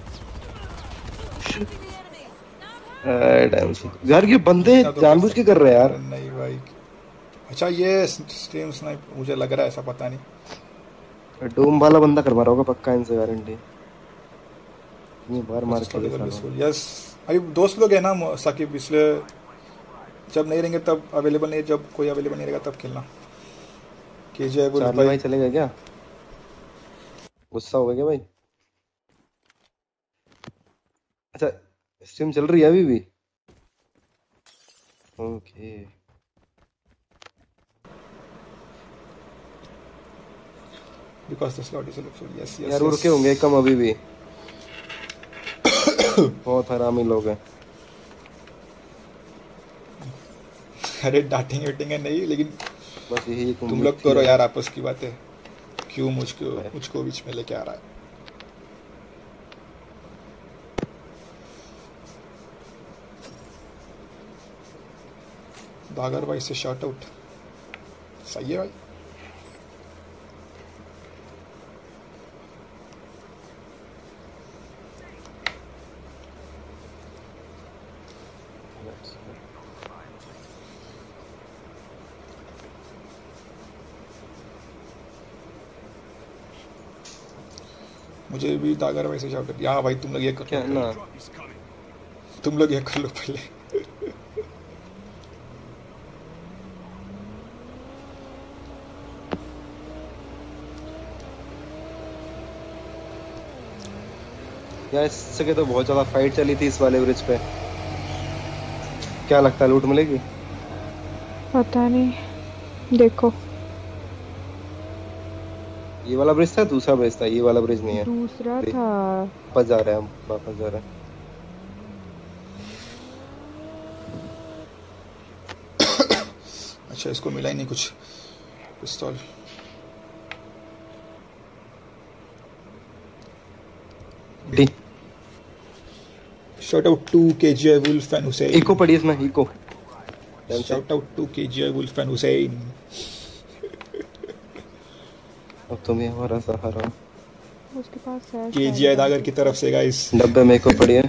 यार ये बंदे जानबूझ के कर रहे हैं यार। नहीं भाई। अच्छा ये स्ट्रीम स्नाइप मुझे लग रहा है ऐसा पता नहीं। डोम वाला बंदा करवा रहा होगा पक्का इनसे गारंटी ये बार मार के। यस अभी दोस्त लोग है ना साकिब इसलिए जब नहीं रहेंगे तब अवेलेबल नहीं जब कोई अवेलेबल नहीं रहेगा तब खेलना। के जे चार्ली भाई। चलेगा क्या? गुस्सा हो गया क्या भाई? अच्छा स्ट्रीम चल रही है अभी भी? Okay because the slot is full yes yes यार उड़ के होंगे कम अभी भी। बहुत हरामी लोग हैं। अरे डांटेंगे वेटेंगे नहीं लेकिन बस यही तुम लोग करो यार। यार आपस की बातें। क्यों मुझको मुझको बीच में लेके आ रहा है? दागर भाई से शॉट आउट सही है भाई? मुझे भी दागर से शाउट कर हाँ भाई तुम लोग ये कर क्या? ना। तुम लोग ये कर लो पहले। यार इस जगह तो बहुत ज़्यादा फाइट चली थी इस वाले ब्रिज पे। क्या लगता है लूट मिलेगी? पता नहीं। देखो। ये वाला ब्रिज था? दूसरा ब्रिज था ये वाला ब्रिज नहीं है। दूसरा था। वापस जा रहे हैं हम वापस जा रहे हैं। अच्छा इसको मिला ही नहीं कुछ पिस्तौल। D. Shout out to KGI Wolf and Hussein. इको पड़ी इसमें इको Shout out to KGI Wolf and Hussein. अब तुम ही हमारा सहारा। उसके पास है KGI दागर की तरफ़ से गाइस डब्बे में इको पड़ी है।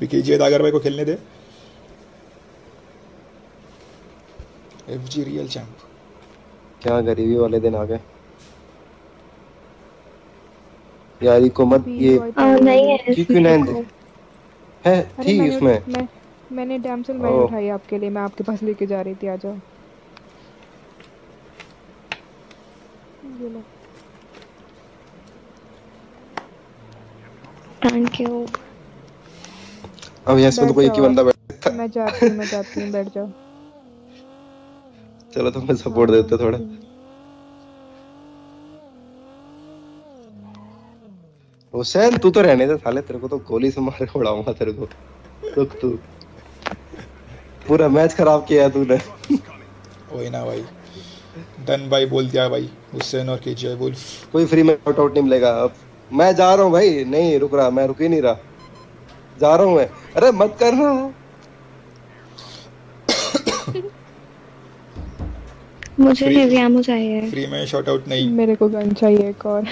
भी KGI दागर भाई को खेलने दे। FG रियल चैंप क्या गरीबी वाले दिन आ गए। यार इको मत ये हाँ, नहीं है क्यों क्यों नहीं दे है थी उसमें। मैं मैंने डैमसल मैंने उठाई आपके लिए मैं आपके पास लेके जा रही थी आ जाओ। ये लो थैंक यू अब यहाँ इसमें तो कोई एक ही बंदा बैठा मैं जाती हूँ मैं जाती हूँ बैठ जाओ। चलो तुम्हें सपोर्ट देते थोड़ा। हुसैन तू तो रहने दे साले तेरे को तो गोली से मार के उड़ाऊँगा तेरे को। रुक तू। पूरा मैच खराब किया है तूने। वही ना भाई। डन भाई बोल दिया भाई। हुसैन और KGI Wolf कोई फ्री में आउट आउट नहीं मिलेगा। अब मैं जा रहा हूँ भाई। नहीं रुक रहा मैं रुक ही नहीं रहा। जा रहा हूँ मैं। अरे मत करना मुझे Free- हेवी एमो चाहिए। फ्री में शॉट आउट नहीं। मेरे को गन चाहिए एक और।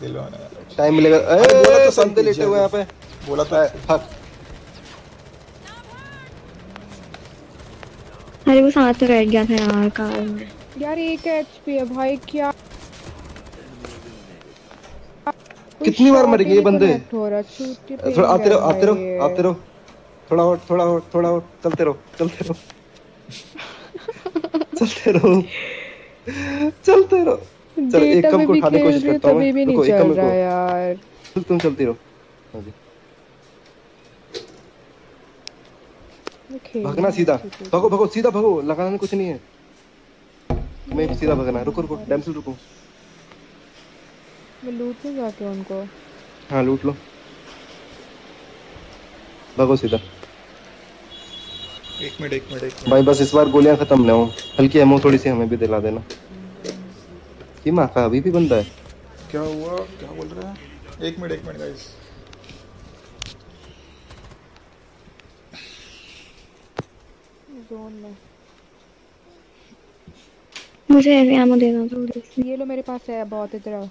दिलवाना टाइम मिलेगा। अरे बोला तो बंदे लेटे हुए यहाँ पे। बोला तो फक अरे वो साथ में बैठ गया था यार कार में। यार एक एचपी है भाई क्या? कितनी बार मर गए ये बंदे? पे थोड़ा आते रहो आते रहो आते रहो। थोड़ा और थोड़ा और थोड़ा और चलते रहो चलते रहो। चलते रहो। चलते रहो। चल एक कम को उठाने की कोशिश करता हूँ मैं। रुको एक कम को यार। तुम चलती रहो। हाँ भागना सीधा। भगो भगो सीधा भगो लगाना कुछ नहीं है। तुम्हें भी सीधा भगना रुको रुको डैम से रुको। मैं लूट लूँ जाके उनको। हाँ लूट लो। भगो सीधा। एक मिनट एक मिनट एक मिनट। भाई बस इस बार गोलियाँ खत्म ना हो। हल्की एमो थोड़ी सी हमें भी दिला देना। ये माँ का अभी भी बंदा है। क्या हुआ? क्या बोल रहा है? एक मिनट एक मिनट गाइस जोन में। मुझे हेवी एमो देना थोड़ी सी ये लो मेरे पास है बहुत इधर आओ।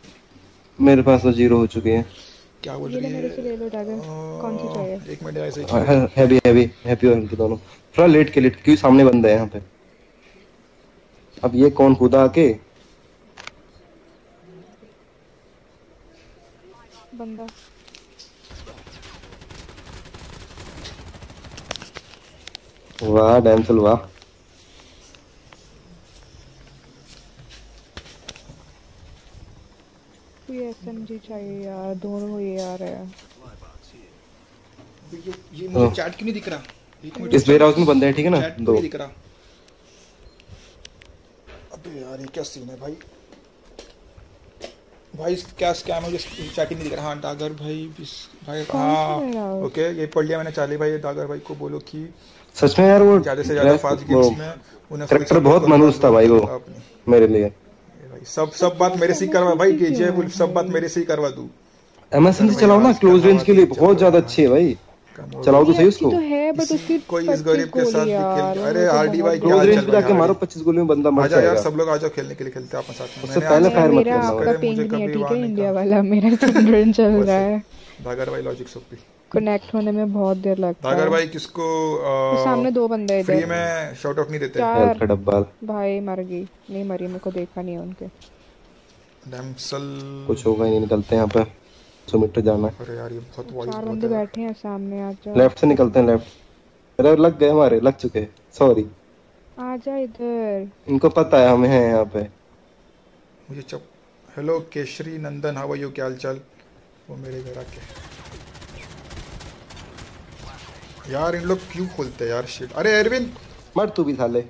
मेरे पास तो ज़ीरो हो चुकी है। क्या बोल ये लो रही मेरे से ले लो डैगर कौन सी चाहिए? एक मिनट ऐसे हैवी हैवी हैप्पी और हल्की दोनों थोड़ा लेट के लेट क्योंकि सामने बंदा है यहाँ पे। अब ये कौन कूदा आके बंदा। वाह डैंसल वाह। कोई एसएमजी चाहिए यार दोनों ये आ रहे हैं ये ये हाँ। मुझे चैट क्यों नहीं दिख रहा? एक मिनट। इस वेयर हाउस में बंदे हैं ठीक है ना? दो। नहीं दिख रहा? अबे यार ये क्या सीन है भाई? भाई क्या स्कैम है? मुझे चैट ही नहीं दिख रहा। हाँ डागर भाई भाई हाँ। ओके ये पढ़ लिया मैंने चाली भाई डागर भाई को बोलो कि सच में यार वो ज़्यादा से ज़्यादा फास्ट गेम्स में उन्हें करेक्टर बहुत मनूस था भाई वो मेरे लिए। भाई सब सब बात मेरे से ही करवा भाई के जे सब बात मेरे से ही करवा दूँ। एमएसएम से चलाओ ना क्लोज रेंज के लिए बहुत ज़्यादा अच्छी है भाई। चलाओ तो सही उसको। तो है बट उसकी कोई इस गरीब के साथ भी खेल अरे तो आरडी भाई क्या क्लोज रेंज चल पे भाई जाके मारो हार्डी? 25 गोली में बंदा मर यार जाएगा। सब लोग आ जाओ खेलने के लिए खेलते हैं अपन साथ। में उससे पहले फायर मत मेरा करना। आपका मुझे नहीं है कभी ठीक है इंडिया वाला मेरा सिमरन चल रहा है। धागर भाई लॉजिक सोपी कनेक्ट होने में बहुत देर लगता है। भाई किसको तो सामने दो बंदे इधर। फ्री में शॉट ऑफ़ नहीं देते? चार हेल्थ का डब्बा भाई मर गई। नहीं मरी मेरे को देखा नहीं है उनके। डैमसल कुछ होगा ही नहीं निकलते हैं यहाँ पे। 100 मीटर जाना अरे यार ये बहुत वॉइस चार बहुत बंदे बैठे हैं सामने आ जा लेफ़्ट से निकलते हैं लेफ़्ट अरे लग गए हमारे लग चुके हैं। सॉरी आ जा इधर। इनको पता है हमें हैं यहाँ पे। मुझे चप। Hello Kesari Nandan how are you क्या हाल चाल वो मेरे घर आके। यार इन लोग क्यों खोलते हैं यार? शिट अरे एरविन मर तू भी साले।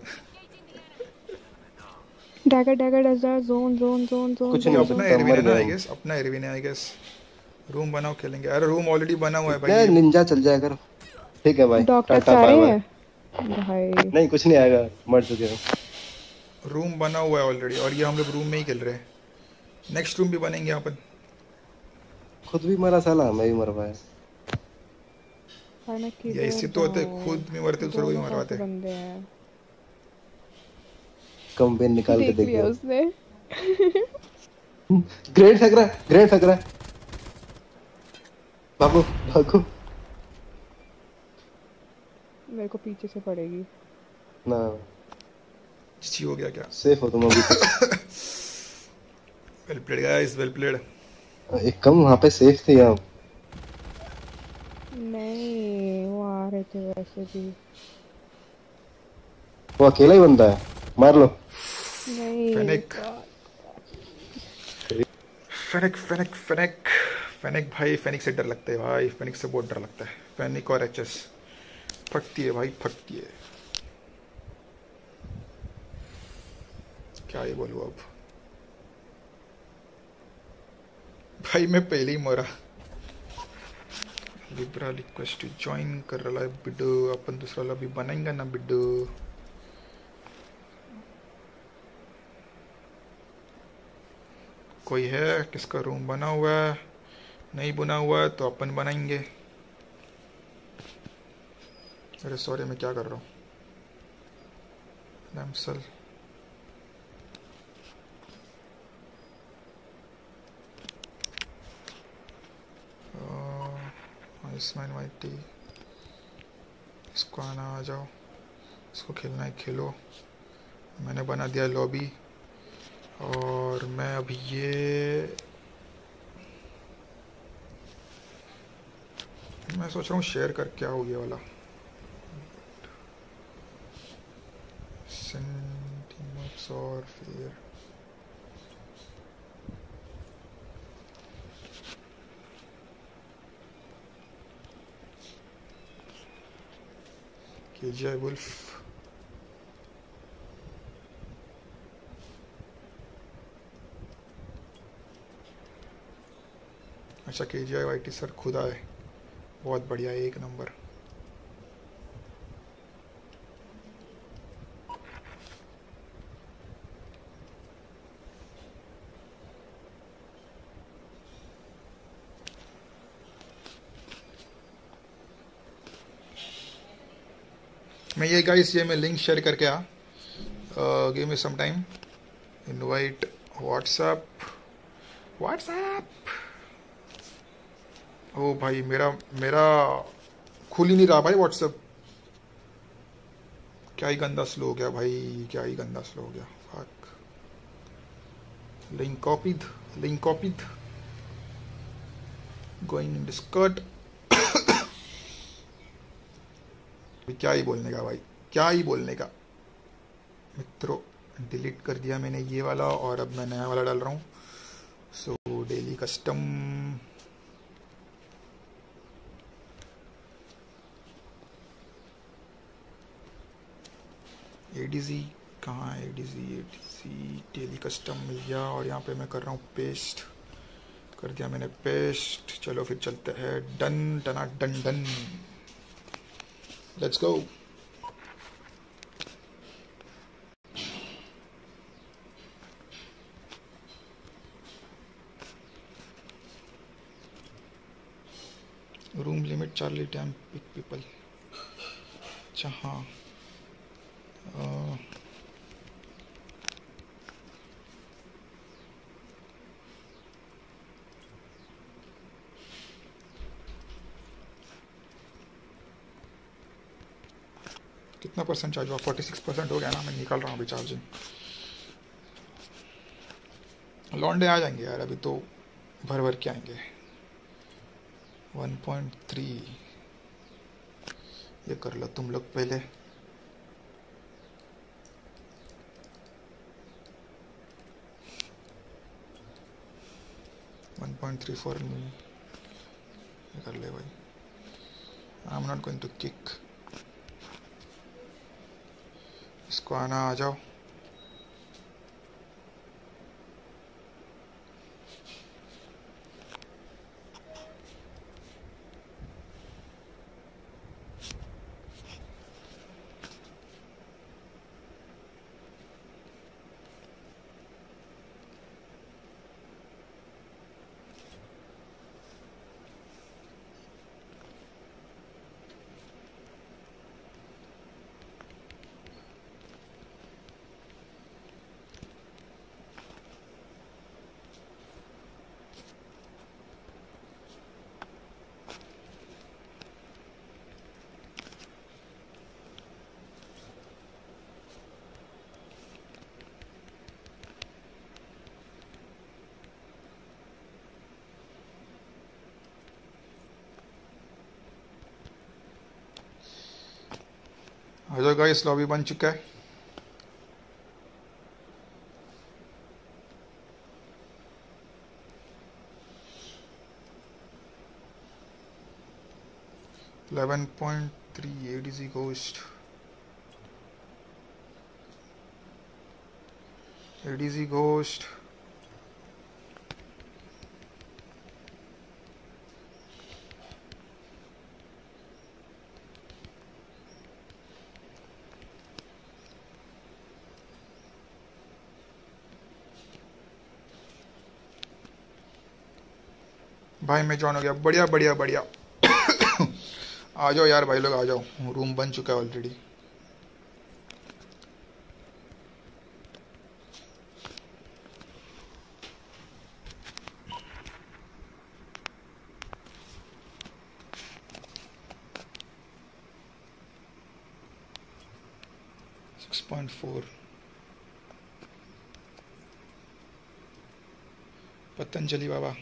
Dagger dagger dagger zone zone zone zone कुछ नहीं अपना एरविन है ना आई गेस अपना एरविन है आई गेस रूम बनाओ खेलेंगे। अरे रूम ऑलरेडी बना हुआ है भाई। निंजा चल जाया करो। ठीक है भाई डॉक्टर रहे हैं? भाई। नहीं कुछ नहीं आएगा। मर चुके हो। रूम बना हुआ है ऑलरेडी और ये हम लोग रूम में ही खेल रहे हैं। नेक्स्ट रूम भी बनेंगे यहाँ पर। खुद भी मरा साला। मैं भी मर पाया। मैं किधर तो होते खुद भी मरते दूसरों को भी मरवाते हैं? कंपेन निकाल के देख लिया उसने। ग्रेट फेंक रहा है ग्रेट फेंक रहा है। भागो भागो। मेरे को पीछे से पड़ेगी। ना। ची हो गया क्या? सेफ़ हो तुम अभी well played guys well played एक कम वहाँ पे सेफ़ थे आप नहीं वो आ रहे थे वैसे भी। वो अकेला ही बंदा है मार लो। नहीं fennec fennec fennec fennec fennec भाई फेनिक से डर लगता है भाई फेनिक से बहुत डर लगता है। फेनिक और एचएस फटती है भाई फटती है। क्या ये बोलूँ अब? भाई मैं पहले ही मरा। लिब्रा रिक्वेस्ट ज्वाइन कर रहा है बिड्डू अपन दूसरा लॉबी बनाएँगे ना बिड्डू कोई है, किसका रूम बना हुआ है? नहीं बना हुआ है तो अपन बनाएँगे. अरे सॉरी मैं क्या कर रहा हूँ? डैमसल आयुष्मान वाइटी इसको आना, आ जाओ। इसको खेलना है, खेलो। मैंने बना दिया लॉबी और मैं अभी ये मैं सोच रहा हूँ शेयर कर क्या हो ये वाला। और फिर KGI वुल्फ। अच्छा K G I Y T sir खुदा है बहुत बढ़िया, एक नंबर। मैं ये गाइस ये मैं लिंक शेयर करके आ give me some time invite WhatsApp WhatsApp ओ भाई, मेरा मेरा खुल ही नहीं रहा भाई व्हाट्सएप क्या ही गंदा स्लो हो गया भाई, क्या ही गंदा स्लो हो गया। Fuck link copied link copied going in discord क्या ही बोलने का भाई? क्या ही बोलने का? मित्रों डिलीट कर दिया मैंने ये वाला और अब मैं नया वाला डाल रहा हूँ। So daily custom A D ADG कहाँ है एडीजी एडीजी डेली कस्टम मिल गया और यहाँ पे मैं कर रहा हूँ पेस्ट कर दिया मैंने पेस्ट चलो फिर चलते हैं। डन टना done done. Let's go. Room limit Charlie damn pick people अच्छा हाँ कितना परसेंट चार्ज हुआ? फोर्टी सिक्स परसेंट हो गया ना, मैं निकाल रहा हूँ अभी चार्जिंग लॉन्डे आ जाएँगे यार, अभी तो भर भर के आएँगे. वन पॉइंट थ्री ये कर लो तुम लोग पहले. वन पॉइंट थ्री फोर कर ले भाई. I am not going to kick इसको आना आ जाओ। होएगा इस लॉबी बन चुका है। Eleven point three eight easy ghost ADG ghost भाई, मैं जॉइन हो गया। बढ़िया बढ़िया बढ़िया। आ जाओ यार भाई लोग, आ जाओ। रूम बन चुका है already point four Patanjali Baba.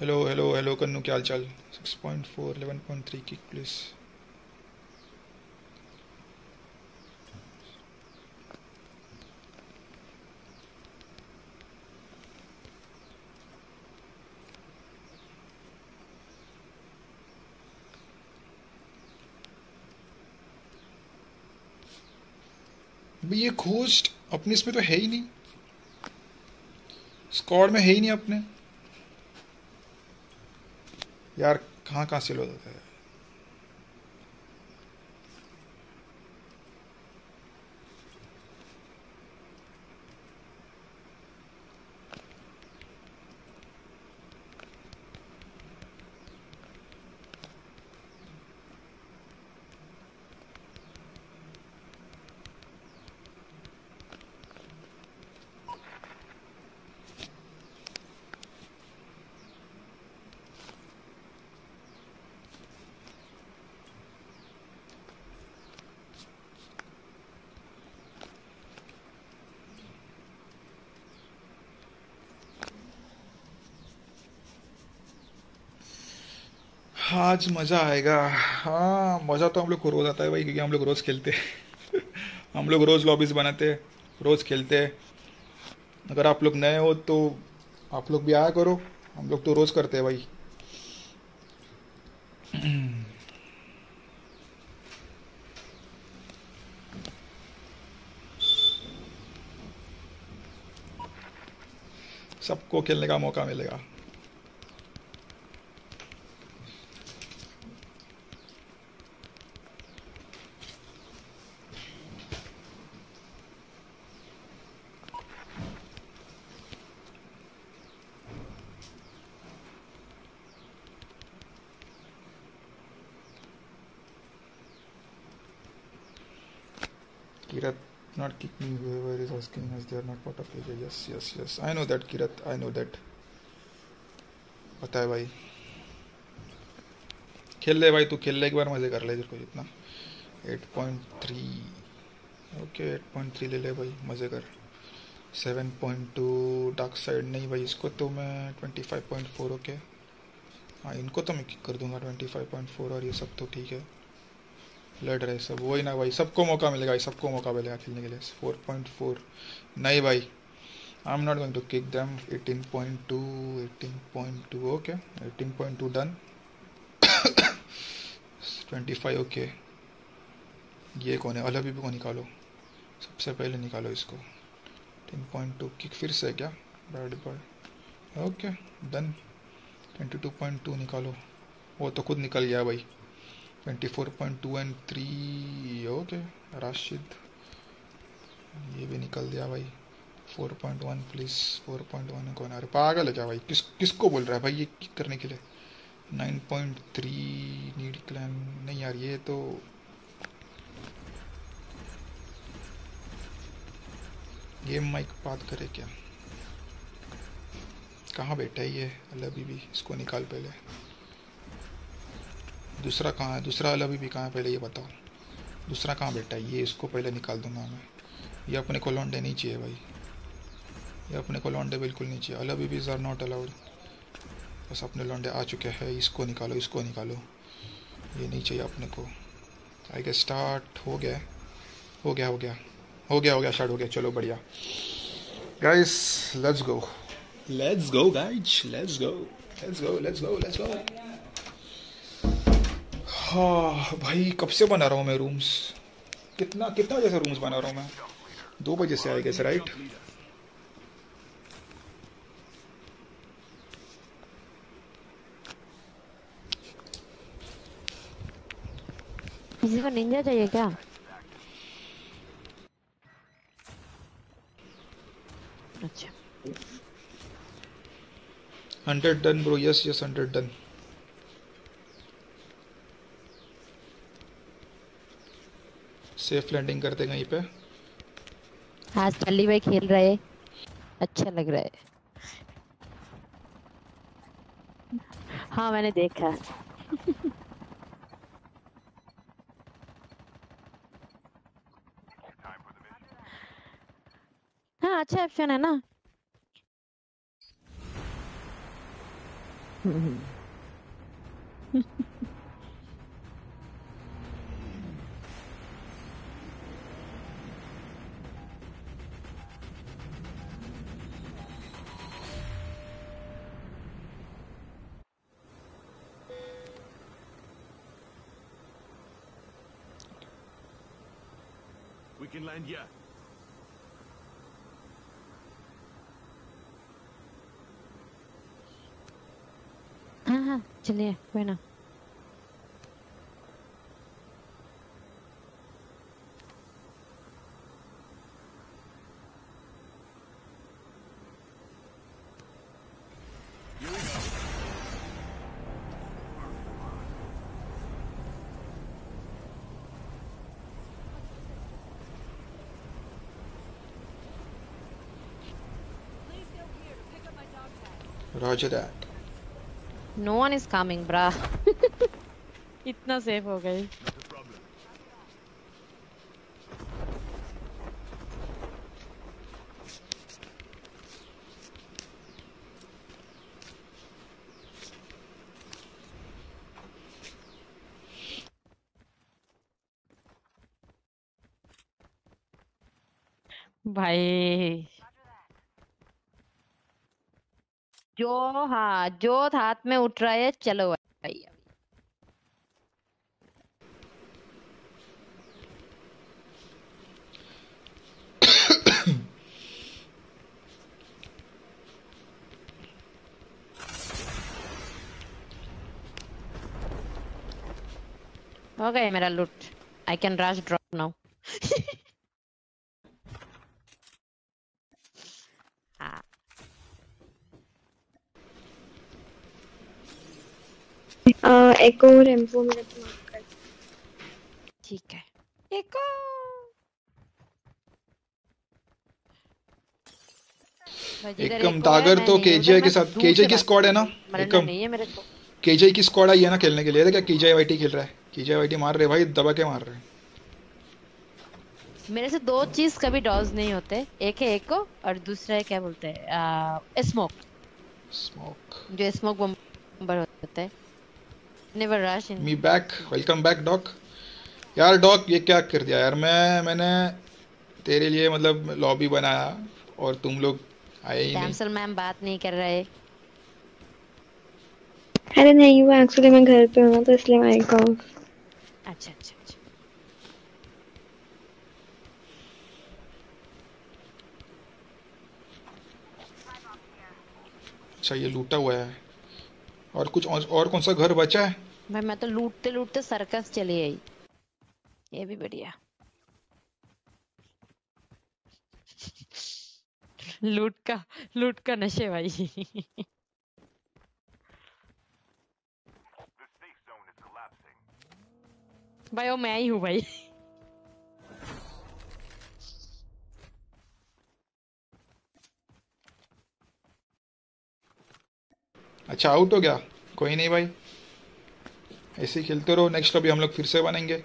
Hello hello hello Kannu क्या हाल चाल six point four eleven point three kick please ये खोस्ट अपने इसमें तो है ही नहीं। स्कॉड में है ही नहीं अपने। यार कहाँ कहाँ से लो जाता है? आज मज़ा आएगा। हाँ मज़ा तो हम लोग को रोज़ आता है भाई, क्योंकि हम लोग रोज़ खेलते हैं। हम लोग रोज़ लॉबीज बनाते हैं, रोज़ खेलते हैं। अगर आप लोग नए हो तो आप लोग भी आया करो। हम लोग तो रोज़ करते हैं भाई। सबको खेलने का मौका मिलेगा Kirat not kicking whoever is asking us they are not part of AJ. Yes, yes, yes. I know that Kirat. I know that. पता है भाई खेल ले भाई तू खेल ले एक बार मज़े कर ले तेरे को जितना 8.3 ओके 8.3 ले ले भाई मज़े कर 7.2 डार्क साइड नहीं भाई इसको तो मैं 25.4 ओके हाँ इनको तो मैं कर दूँगा 25.4 और ये सब तो ठीक है लड़ रहे सब। वही ना भाई, सबको मौका मिलेगा भाई, सबको मौका मिलेगा खेलने के लिए। 4.4 नहीं भाई I am not going to kick them 18.2 18.2 okay 18.2 done 25 okay ये कौन है? भी को निकालो। सबसे पहले निकालो इसको। 10.2 किक फिर से क्या? बैड बॉय ओके डन 22.2 निकालो। वो तो खुद निकल गया भाई। 24.2 एंड 3 ओके राशिद। ये भी निकल दिया भाई। 4.1 प्लीज़ 4.1 है कौन? अरे पागल है क्या भाई? किस, किसको बोल रहा है भाई ये करने के लिए? 9.3 नीड क्लैन नहीं यार, ये तो गेम माइक बात करे क्या? कहाँ बैठा है ये? अभी भी इसको निकाल पहले। दूसरा कहाँ है? दूसरा अभी भी कहाँ है? पहले ये बताओ। दूसरा कहाँ बैठा है? ये इसको पहले निकाल दूँगा मैं। ये अपने को लौंडे नहीं चाहिए भाई। ये अपने को लौंडे बिल्कुल नहीं चाहिए। अभी भी आर नॉट अलाउड बस अपने लौंडे आ चुके हैं। इसको निकालो इसको निकालो। ये नहीं चाहिए अपने को। आई गेस स्टार्ट हो गया। हो गया हो गया। हो गया हो गया स्टार्ट हो गया। चलो, बढ़िया। Guys let's go let's go guys let's go let's go let's go let's go हाँ भाई कब से बना रहा हूँ मैं रूम्स कितना कितना बजे से रूम्स बना रहा हूँ मैं? दो बजे से आई सर राइट किसी को निंजा चाहिए क्या? अच्छा। Hundred done bro yes yes hundred done safe landing करते कहीं पे। आज चल्ली भाई खेल रहे अच्छा लग रहा है। हाँ मैंने देखा। हाँ अच्छा ऑप्शन है ना। We can yet. हाँ हाँ चलिए कोई ना Roger that. No one is coming bro इतना सेफ हो गई हाँ जोत हाथ में उठ रहा है, चलो भाई। हो गया मेरा loot I can rush drop now एको और एम्पो मेरे को माफ़ कर ठीक है। एको एकम दागर तो केजीआई के साथ केजीआई की स्क्वाड है ना? एकम। नहीं है मेरे को। केजीआई की स्क्वाड आई है ना खेलने के लिए? क्या केजीआई वाईटी खेल रहा है। केजीआई वाईटी मार रहे भाई दबा के मार रहे मेरे से दो चीज़ कभी डॉज नहीं होते। एक है एको और दूसरा है क्या बोलते हैं? स्मोक स्मोक जो स्मोक बम्बर होता है। Never rush in me back welcome back doc यार डॉक ये क्या कर दिया? यार मैं मैंने तेरे लिए मतलब लॉबी बनाया और तुम लोग आए ही नहीं। मैम बात नहीं कर रहे। अरे नहीं वो एक्चुअली मैं घर पे हूँ ना तो इसलिए मैं को अच्छा अच्छा अच्छा। अच्छा ये लूटा हुआ है। और कुछ और, कौन सा घर बचा है? भाई मैं तो लूटते लूटते सर्कस चली आई। ये भी बढ़िया। लूट का लूट का नशे भाई। भाई वो मैं ही हूँ भाई। अच्छा आउट हो गया। कोई नहीं भाई। ऐसे ही खेलते रहो। नेक्स्ट अभी हम लोग फिर से बनेंगे।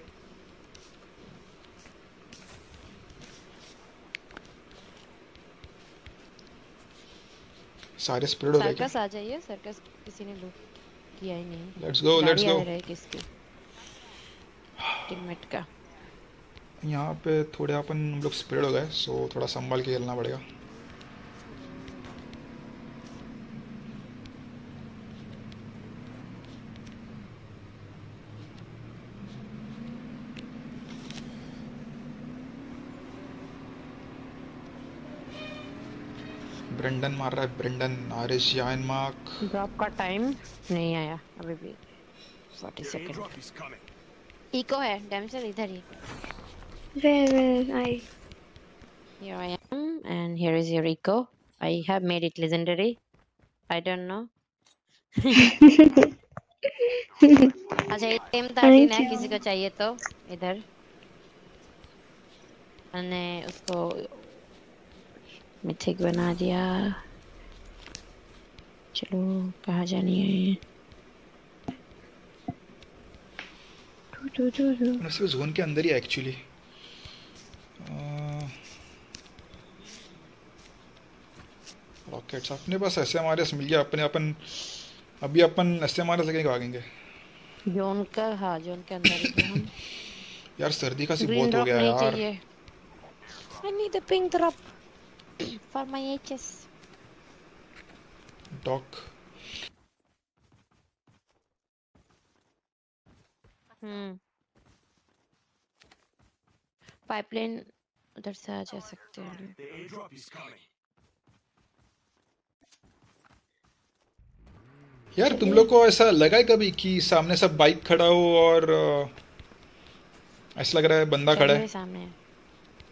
सारे स्प्रेड हो गए सर्कस आ जाइए। सर्कस किसी ने लूट किया ही नहीं। आ go. रहा है किसकी? टीममेट का। यहाँ पे थोड़े अपन हम लोग स्प्रेड हो गए सो थोड़ा संभाल के खेलना पड़ेगा। ब्रेंडन मार रहा है ब्रेंडन आरिश यान मार्क ड्रॉप का टाइम नहीं आया अभी भी 40 सेकंड. इको है डैमसेल इधर ही Where, where, I... Here I am, and here is your eco. I have made it legendary. I don't know. अच्छा ये टेम थर्टीन है. किसी को चाहिए तो इधर मैंने उसको मिथिक बना दिया। चलो कहाँ जानी है जोन के अंदर ही एक्चुअली रॉकेट्स अपने पास एस एम आर मिल गया अपने अपन अभी अपन आर एस लेके भागेंगे? जोन का हाँ जोन के अंदर हम। यार सर्दी का सी बहुत हो गया यार। I need a pink drop for my HS. Doc hmm pipeline उधर से आ जा सकते हैं। The airdrop is coming. यार तुम लोग को ऐसा लगा है कभी कि सामने सब बाइक खड़ा हो और ऐसा लग रहा है बंदा खड़ा है? सामने।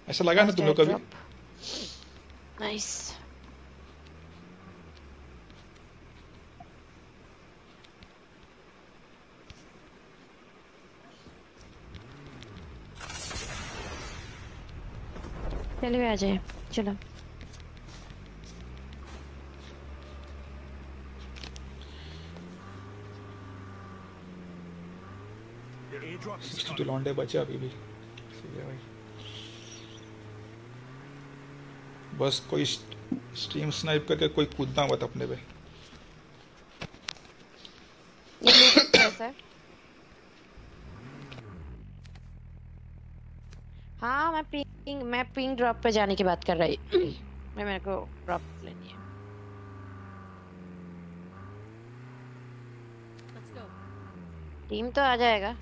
ऐसा लगा ना तुम लोग कभी? नाइस चलिए आ जाए। चलो। टू लॉन्डे बचे अभी भी सही है भाई बस कोई स्ट्रीम स्नाइप करके कोई कूदना मत अपने पे। है हाँ मैं पिंग मैं पिंग ड्रॉप पे जाने की बात कर रही मैं मेरे को ड्रॉप लेनी है। टीम तो आ जाएगा।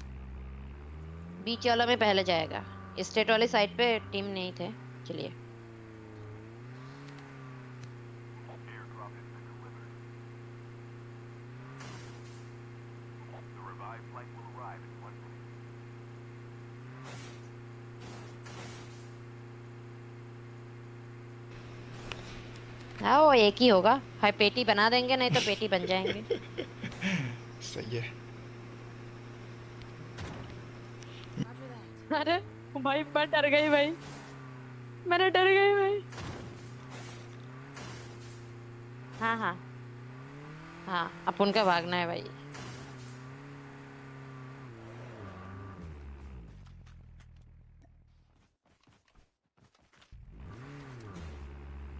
बीच वाला में पहले जाएगा। स्टेट वाली साइड पे टीम नहीं थे चलिए हाँ वो एक ही होगा। हाय पेटी बना देंगे नहीं तो पेटी बन जाएँगे। सही है। अरे भाई मैं डर गई भाई। मैंने डर गई भाई। हाँ हाँ। हाँ अपन का भागना है भाई।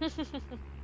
कोई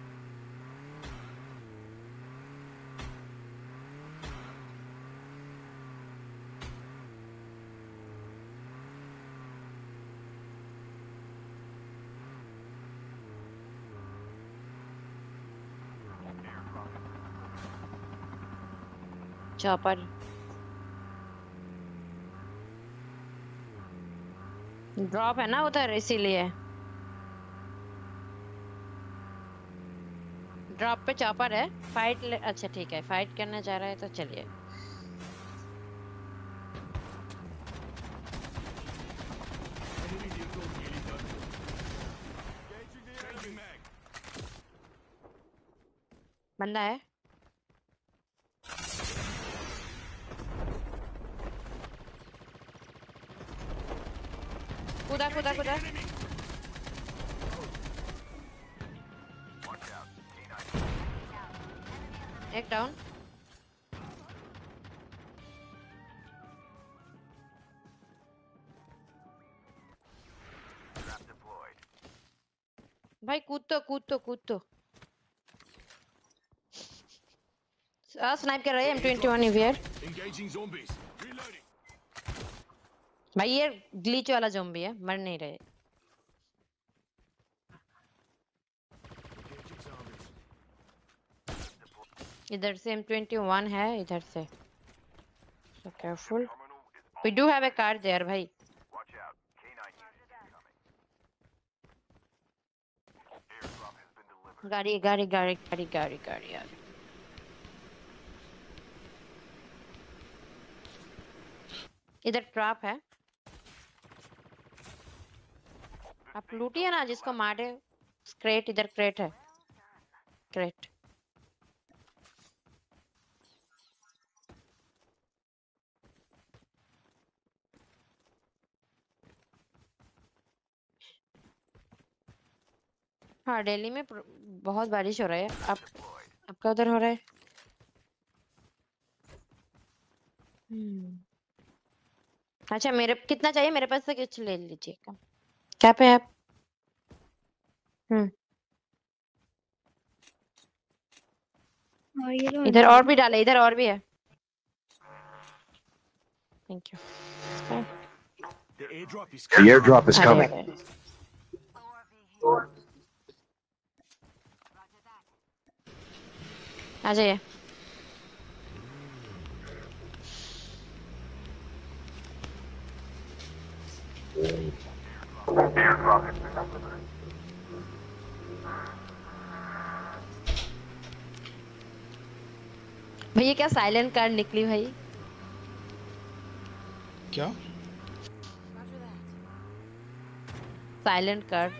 Chopper drop है ना उधर, इसीलिए। ड्रॉप पे चॉपर है। फाइट ले... अच्छा ठीक है फाइट करने जा रहा है तो चलिए। बंदा है? कूदा कूदा कूदा एक डाउन भाई कूद तो कूद तो कूद तो आ स्नाइप कर रहे हैं M21 EVR Engaging zombies. Reloading. भाई, ये ग्लिच वाला ज़ॉम्बी है, मर नहीं रहे। इधर से M21 है, इधर से। So careful we do have a car there, भाई। गाड़ी गाड़ी गाड़ी गाड़ी गाड़ी गाड़ी, यार। इधर ट्रैप है। आप लूटिए ना जिसको मारे क्रेट इधर क्रेट है। क्रेट। हाँ दिल्ली में बहुत बारिश हो रहा है। आप आपका उधर हो रहा है? हम्म। अच्छा मेरे कितना चाहिए? मेरे पास से कुछ ले लीजिए क्या पे है आप हम्म हाँ, ये लो इधर अंदर। और भी डाले इधर और भी है। Thank you The airdrop is The airdrop is अरे coming. अरे। आ जाइए। भैया क्या साइलेंट कार्ड निकली भाई? क्या? साइलेंट कार्ड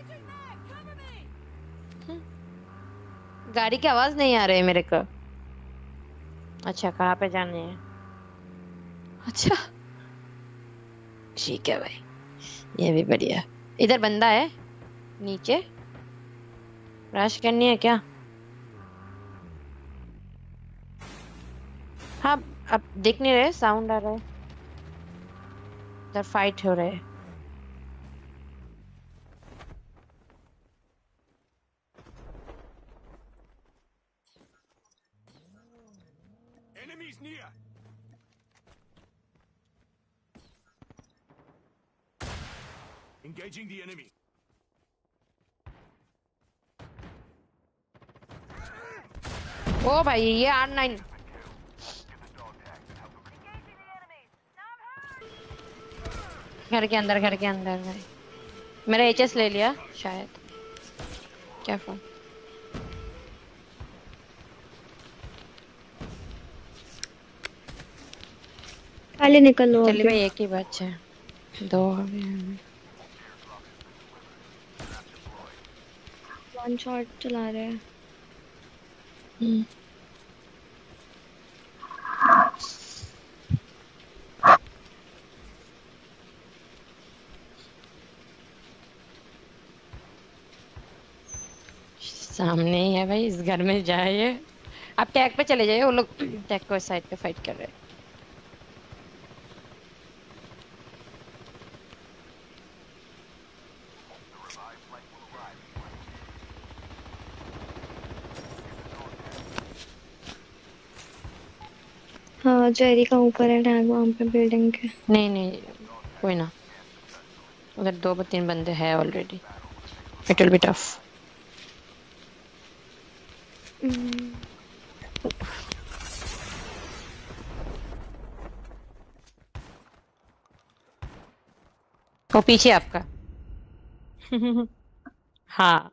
गाड़ी की आवाज़ नहीं आ रही है मेरे को। अच्छा कहाँ पे जाने है? अच्छा। ठीक है भाई ये भी बढ़िया। इधर बंदा है, नीचे। रश करनी है क्या? हाँ अब देख नहीं रहे साउंड आ रहा है। इधर फाइट हो रहा है। Engaging the enemy. ओ भाई ये आर नाइन घर के अंदर घर के अंदर भाई। मेरा एचएस ले लिया शायद। क्या फ़ोन पहले निकल लो चलिए भाई एक ही बच्चा है। दो हो गए हैं। वन शॉट चला रहे हैं। हम्म। सामने ही है भाई, इस घर में जाइए आप टैग पे चले जाइए, वो लोग टैग को साइड पे फाइट कर रहे हैं। जेरी का ऊपर है टैग वहाँ पे बिल्डिंग के। नहीं नहीं कोई ना। उधर दो तीन बंदे हैं already it will be tough वो पीछे आपका। हाँ।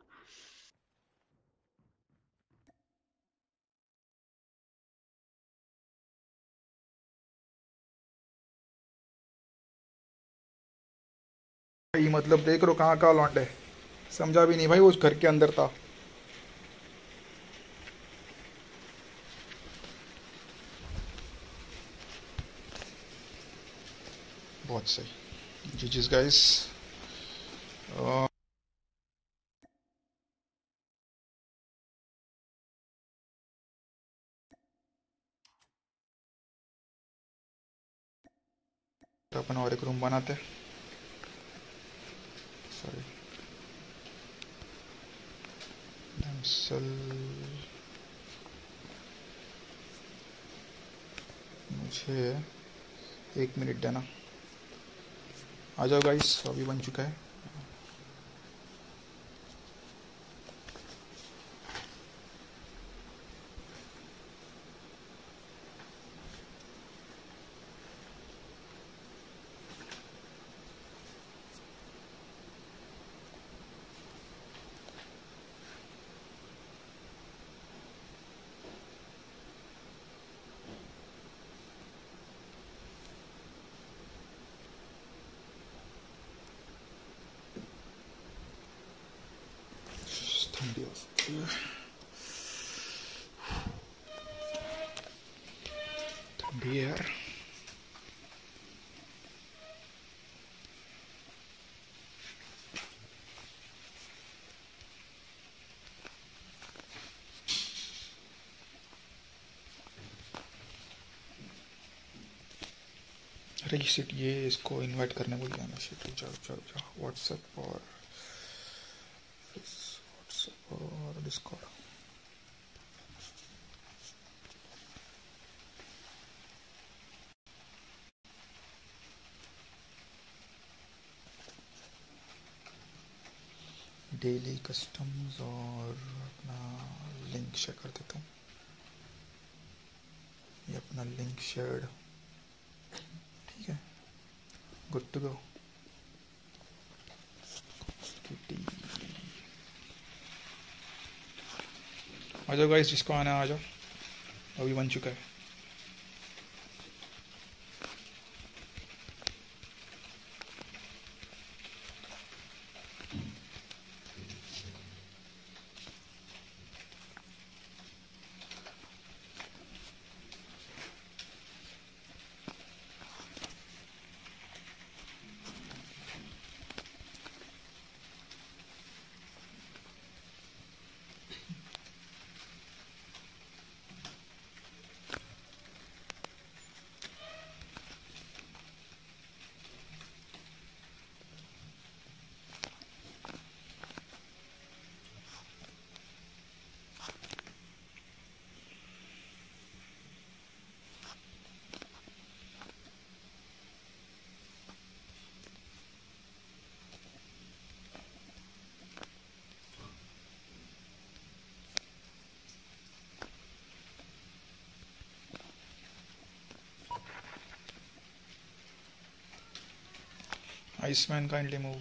भाई मतलब देख रो कहाँ कहाँ लौंडे। समझा भी नहीं भाई वो घर के अंदर था। बहुत सही। जी जिस गाइस अपन और एक रूम बनाते हैं। Sorry damsel. मुझे एक मिनट देना। आ जाओ गाइस अभी बन चुका है ठंडी हो सकती है ठंडी है यार अरे ये शिट ये इसको इनवाइट करने मैं शिट जाओ जाओ जाओ। व्हाट्सएप और व्हाट्सएप और डिस्कॉर्ड डेली कस्टम्स और अपना लिंक शेयर कर देता हूँ। ये अपना लिंक शेयर्ड ठीक है। गुड टू गो आ जाओ गाइस जिसको आना आ जाओ। अभी बन चुका है। Iceman, kindly move.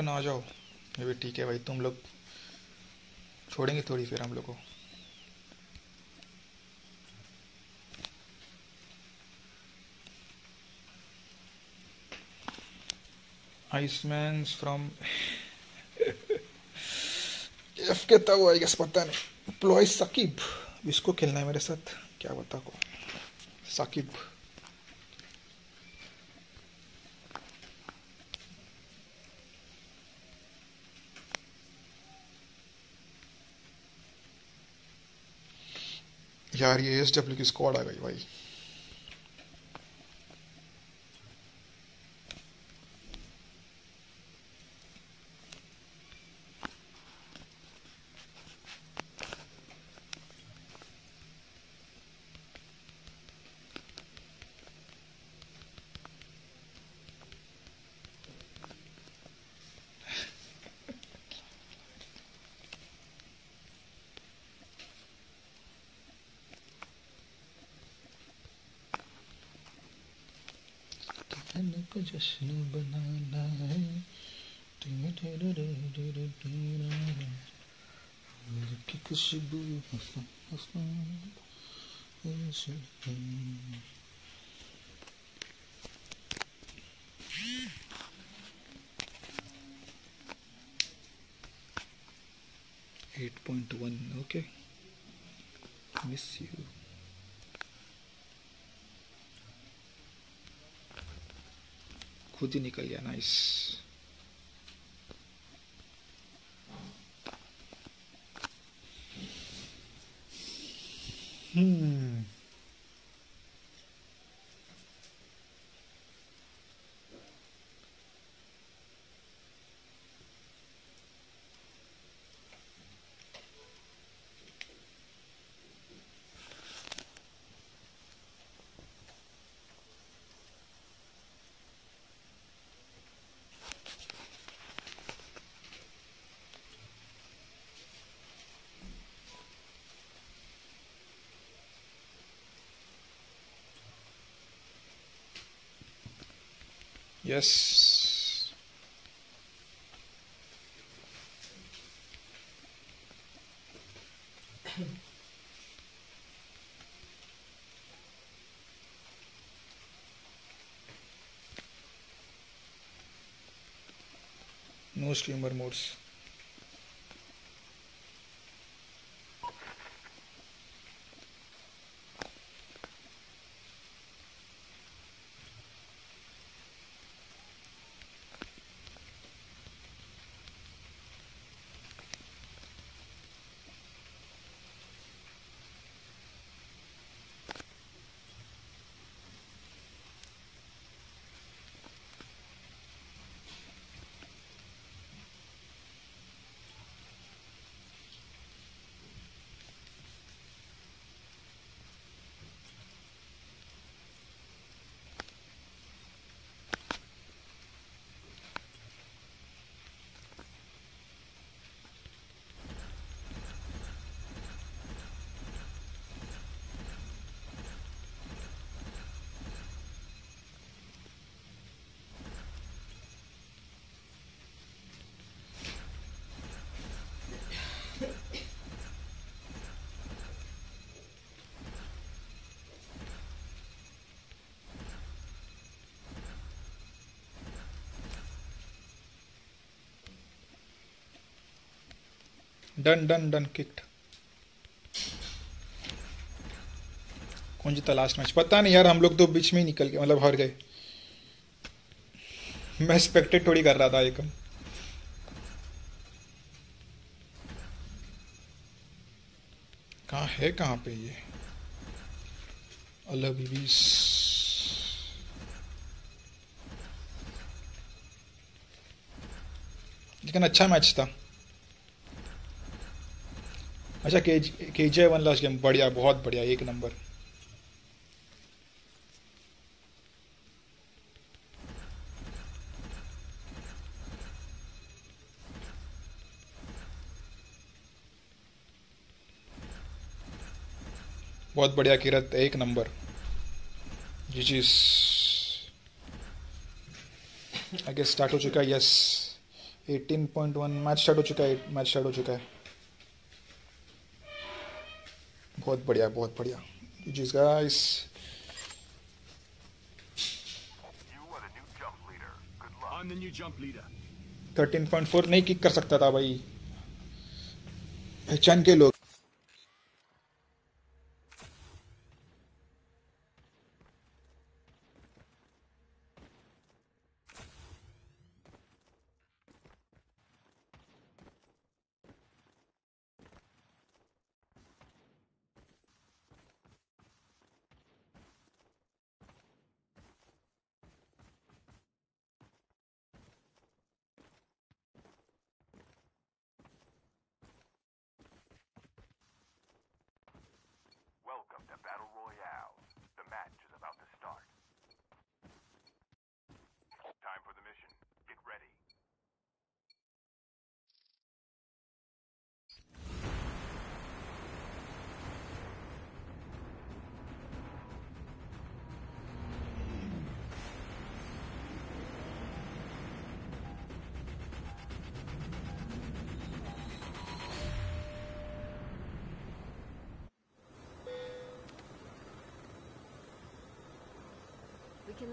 ना आ जाओ ये भी ठीक है भाई तुम लोग छोड़ेंगे थोड़ी फिर हम लोग को आइसमैन फ्रॉम एफ़ के तब आई गेस पता नहीं. प्लॉय सकीब इसको खेलना है मेरे साथ? क्या बता को साकिब यार, ये एस डब्ल्यू की स्क्वाड आ गई भाई। जश्न बनाना है की खुशबू हंसना हंसना ऐसे है। Eight point one, okay. Miss you. खुद ही निकल गया nice hmm. Yes. No streamer modes. Done done done kicked कौन जीता लास्ट मैच पता नहीं यार, हम लोग तो बीच में ही निकल गए मतलब हार गए। मैं स्पेक्टेट थोड़ी कर रहा था एकदम कहाँ है, कहाँ पे ये? अल्लाह लेकिन अच्छा मैच था। अच्छा के के जे वन लास्ट गेम बढ़िया, बहुत बढ़िया, एक नंबर। बहुत बढ़िया, किरत, एक नंबर। जी जी आगे स्टार्ट हो चुका है यस 18.1 मैच स्टार्ट हो चुका है मैच स्टार्ट हो चुका है। बहुत बढ़िया बहुत बढ़िया। जिस गाइस थर्टीन पॉइंट. 13.4 नहीं किक कर सकता था भाई। पहचान के लोग।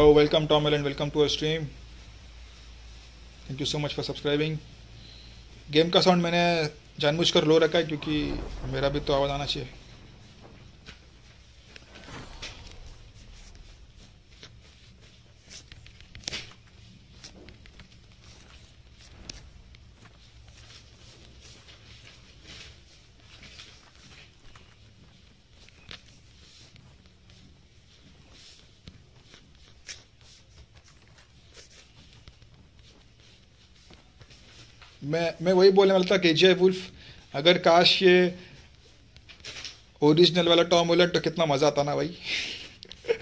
Oh, welcome tomel and welcome to our stream. Thank you so much for subscribing. Game का साउंड मैंने जानबूझकर लो रखा है क्योंकि मेरा भी तो आवाज़ आना चाहिए मैं मैं वही बोलने वाला था के जी वुल्फ अगर काश ये ओरिजिनल वाला टॉम होलैंड तो कितना मज़ा आता ना भाई।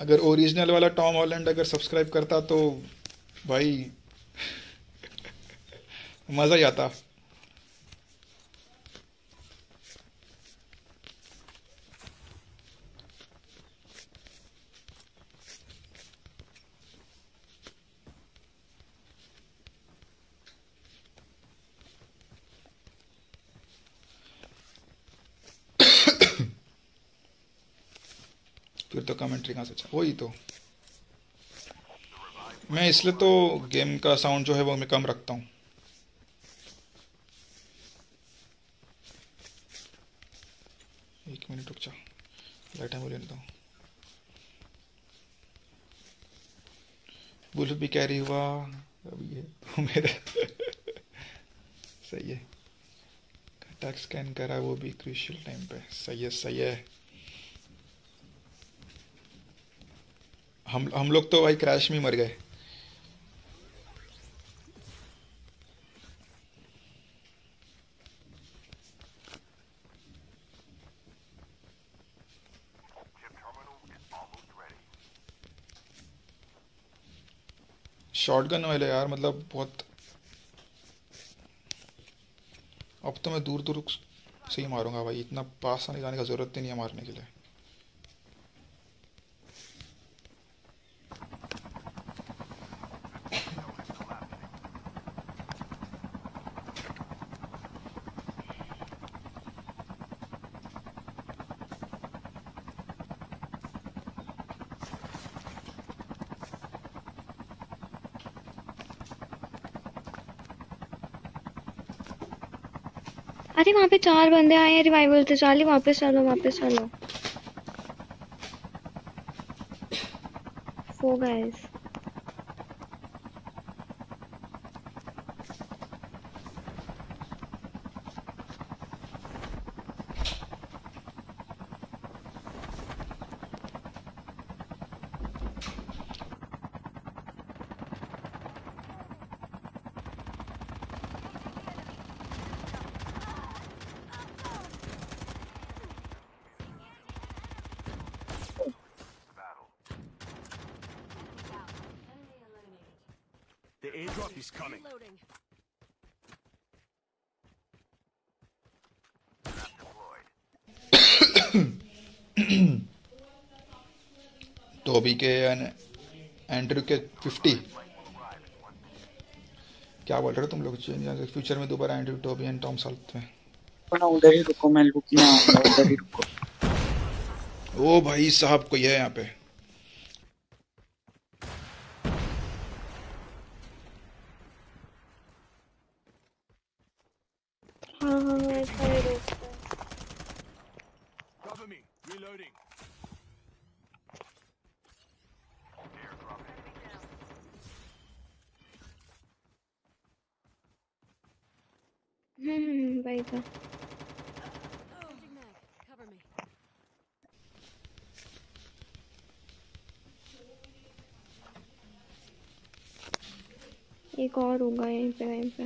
अगर ओरिजिनल वाला टॉम हॉलैंड अगर सब्सक्राइब करता तो भाई, मज़ा ही आता फिर तो कमेंट्री कहाँ से अच्छा? वही तो। मैं इसलिए तो गेम का साउंड जो है वो मैं कम रखता हूँ। एक मिनट रुक जा। लाइट है लेता हूँ बुल्फ भी कैरी हुआ। अभी ये मेरा सही है। अटैक स्कैन करा वो भी क्रूशियल टाइम पे। सही है सही है। हम हम लोग तो भाई क्रैश में मर गए। शॉटगन वाले यार मतलब बहुत अब तो मैं दूर दूर से ही मारूँगा भाई, इतना पास आने जाने का ज़रूरत नहीं है मारने के लिए। पे चार बंदे आए हैं रिवाइवल से चाली वापस चलो वापस चलो। फोर गाइस टोबी के एंड्रू के 50 क्या बोल रहे हो तुम लोग? फ्यूचर में दोबारा Andrew Toby and Tom salt में। उधर ही रुको मैं लुक में आऊँगा उधर ही रुको। ओ भाई साहब कोई है यहाँ पे हाँ हाँ हाँ ऐसा ही रोकता है Cover me. Reloading. हम्म हम्म, हम्म, भाई था Cover me. एक और होगा यहीं पे यहीं पे।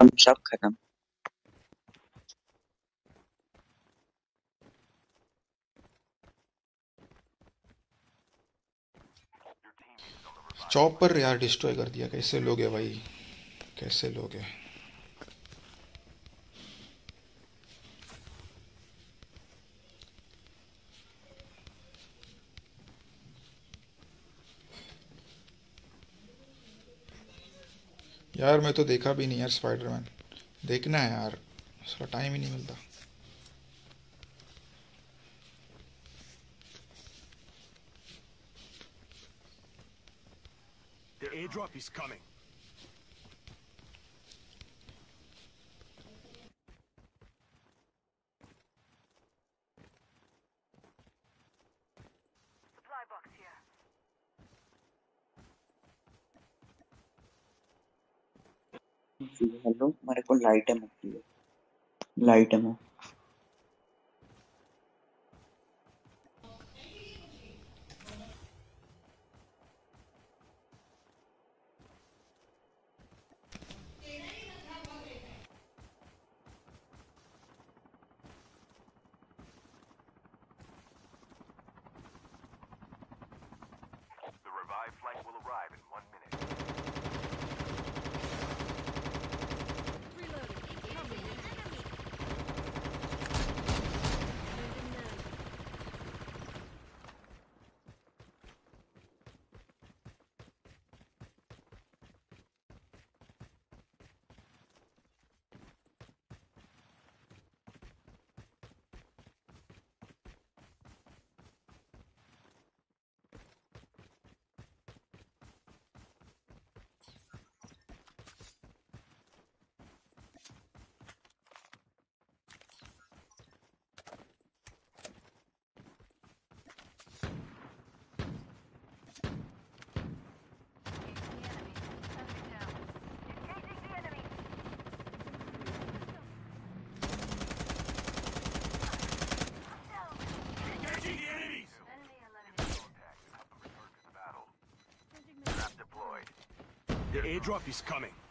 हम सब खत्म। चॉपर यार डिस्ट्रॉय कर दिया। कैसे लोग है भाई? कैसे लोग यार, मैं तो देखा भी नहीं यार स्पाइडरमैन देखना है यार, उसका टाइम ही नहीं मिलता The airdrop is coming. Hello मेरे को light ammo light ammo drop is coming.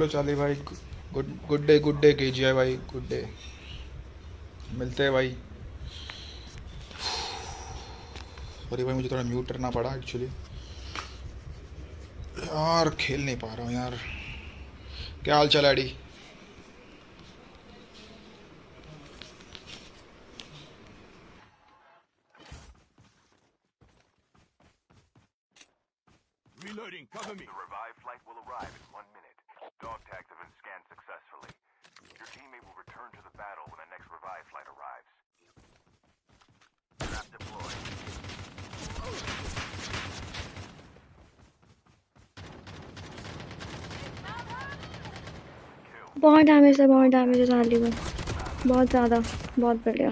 चलो चाली भाई, good good day good day के भाई गुड डे मिलते हैं भाई। सॉरी भाई, मुझे थोड़ा म्यूट करना पड़ा एक्चुअली यार, खेल नहीं पा रहा हूँ यार। क्या हाल चाल है एडी बहुत डैमेज है बहुत डैमेज है चार्ली में बहुत ज़्यादा, बहुत बढ़िया।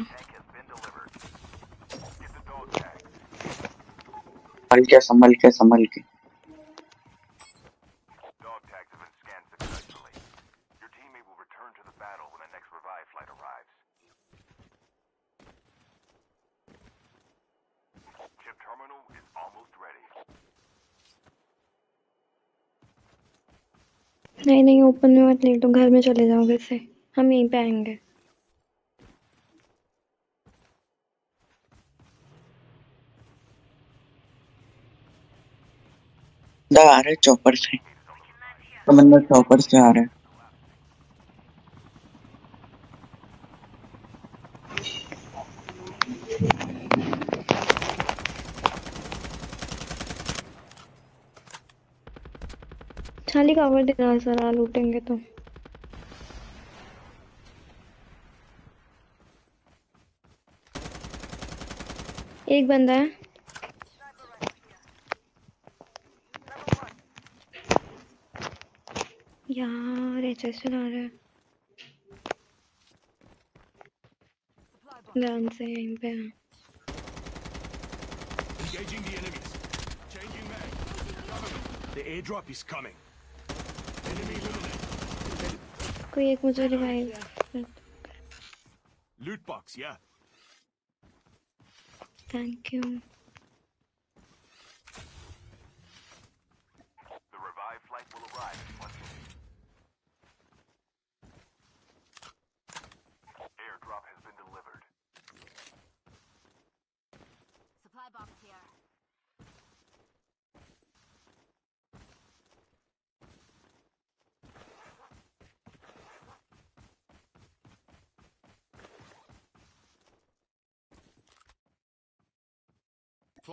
संभल के संभल के संभल के। ओपन में मत लेट तो घर में चले जाओ घर से। हम यहीं पे आएँगे। आ रहे चौपर से। चौपर चॉपर से आ रहा है चार्ली कवर दे रहा है सर लूटेंगे तो एक बंदा है यार एचएस चला रहा है ध्यान से यहीं पे Engaging the enemies. Changing mag. The airdrop is coming. Enemy eliminated. कोई एक मुझे रिवाइव लूट बॉक्स या thank you The revived flight will arrive in one minute. Airdrop has been delivered. Supply box here.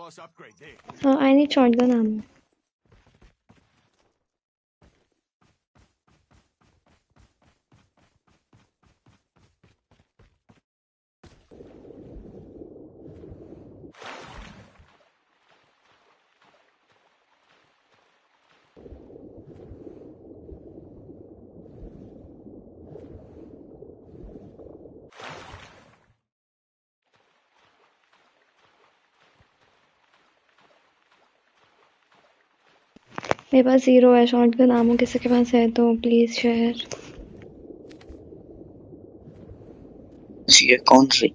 Plus upgrade there. हाँ मेरे पास zero है shotgun armour किसी के पास है तो प्लीज़ शेयर ये कौन सी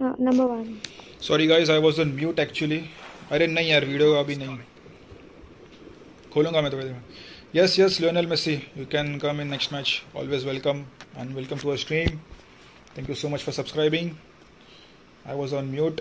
हाँ number one sorry guys I was on mute actually अरे नहीं यार वीडियो अभी नहीं. खोलूँगा मैं थोड़ी देर में yes yes Lionel Messi you can come in next match always welcome and welcome to our stream thank you so much for subscribing I was on mute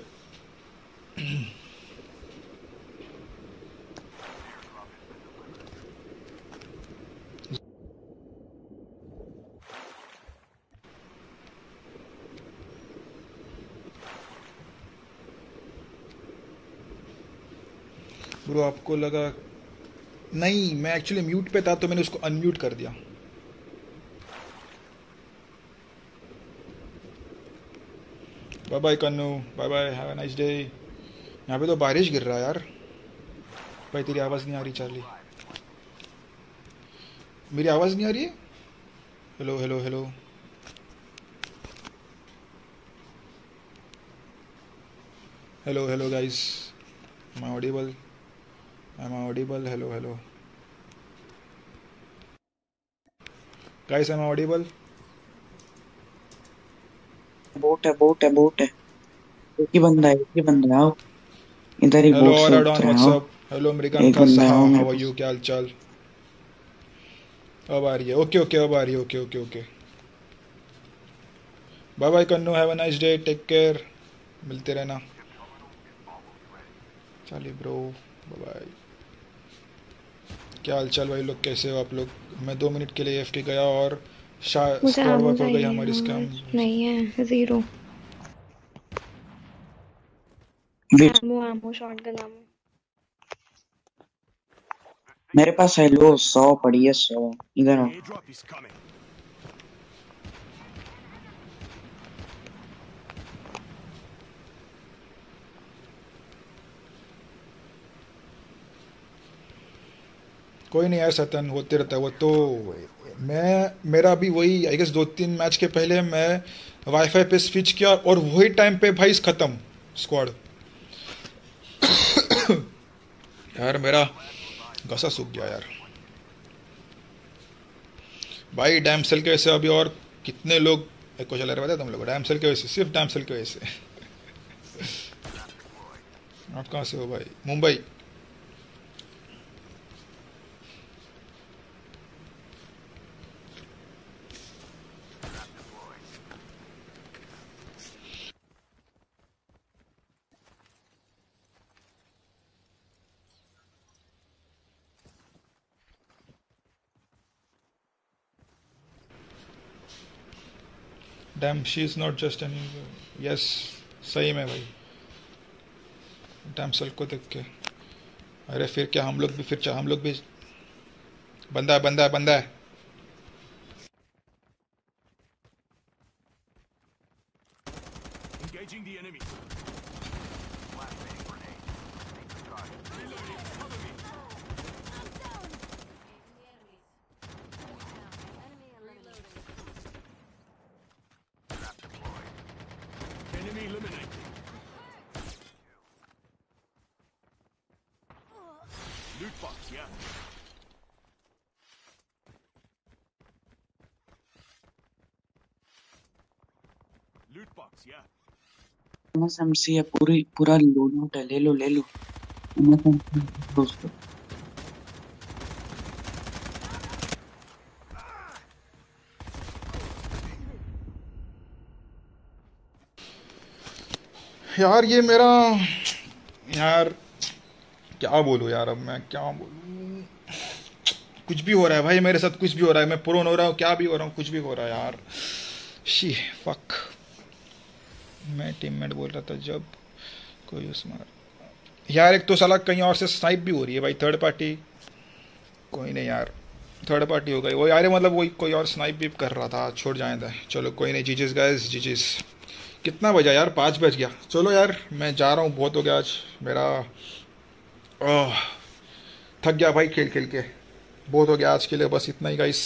bro आपको लगा, नहीं, मैं एक्चुअली म्यूट पे था तो मैंने उसको अनम्यूट कर दिया. Bye bye Kannu bye bye have nice day यहाँ पे तो बारिश गिर रहा है यार। भाई, तेरी आवाज़ नहीं आ रही चार्ली मेरी आवाज़ नहीं आ रही है? Hello hello hello hello hello guys I audible? Am I audible. Hello hello. Guys am I audible? Bot है बोट है बोट है एक ही बंदा है एक ही बंदा आओ इधर ही बोट से Aradon उतरे what's आओ up? hello American एक का बंदा है how आओ how मेरे are you? क्या हाल चाल अब आ रही है ओके ओके अब आ रही है okay okay okay bye bye Kannu have a nice day take care मिलते रहना चलिए ब्रो बाय बाय क्या हालचाल भाई लोग? कैसे हो आप लोग? मैं दो मिनट के लिए एफटी गया और हो गई हमारी स्कैम नहीं है ज़ीरो आमो आमो मेरे पास है लो पड़ी है सौ। इधर कोई नहीं यार सतन होते रहता है। वो तो मैं, मेरा भी वही आई गेस दो तीन मैच के पहले मैं वाईफाई पे स्विच किया और वही टाइम पे भाई खत्म स्क्वाड यार मेरा गसा सूख गया यार। भाई डैम सेल के वजह से अभी और कितने लोग, एक को चला रहे है तुम लोग डैम सेल के वजह से, सिर्फ़ डैम सेल की वजह से। आप कहाँ से हो भाई? Mumbai. Damn she is not just an yes सही में भाई डैम सल को देख के अरे फिर क्या हम लोग भी फिर हम लोग भी बंदा है बंदा है बंदा है एमएसएमसी है पूरी, पूरा लोड है ले, लो ले। लो दोस्तों। यार, ये मेरा, यार, क्या बोलूँ यार अब मैं, क्या बोलूँ? कुछ भी हो रहा है भाई, मेरे साथ कुछ भी हो रहा है, मैं प्रोन हो रहा हूँ, क्या भी हो रहा हूँ, कुछ भी हो रहा है यार। शी फक मैं टीममेट बोल रहा था जब कोई उसमें यार एक तो साला कहीं और से स्नाइप भी हो रही है भाई थर्ड पार्टी कोई नहीं यार। थर्ड पार्टी हो गई। वो यार मतलब वही कोई और स्नाइप भी कर रहा था छोड़ जाए था चलो कोई नहीं जीजिस गाइस जीजिस कितना बजा यार पाँच बज गया। चलो यार मैं जा रहा हूँ बहुत हो गया आज मेरा। ओह, थक गया भाई खेल खेल के। बहुत हो गया आज के लिए बस इतना ही गाइस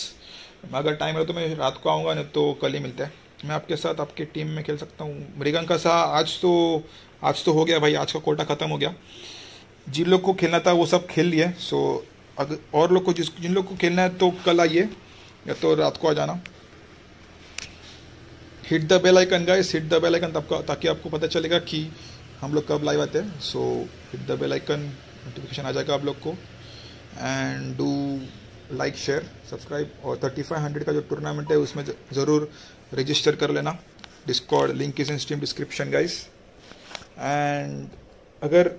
अगर टाइम है तो मैं रात को आऊँगा नहीं तो कल ही मिलते हैं। मैं आपके साथ आपके टीम में खेल सकता हूँ। मृगंका सा, आज तो आज तो हो गया भाई, आज का कोटा ख़त्म हो गया। जिन लोग को खेलना था वो सब खेल लिए। सो अगर और लोग को जिस, जिन लोग को खेलना है तो कल आइए, या तो रात को आ जाना। Hit the bell icon guys hit the bell icon ताकि आपको पता चलेगा कि हम लोग कब लाइव आते हैं। So hit the bell icon notification आ जाएगा आप लोग को। And do like share subscribe और थर्टी फाइव हंड्रेड का जो टूर्नामेंट है, उसमें ज़रूर रजिस्टर कर लेना Discord link is in stream description guys and अगर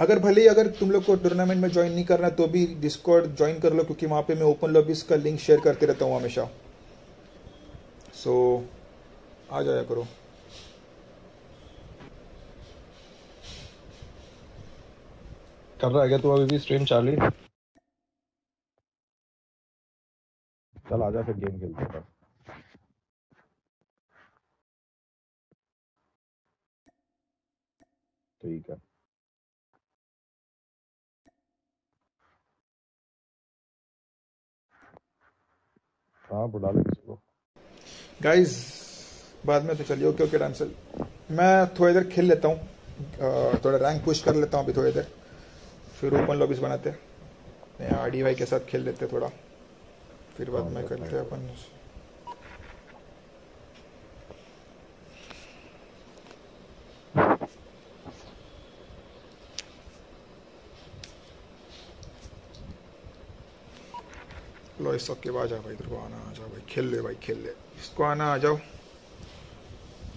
अगर भले ही अगर तुम लोग को टूर्नामेंट में ज्वाइन नहीं करना तो भी डिस्कॉर्ड ज्वाइन कर लो क्योंकि वहाँ पे मैं ओपन लॉबीज का लिंक शेयर करते रहता हूँ हमेशा। सो so, आ जाया करो। कर रहा है क्या तू अभी भी स्ट्रीम चालू? चल आजा फिर गेम खेलते हैं। ठीक है। हाँ बुला ले किसी को। गाइस बाद में तो चलिए ओके ओके डांसल मैं थोड़ी देर खेल लेता हूँ। थोड़ा रैंक पुश कर लेता हूँ अभी थोड़ी देर। फिर ओपन लॉबीज बनाते हैं। आर डी वाई के साथ खेल लेते थोड़ा। फिर बाद में करते हैं अपन। लो इस सबके बाद जाओ भाई इधर को आना आ जाओ भाई, खेल ले भाई, खेल ले। इसको आना आ जाओ।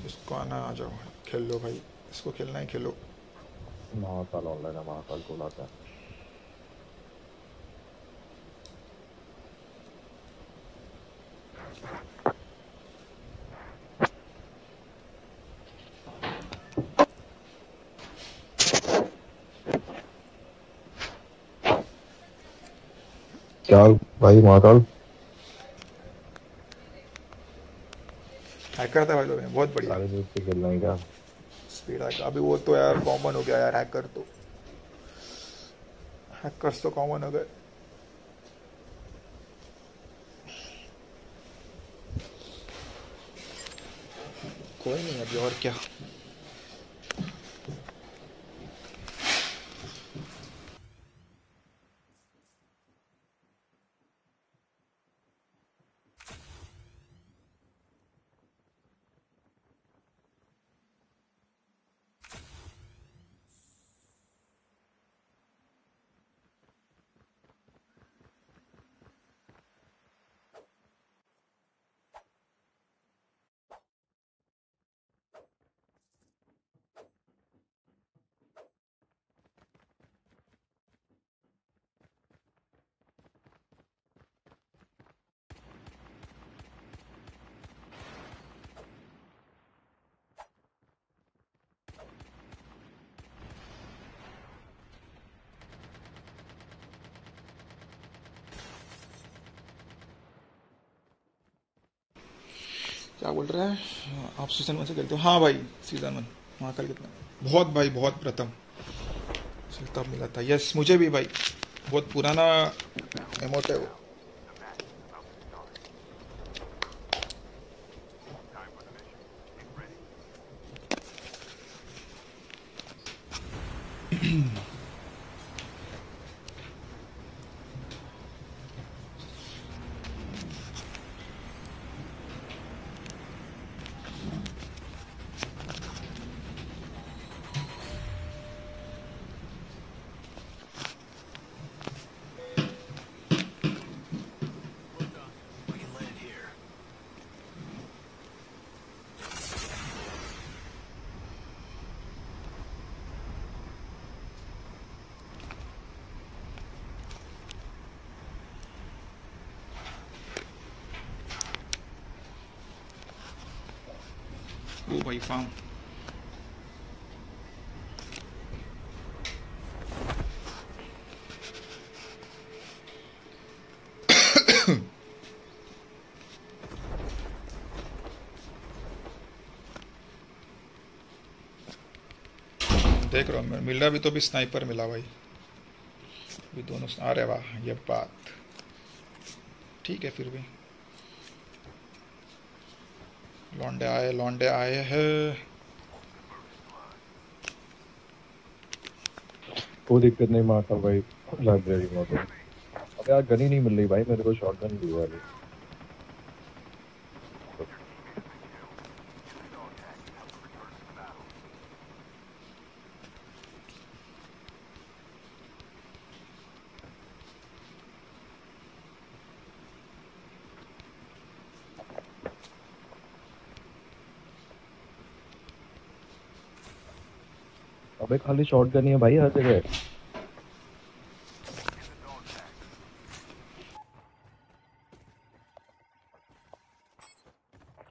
इसको आना आ जाओ खेल लो भाई। इसको खेलना है खेलो। महाकाल ऑनलाइन है, महाकाल को लाता है। क्या भाई महाकाल हैकर था भाई लोग बहुत बढ़िया। सारे दोस्त से खेलना है क्या? स्पीड हैकर अभी वो तो यार कॉमन हो गया यार हैकर तो। हैकर्स तो कॉमन हो गए। कोई नहीं अभी और क्या क्या बोल रहा है? आप सीज़न वन से खेलते हो? हाँ भाई सीज़न वन हाँ कल कितना? बहुत भाई, बहुत प्रथम। तब मिला था। यस मुझे भी भाई। बहुत पुराना एमोट है वो। वो भाई फार्म देख रहा हूँ मिल रहा भी तो भी स्नाइपर मिला भाई। भी दोनों अरे वाह, ये बात। ठीक है, फिर भी। लौंडे आए लौंडे आए हैं। कोई दिक्कत नहीं, माता भाई, लाइब्रेरी में तो अब यार गन नहीं मिल रही भाई, मेरे को शॉटगन भी वाली अबे खाली गन ही है भाई, हर जगह।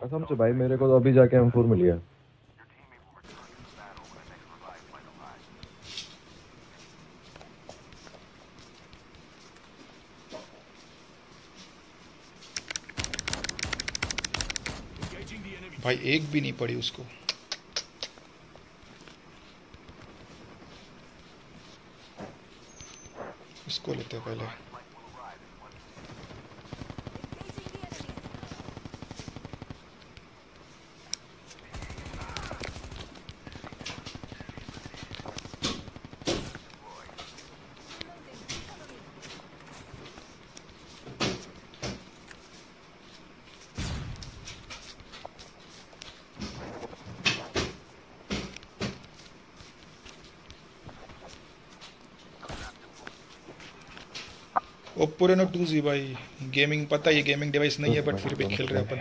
कसम से भाई, मेरे को तो अभी जाके एम फोर मिल गया। भाई, एक भी नहीं पड़ी उसको इसको लेते हैं पहले ओप्पो रेनो टू जी भाई। गेमिंग पता ये गेमिंग डिवाइस नहीं है बट फिर भी खेल रहे अपन।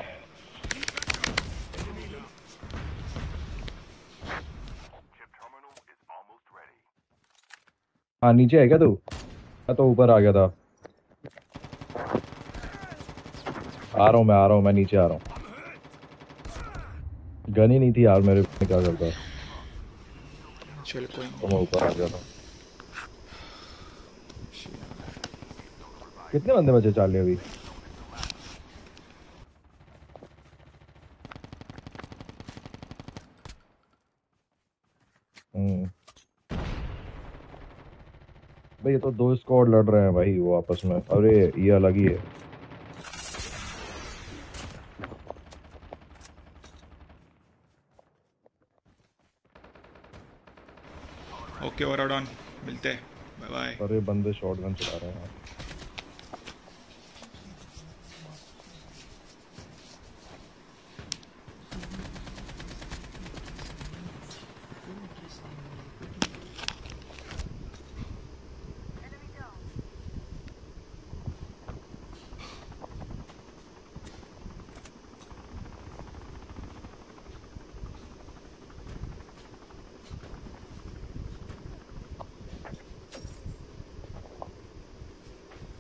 हाँ नीचे है क्या तू? मैं तो ऊपर आ गया था। आ रहा हूँ मैं आ रहा हूँ मैं नीचे आ रहा हूँ। गन ही नहीं थी यार मेरे क्या करता? चल कोई तो मैं ऊपर आ गया था। कितने बंदे बचे चार्ली अभी? हम्म। भाई ये तो दो स्क्वाड लड़ रहे हैं भाई वो आपस में। अरे ये अलग ही है। ओके ओराडॉन मिलते हैं। बाय बाय अरे बंदे शॉटगन चला रहे हैं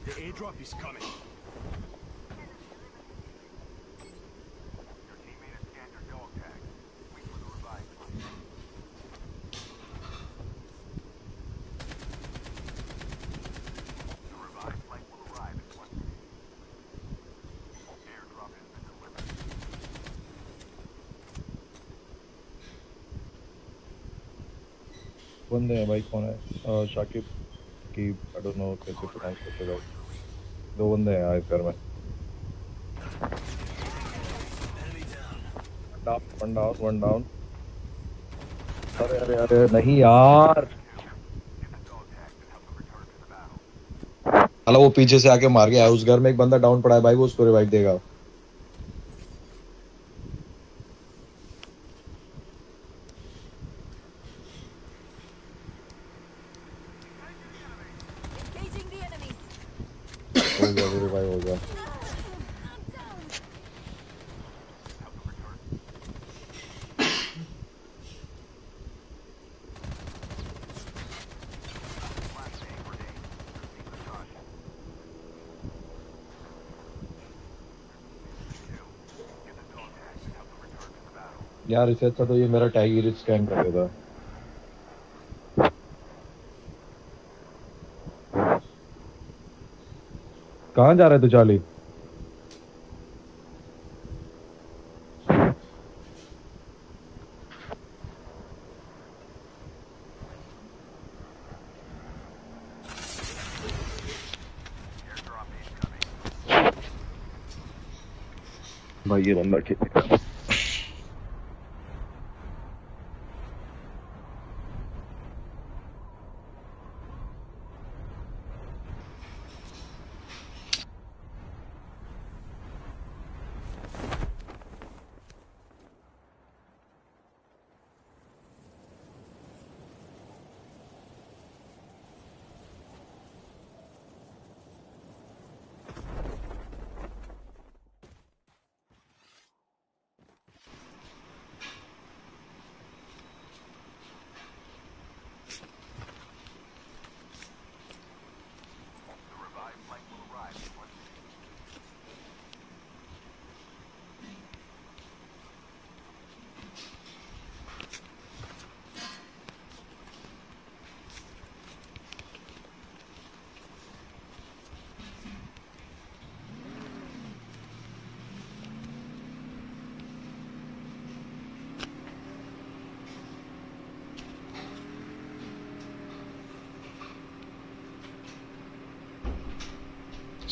The airdrop is coming. बंदे हैं भाई कौन है शाकिब की आई डोंट नो कैसे प्रोनाउंस करते हो दो बंदे हैं यहाँ घर में वन डाउन वन डाउन अरे अरे अरे, नहीं यार। हालाँकि वो पीछे से आके मार गया है। उस घर में एक बंदा डाउन पड़ा है। भाई, वो उसको रिवाइव देगा हो गया वो रिवाइव हो गया इससे अच्छा तो ये मेरा टैग ही स्कैन कर देता कहाँ जा रहे तू, चाली? भाई ये बंदा खेलेगा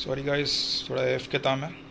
सॉरी गाइस थोड़ा एफ़ के ताम है।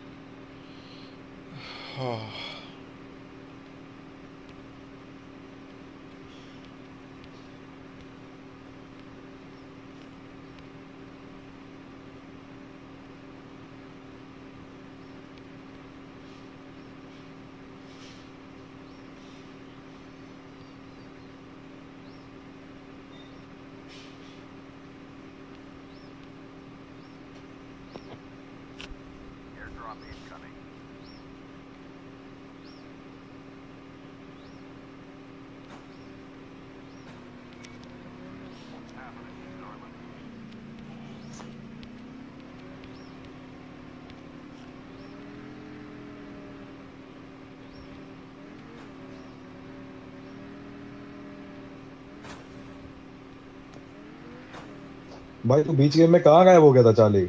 भाई, तू बीच गेम में कहाँ गायब हो गया था, चाली?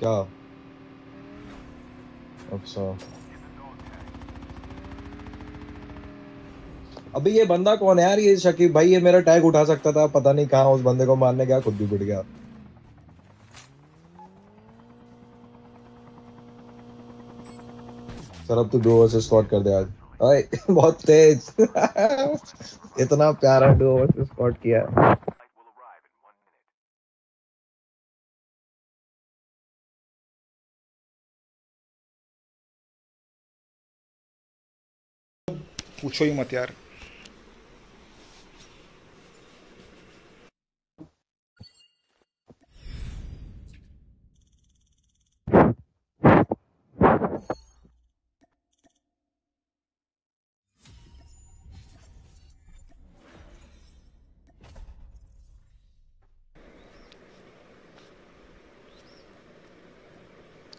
क्या? अच्छा। अभी ये बंदा कौन है यार, ये शकीब? भाई, ये मेरा टैग उठा सकता था, पता नहीं कहाँ उस बंदे को मारने गया, खुद भी पिट गया। सर, अब तू दो स्कॉट कर दे आज। ओए बहुत तेज। इतना प्यारा दो ओवर से स्कॉट किया। पूछो ही मत यार।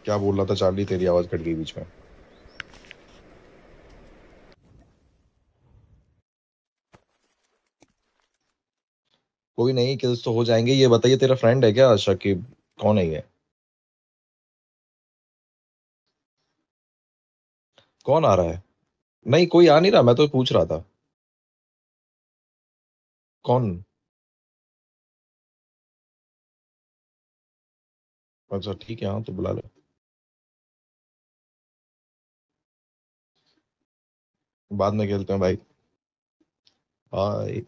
क्या बोल रहा था चार्ली? तेरी आवाज़ कट गई बीच में। कोई नहीं किल्स तो हो जाएँगे। ये बताइए, तेरा फ्रेंड है क्या शकीब कौन है ये? कौन आ रहा है? नहीं, कोई आ नहीं रहा। मैं तो पूछ रहा था। कौन? अच्छा ठीक है हाँ तो बुला लो। बाद में खेलते हैं भाई। बाय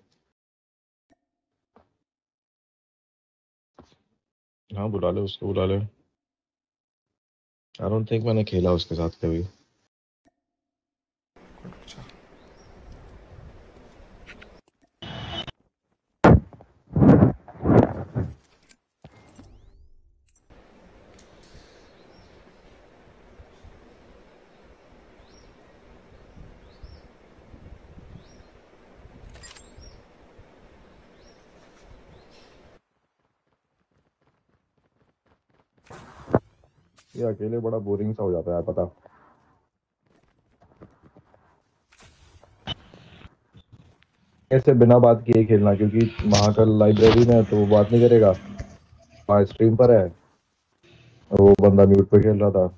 हाँ बुला ले उसको, बुला ले। आई डोंट थिंक मैंने खेला उसके साथ कभी। अकेले बड़ा बोरिंग सा हो जाता है पता। ऐसे बिना बात किए खेलना, क्योंकि महाकाल लाइब्रेरी में तो वो बात नहीं करेगा। वहाँ स्ट्रीम पर है। वो बंदा म्यूट पे खेल रहा था।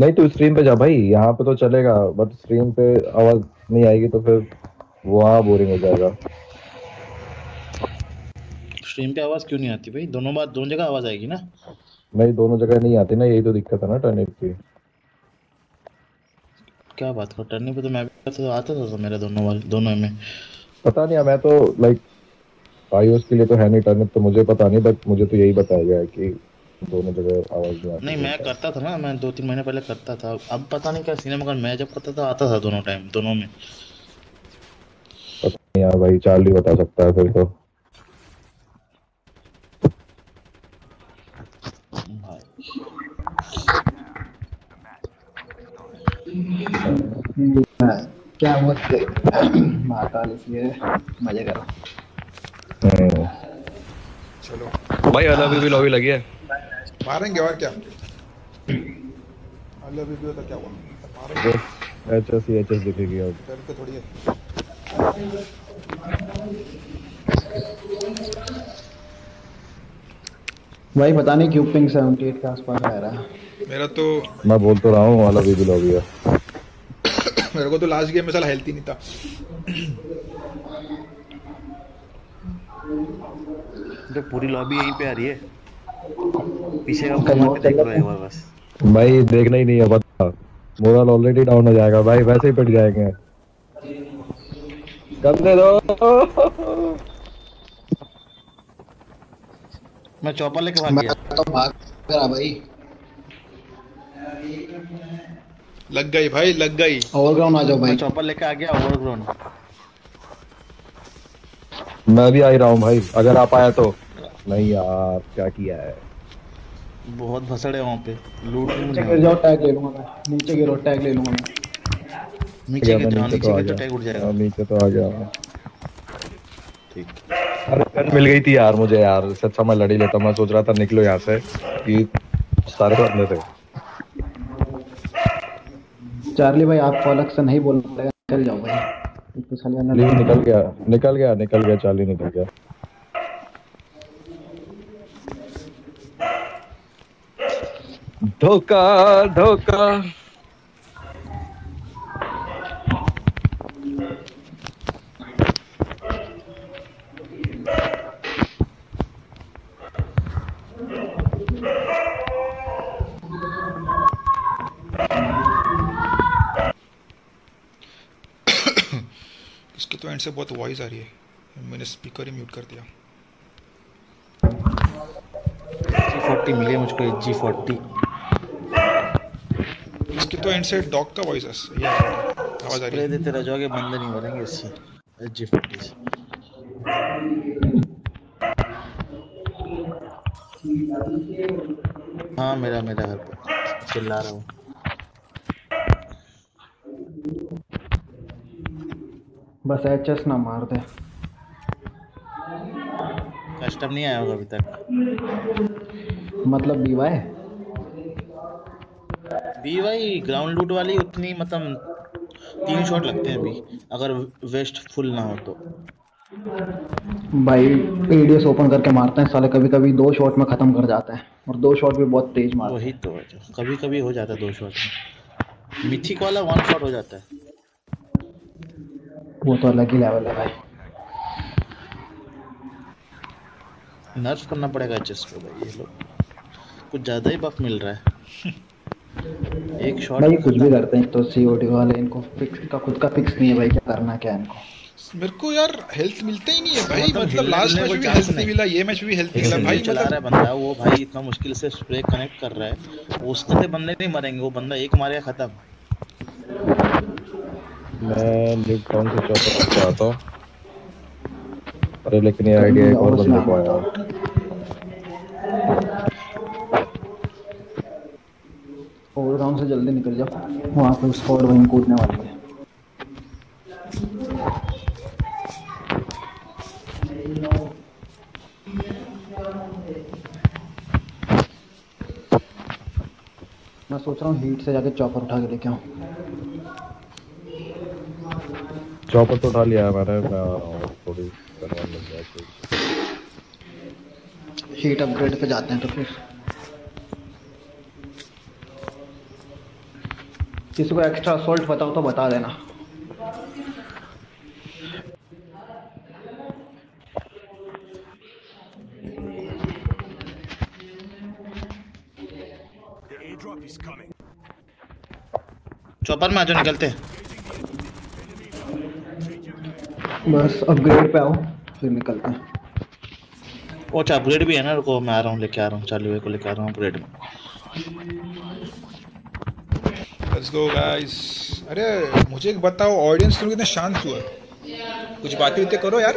नहीं, तू स्ट्रीम पे जा भाई। यहाँ पे तो चलेगा बट स्ट्रीम पे आवाज़ नहीं आएगी तो फिर वहाँ बोरिंग हो जाएगा। स्ट्रीम पे आवाज़ क्यों नहीं आती भाई? दोनों बात दोनों जगह आवाज़ आएगी ना? नहीं दोनों जगह नहीं आती ना यही तो दिक्कत है ना टर्निप की। क्या बात कर टर्निंग पे तो मैं भी तो आता था, तो मेरे दोनों वाले दोनों में। पता नहीं मैं तो लाइक आईओएस के लिए तो है नहीं टर्निप तो मुझे पता नहीं बट मुझे तो यही बताया गया है कि दोनों जगह आवाज़ नहीं आती। नहीं मैं करता था ना मैं दो तीन महीने पहले करता था। अब पता नहीं क्या सीन है मगर मैं जब करता था आता था दोनों टाइम दोनों में। पता नहीं यार भाई चार्ली बता सकता है फिर तो। क्या बोलते महाकाल इसलिए मज़े करो। चलो। भाई अभी भी लॉबी लगी है। मारेंगे और क्या? अल्लाह भी होता क्या हुआ? मारेंगे। एच एस एच एस दिखेगी अब। डर के थोड़ी है। भाई पता नहीं क्यों पिंग 78 के आसपास आ रहा है। मेरा तो मैं बोल तो रहा हूँ वाला भी लॉबी है। मेरे को तो लास्ट गेम में साला हेल्थ ही नहीं था। तो पूरी लॉबी यहीं पे आ रही है। पीछे का घुमा देख एक बार बस। भाई देखना ही नहीं है पता। मोरल ऑलरेडी डाउन हो जाएगा। भाई वैसे ही पिट जाएँगे। करने दो। मैं चौपर लेके भाग गया। तो भाग रहा भाई। लग गई भाई लग गई। ओवरग्राउंड आ जाओ भाई। चौपर लेके आ गया ओवरग्राउंड मैं भी आ ही रहा हूँ भाई अगर आप आया तो। नहीं यार क्या किया है? बहुत भसड़े वहाँ पे लूट नीचे गिर जाओ टैग ले लूँगा मैं। नीचे गिरो टैग ले लूँगा मैं। नीचे गिर नीचे तो आ गिर तो टैग उठ जाएगा। हाँ, नीचे तो आ गया। ठीक। अरे गन मिल गई थी यार मुझे यार अच्छा मैं लड़ी लेता मैं सोच रहा था निकलो यहाँ से कि सारे बंदे थे। चार्ली भाई आप तो अलग से नहीं बोल रहे निकल जाओ भाई। तो निकल गया निकल गया निकल गया चार्ली निकल गया। धोखा धोखा। इसके तो एंड से बहुत वॉइस आ रही है। मैंने स्पीकर ही म्यूट कर दिया। जी फोर्टी मिली है मुझको जी फोर्टी इसके तो एंड से डॉग का वॉइस है। आवाज़ आ रही है। देते रह जाओगे बंदे नहीं मरेंगे इससे। जी फोर्टी से। हाँ मेरा मेरा घर पर चिल्ला रहा हूँ। बस एचएस ना मार दे। कस्टम नहीं आया होगा अभी तक। मतलब बीवाई बी भाई ग्राउंड लूट वाली उतनी मतलब तीन शॉट लगते हैं अभी अगर वेस्ट फुल ना हो तो। भाई एडीएस ओपन करके मारते हैं साले कभी कभी दो शॉट में खत्म कर जाते हैं और दो शॉट भी बहुत तेज मारते वही तो कभी कभी हो जाता है दो शॉट में। मिथिक वाला वन शॉट हो जाता है हैं। वो तो अलग ही लेवल है भाई। नर्फ करना पड़ेगा एचएस को भाई ये लोग। कुछ ज़्यादा ही बफ मिल रहा है। एक शॉट भाई कुछ भी करते हैं तो सीओडी वाले इनको फिक्स का खुद का फिक्स नहीं है भाई क्या करना क्या इनको? मेरे को यार हेल्थ मिलता ही नहीं है भाई मतलब मतलब लास्ट मैच भी हेल्थ नहीं। मिला ये मैच भी हेल्थ मिला भाई चला रहा मतलब है बंदा वो भाई इतना मुश्किल से स्प्रे कनेक्ट कर रहा है। उसके से बंदे नहीं मरेंगे वो बंदा एक मारेगा खत्म। मैं लिफ्ट टाउन से चौथा आता हूँ अरे लेकिन ये आइडिया एक और बंदे को आया। फोर राउंड से जल्दी निकल जाओ। वहाँ पे स्क्वाड वहीं कूदने वाली है। मैं सोच रहा हूँ हीट से जाके चॉपर उठा के लेके आऊँ। चौपर तो उठा लिया है मैंने मैं आ रहा हूँ थोड़ी करवाने लग गया कोई। हीट अपग्रेड पे जाते हैं तो फिर। किसी को एक्स्ट्रा असोल्ट बताओ तो बता देना. चौपर में आ जाओ निकलते। हैं बस अपग्रेड पे आओ फिर निकलते हैं। वो अच्छा अपग्रेड भी है ना रुको मैं आ रहा हूँ लेके आ रहा हूँ चालू है को लेके आ रहा हूँ अपग्रेड में लेट्स गो गाइस अरे मुझे एक बताओ ऑडियंस तुम कितने शांत क्यों है कुछ बातें उतने करो यार।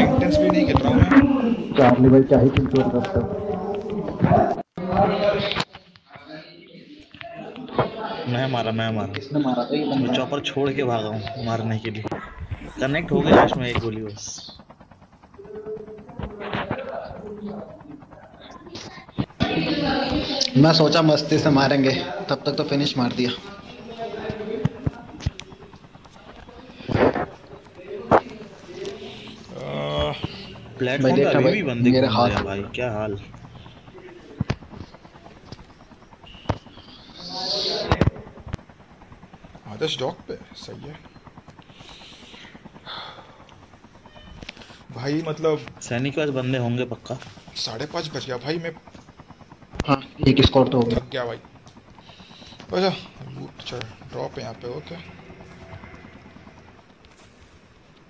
इंटेंस भी नहीं खेल रहा हूँ मैं। चार्ली भाई क्या ही किल चोर करते मैं मारा मैं मारा। किसने मारा? था ये मैं चॉपर छोड़ के भागा हूँ मारने के लिए। कनेक्ट हो गया लास्ट में एक गोली बस। मैं सोचा मस्ती से मारेंगे तब तक तो फिनिश मार दिया। प्लेटफॉर्म देखना अभी भी बंदे मेरे हाथ- भाई क्या हाल? आदर्श डॉग पे सही है भाई मतलब सैनिक के पास बंदे होंगे पक्का। साढ़े पाँच बज गया। भाई मैं हाँ एक स्कोर तो हो गया। गया भाई। अच्छा लूट चल ड्रॉप है यहाँ पे ओके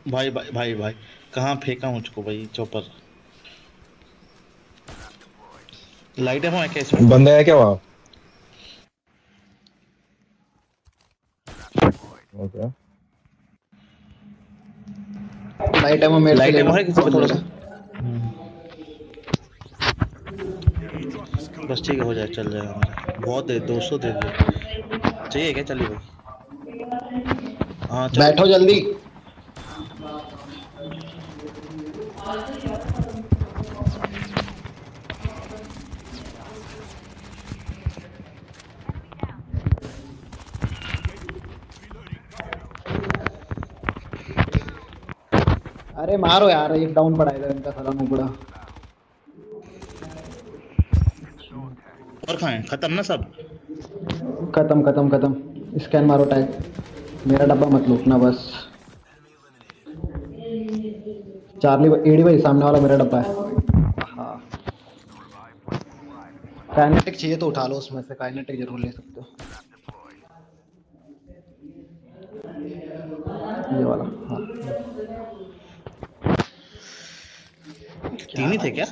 भाई भाई भाई भाई कहाँ फेंका मुझको भाई चॉपर? लाइट है वहाँ कैसे बंदा है क्या वहाँ? ओके लाइट एमो मेरे लाइट एमो है किसी पे थोड़ा सा बस ठीक है हो जाए चल जाएगा मेरा बहुत दे दो सौ दे दो चाहिए क्या चलिए भाई? हाँ बैठो जल्दी। अरे मारो यार एक डाउन पड़ा इधर इनका साला मुगड़ा और खाएँ खत्म ना सब? खत्म खत्म खत्म। स्कैन मारो टैग मेरा डब्बा मत लूटना बस। चार्ली एडी भाई सामने वाला मेरा डब्बा है। हाँ। काइनेटिक चाहिए तो उठा लो उसमें से काइनेटिक ज़रूर ले सकते हो। ये वाला। तीन ही थे क्या?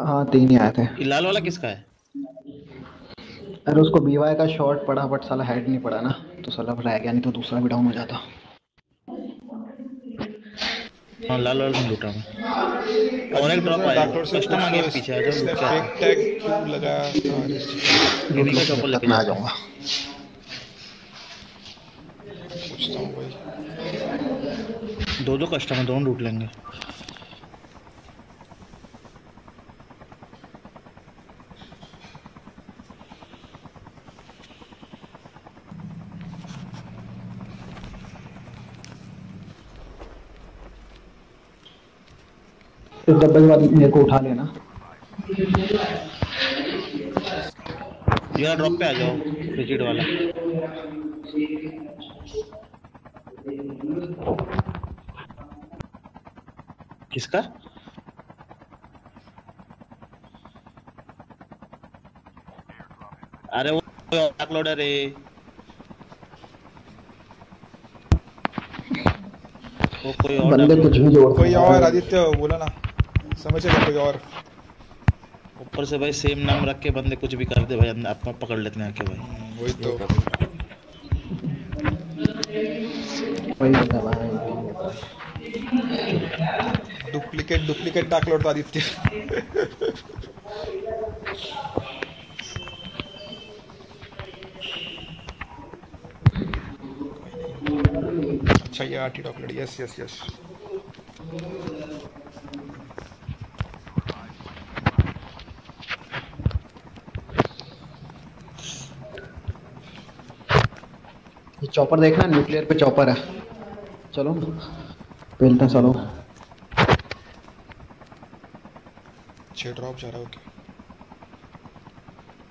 हाँ तीन ही आए थे। लाल वाला किसका है? अरे उसको बीवाई का शॉट पड़ा बट साला हेड नहीं पड़ा ना। तो साला रह गया नहीं तो दूसरा भी डाउन हो जाता। हाँ लाल वाला लूटा मैं और एक ड्रॉप आया। कस्टम आ गया पीछे आ जाओ फेक टैग क्यों लगाया हैं। का चॉपर लेके आ जाऊँगा। पूछता हूँ भाई। दो दो कस्टमर दोनों लूट लेंगे। के बाद मेरे को उठा लेना। ड्रॉप पे आ जाओ रिजिड वाला। किसका? अरे वो अपलोडर है। वो कोई और बंदे कुछ भी जोड़ते कोई। और आदित्य बोला ना। समझ चले कोई और? ऊपर से भाई सेम नाम रख के बंदे कुछ भी कर दे भाई आप पकड़ लेते हैं आके भाई। वही तो। वही है भाई डुप्लिकेट डुप्लिकेट टाकलं होतं आदित्य अच्छा ये आठी डॉकलेट यस यस यस ये चॉपर देखना न्यूक्लियर पे चॉपर है। चलो पेलते हैं चलो छः ड्रॉप जा रहा है ओके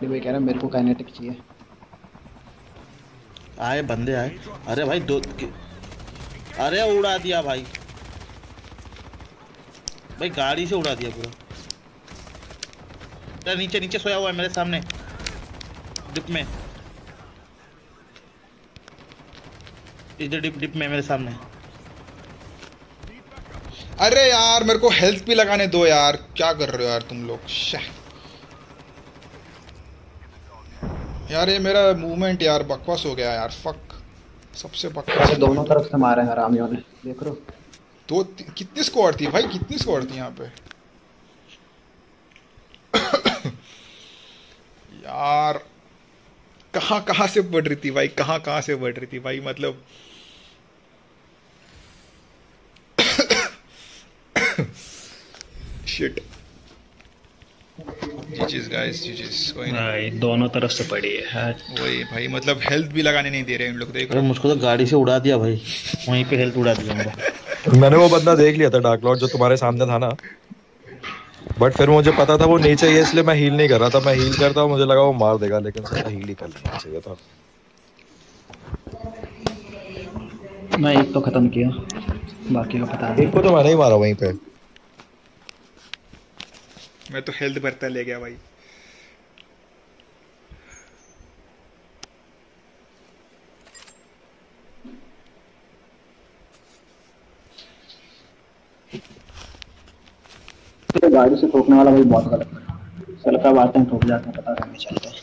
ये भाई कह रहा है मेरे को काइनेटिक चाहिए। आए बंदे आए। अरे भाई दो अरे उड़ा दिया भाई। भाई गाड़ी से उड़ा दिया पूरा। अरे नीचे नीचे सोया हुआ है मेरे सामने। डिप में। इधर डिप डिप में मेरे सामने। अरे यार मेरे को हेल्थ भी लगाने दो यार। क्या कर रहे हो यार तुम लोग? यार ये मेरा मूवमेंट यार बकवास हो गया यार। फक सबसे बकवास। दोनों तरफ़ से मारे हैं हरामियों ने देख रहे हो? दो कितनी स्क्वाड थी भाई? कितनी स्क्वाड थी यहाँ पे? यार कहाँ कहाँ से बढ़ रही थी भाई? कहाँ कहाँ से बढ़ रही थी भाई? मतलब शिट जीजीस गाइस जीजीस कोई नहीं। भाई दोनों तरफ़ से पड़ी है वही भाई मतलब हेल्थ भी लगाने नहीं दे रहे इन लोग देख। अरे मुझको तो गाड़ी से उड़ा दिया भाई। वहीं पे हेल्थ उड़ा दिया मेरा मैंने वो बंदा देख लिया था डार्क लॉर्ड जो तुम्हारे सामने था ना। बट फिर मुझे पता था वो नीचे ही है इसलिए मैं हील नहीं कर रहा था। मैं हील करता हूँ मुझे लगा वो मार देगा लेकिन उसका हील ही कर लेना चाहिए था। मैं एक तो खत्म किया बाकी का पता एक को तो मैंने ही मारा वहीं पे। मैं तो हेल्थ भरता ले गया भाई। गाड़ी से ठोकने वाला भाई बहुत गलत चल कब आते हैं ठोक जाते हैं पता करने चलते हैं।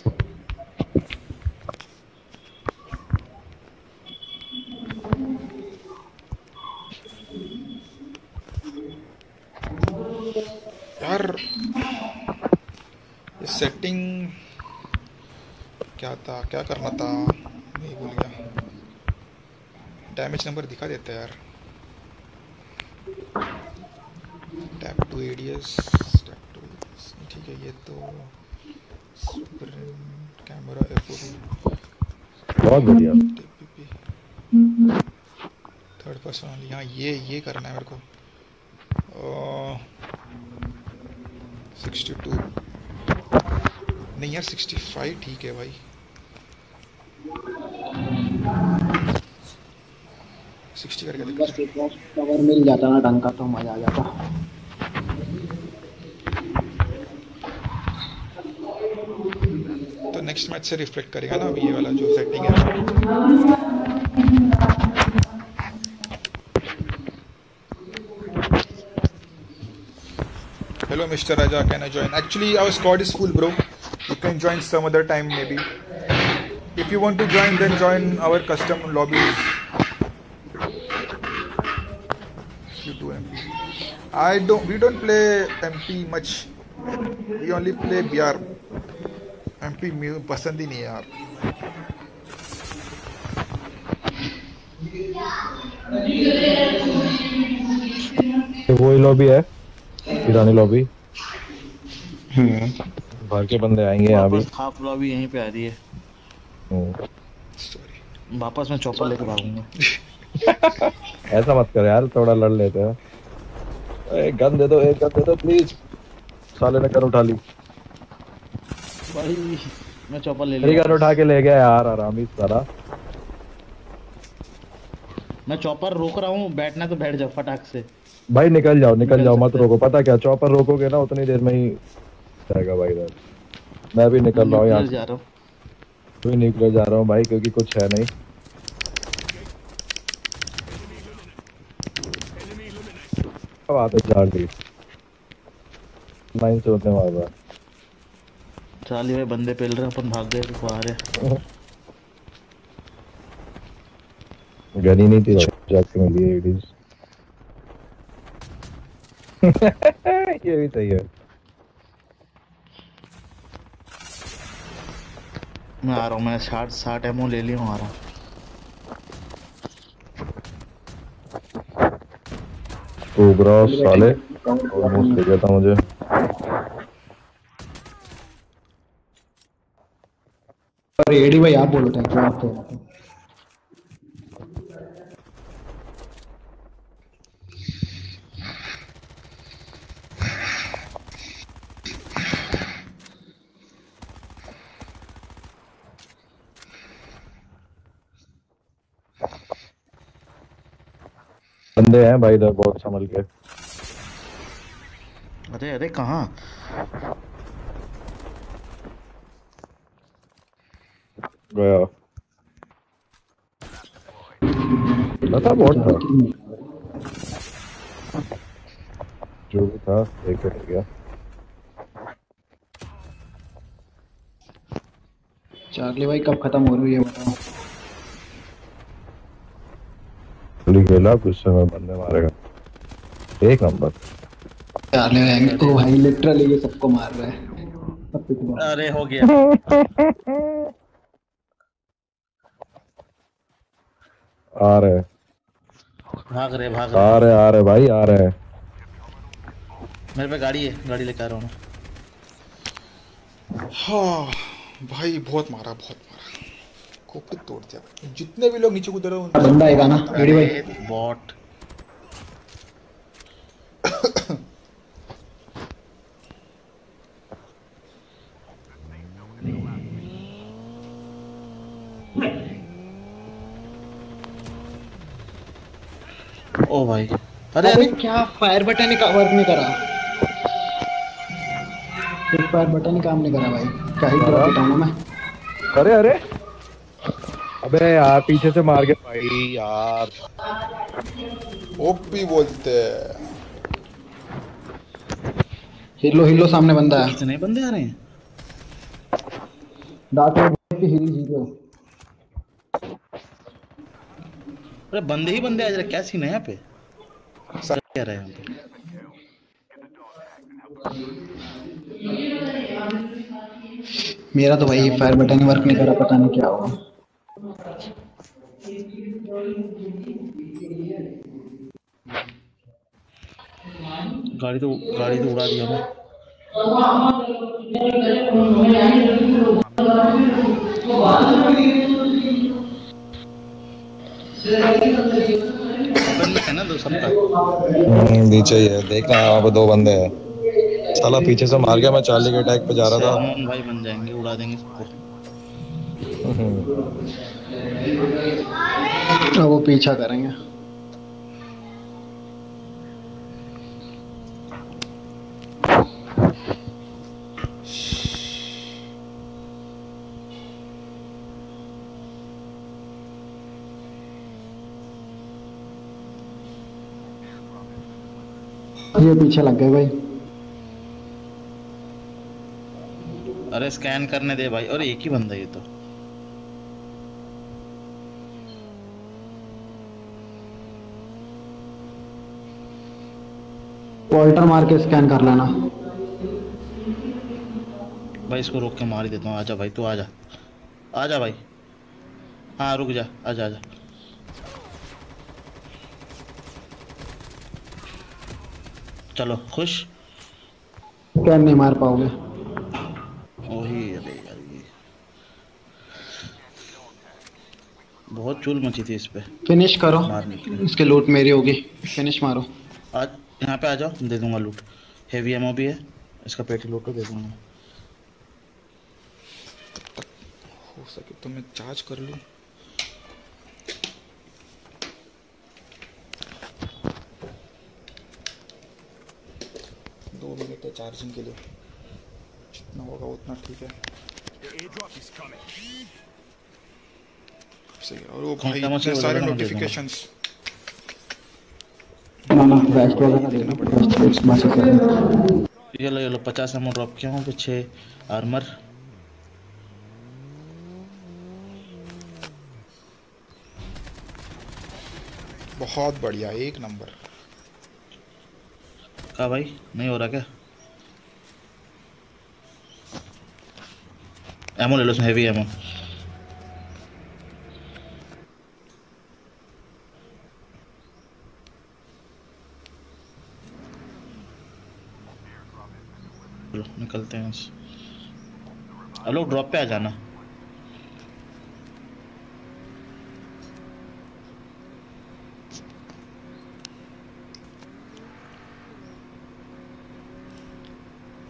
यार सेटिंग क्या था क्या करना था? नहीं भूल गया। डैमेज नंबर दिखा देता है यार। Tap to ADS tap to ठीक है ये तो कैमरा एफ़ बहुत बढ़िया। थर्ड पर्सन यहाँ ये ये करना है मेरे को। सिक्सटी टू नहीं यार 65 ठीक है भाई 60 करके देखो बस एक बार कवर मिल जाता ना ढंग का तो मज़ा आ जाता तो नेक्स्ट मैच से रिफ्लेक्ट करेगा ना अभी ये वाला जो सेटिंग है Hello, Mr. Raja. Can I join? Actually, our squad is full, bro. Can join some other time, maybe. If you want to join, then join our custom lobbies. You do MP. I don't. We don't play MP much. We only play BR. MP mu- पसंद ही नहीं है यार ये वही lobby है ईरानी lobby बाहर के बंदे आएँगे यहाँ भी। हाफ़ लॉबी यहीं पे आ रही है। हम्म। वापस मैं चॉपर लेके भागूँगा। ऐसा मत कर यार थोड़ा लड़ लेते हैं। एक गन दे दो एक गन दे दो प्लीज़ साले ने गन उठा ली। भाई मैं चॉपर ले लिया। गन उठा के ले गया यार आरामी सारा मैं चौपर रोक रहा हूँ बैठना तो बैठ जाओ फटाक से। भाई निकल जाओ निकल, निकल जाओ मत रोको। पता क्या चौपर रोकोगे ना उतनी देर में ही जाएगा भाई इधर। मैं भी निकल रहा हूँ यहाँ। निकल जा रहा हूँ। जा रहा हूँ भाई क्योंकि कुछ है नहीं। अब आते चार दी लाइन से होते मार रहा चाली भाई बंदे पेल रहे हैं, अपन भाग गए आ रहे गनी नहीं थी जाके मिली है ये भी सही है। मैं आ रहा हूँ मैं साठ साठ एमओ ले लिया हूँ आ रहा हूँ। कोबरा साले ऑलमोस्ट ले गया था मुझे। पर एडी भाई आप बोलते हैं क्या आप बोलते रहे बंदे हैं भाई इधर बहुत संभल के। अरे अरे कहाँ? गया। लता बहुत था। जो भी था एक रह गया। चार्ली भाई कब खत्म हो रही है बताओ? खेला गुस्से में बंदे मारेगा एक नंबर। चार्ली भाई को भाई लिटरली ये सबको मार रहा है। रहा है। अरे हो गया। आ रहे भाग रहे भाग आ रहे रहे आ रहे भाई आ रहे मेरे पे गाड़ी है गाड़ी लेके आ रहा हूँ हाँ भाई बहुत मारा बहुत मारा। खोपड़ी तोड़ दिया जितने भी लोग नीचे उतरे उन बंदा आएगा ना? एडी भाई? बॉट ओ भाई। अरे अरे क्या फायर बटन ही वर्क नहीं करा? एक फायर बटन ही काम नहीं करा भाई। क्या ही ड्रॉप पिटाऊँगा मैं। अरे अरे। अबे यार पीछे से मार के भाई यार। ओपी बोलते हिलो हिलो सामने बंदा है। इतने बंदे आ रहे हैं। डार्क की हिल ज़ीरो अरे बंदे ही बंदे आ रहे क्या सीन है यहाँ पे? क्या रहे हैं। यहाँ पे मेरा तो भाई फायर बटन ही वर्क नहीं करा पता नहीं क्या हुआ। गाड़ी तो गाड़ी तो उड़ा दिया है हम्म, नीचे ही है। देखना वहाँ पे दो बंदे हैं। साला पीछे से मार गया मैं चार्ली के अटैक पे जा रहा था। भाई बन जाएँगे उड़ा देंगे सबको। अब वो पीछा करेंगे। ये पीछे लग गए भाई। अरे स्कैन करने दे भाई। और एक ही बंदा ये तो। वॉल्टर मार के स्कैन कर लेना। भाई इसको रोक के मार ही देता हूँ। आजा भाई तू आजा। आजा भाई। हाँ रुक जा। आजा आजा। चलो खुश? स्कैन नहीं मार पाओगे। वही अरे यार ये। बहुत चूल मची थी इस पे। फिनिश करो। इसके लूट मेरी होगी। फिनिश मारो। आज यहाँ पे आ जाओ दे दूँगा लूट हेवी एमओ भी है इसका पेटी लूट दे दूँगा। हो सके तो मैं चार्ज कर लूँ। दो मिनट है चार्जिंग के लिए। जितना होगा उतना ठीक है. सही है और वो भाई सारे। नोटिफिकेशंस ना ना वेस्ट वगैरह देना वेस्ट वेस्ट मैसेज करना ये लो ये लो पचास एमओ ड्रॉप किया हूँ पीछे आर्मर बहुत बढ़िया एक नंबर। का भाई नहीं हो रहा क्या? एमओ ले लो उसमें हेवी एमओ चलो निकलते हैं लोग ड्रॉप पे आ जाना।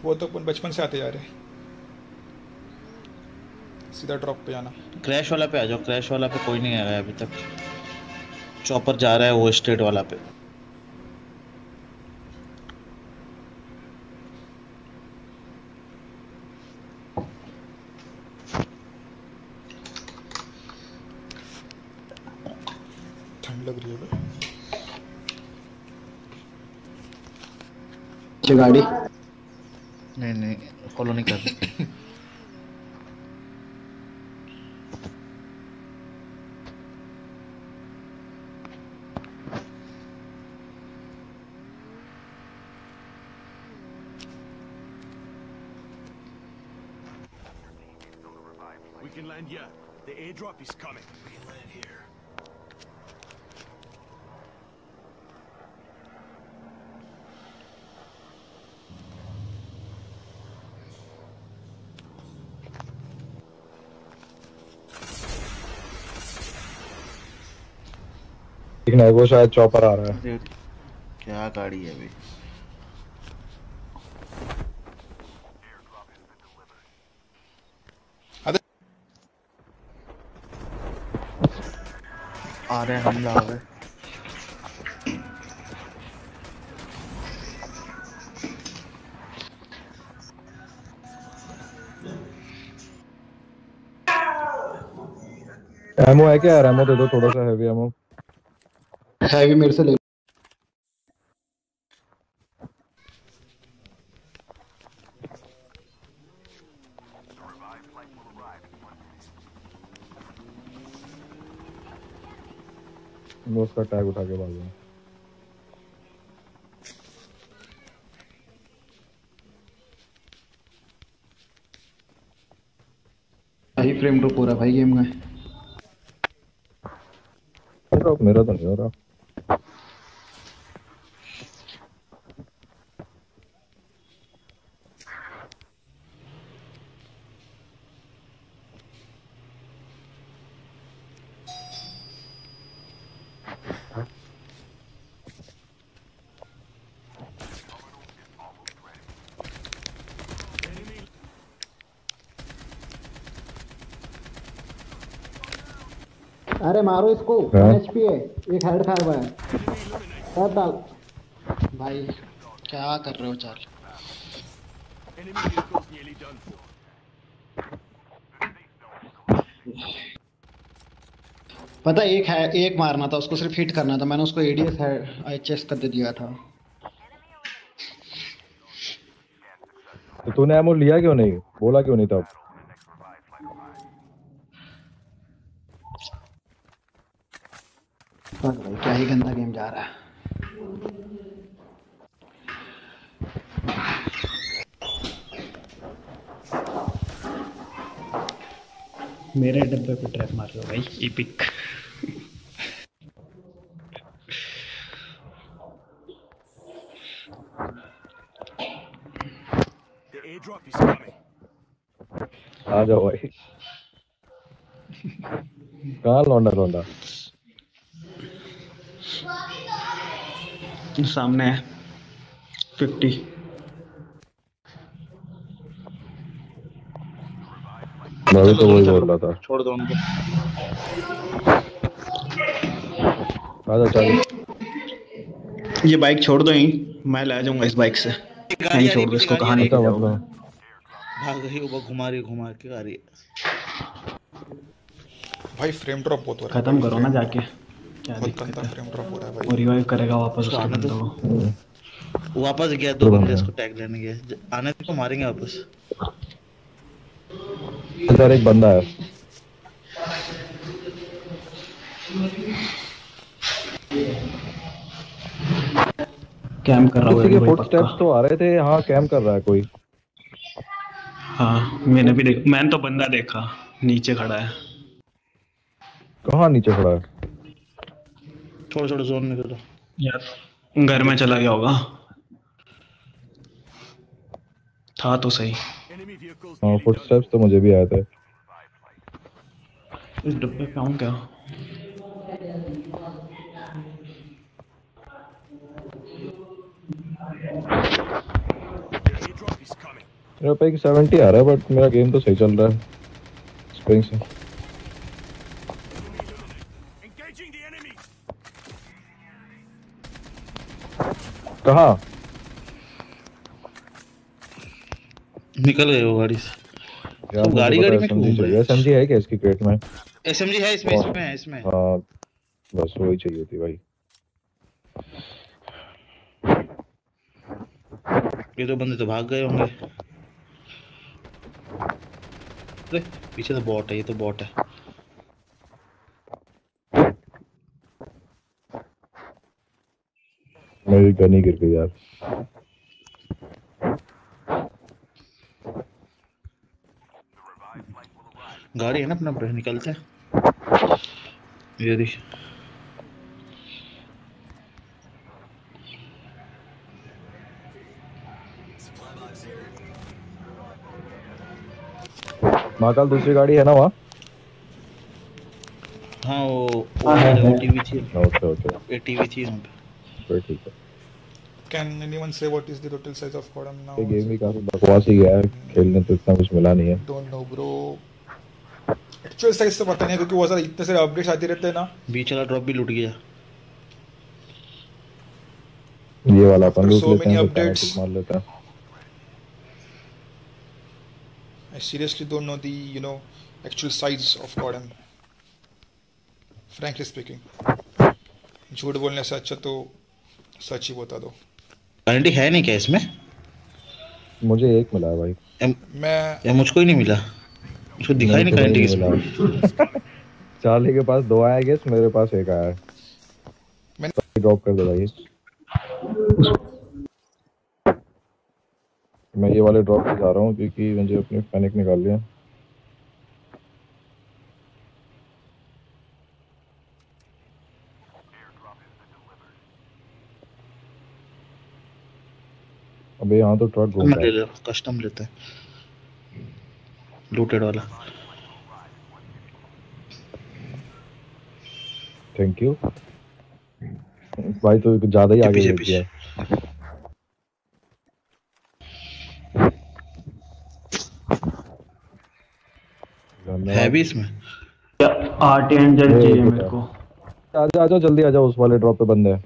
वो तो अपन बचपन से आते जा रहे सीधा ड्रॉप पे जाना। क्रैश वाला पे आ जाओ। क्रैश वाला पे कोई नहीं आया है अभी तक। चॉपर जा रहा है वो स्टेट वाला पे ठंड लग रही है भाई पीछे गाड़ी नहीं नहीं फॉलो नहीं कर रही We can land here. The airdrop is coming. We can land here. ठीक है वो शायद चॉपर आ रहा है। क्या गाड़ी है भाई आ रहे हैं हमला आ गए एमओ है क्या यार? एमओ दे दो थोड़ा सा हैवी एमओ हैवी मेरे से ले मैं उसका टैग उठा के भाग गया। फ्रेम ड्रॉप हो रहा भाई गेम में। मेरा तो नहीं हो रहा। अरे मारो इसको। हाँ। एचपी है। एक हेड खाया हुआ है। हेड डाल। भाई क्या कर रहे हो चार. पता एक है एक मारना था उसको सिर्फ़ हिट करना था। मैंने उसको एडीएस है एचएस कर दे दिया था। तो तूने एमओ लिया क्यों नहीं? बोला क्यों नहीं तब बस भाई क्या ही गंदा गेम जा रहा है मेरे डब्बे पे ट्रैप मार रहे भाई इपिक. आ जाओ भाई कहाँ लौंडा लौंडा सामने है फिफ्टी मैं भी तो वही बोल रहा था। छोड़ दो उनको। आ जाओ चल। ये बाइक छोड़ दो ही मैं ले जाऊँगा इस बाइक से। नहीं छोड़ दो इसको कहाँ नहीं अच्छा मतलब भाग रही है वो घुमा रही घुमा के आ रही है। भाई फ्रेम ड्रॉप बहुत हो रहा है। खत्म करो ना जाके। क्या दिक्कत है? फ्रेम ड्रॉप हो रहा है वो भाई रिवाइव करेगा वापस उसको उसके आने दो। वो। वापस गया दो बंदे इसको टैग लेने गए। आने तो मारेंगे वापस। इधर एक बंदा है। कैम कर रहा है फुटस्टेप्स तो आ रहे थे हाँ कैम कर रहा है कोई। हाँ मैंने भी देख मैंने तो बंदा देखा नीचे खड़ा है। कहाँ नीचे खड़ा है? छोड़ो छोड़ो जोन में करो यार घर में चला गया होगा। था तो सही। हाँ फुटस्टेप्स तो मुझे भी आए थे। इस डब्बे पे आऊँ क्या? मेरा पे सेवेंटी आ रहा है बट मेरा गेम तो सही चल रहा है। स्प्रिंग से। कहाँ? निकल गए वो गाड़ी से। यार तो गाड़ी गाड़ी में घूम चाहिए। रहे एसएमजी है क्या इसकी क्रेट में? एसएमजी है इसमें इसमें है। इसमें हाँ बस वही चाहिए थी भाई। ये दो बंदे तो भाग गए होंगे। अरे पीछे तो बॉट है ये तो बॉट है। मेरी गन ही गिर गई यार। गाड़ी है ना अपना निकलते हैं। ये देख। महाकाल दूसरी गाड़ी है ना वहाँ? हाँ वो हाँ, है, है। थी। Okay okay. ये टीवी थी वहाँ पे। ठीक है। Can anyone say what is the total size of Kodam now? ये गेम भी काफ़ी बकवास ही गया है। खेलने तो इतना कुछ मिला नहीं है। Don't know, bro. Actual size तो पता नहीं क्योंकि वो सारा इतने सारे अपडेट्स आते रहते हैं ना। बीच वाला ड्रॉप भी लूट गया। ये वाला अपन लूट लेते हैं many फिर updates. kinetic मार लेते हैं। I seriously don't know the you know actual size of Kodam. Frankly speaking, झूठ बोलने से अच्छा तो सच ही बता दो। गारंटी है नहीं क्या इसमें? मुझे एक मिला भाई। या, मैं या मुझको ही नहीं मिला? मुझको दिखाई नहीं गारंटी किसमें चार्ली के पास दो आया गेस मेरे पास एक आया। है मैंने ड्रॉप कर दो भाई। मैं ये वाले ड्रॉप पे जा रहा हूँ क्योंकि मुझे अपनी पैनिक निकाल लिया अबे यहाँ तो ट्रक घूम रहा है। कस्टम लेते हैं। लूटेड वाला। थैंक यू भाई तो ज़्यादा ही आगे पीछे- दिया है। भी इसमें? आर एंजल ए, चाहिए मेरे को आजा आजा जल्दी आजा उस वाले ड्रॉप पे बंदे हैं।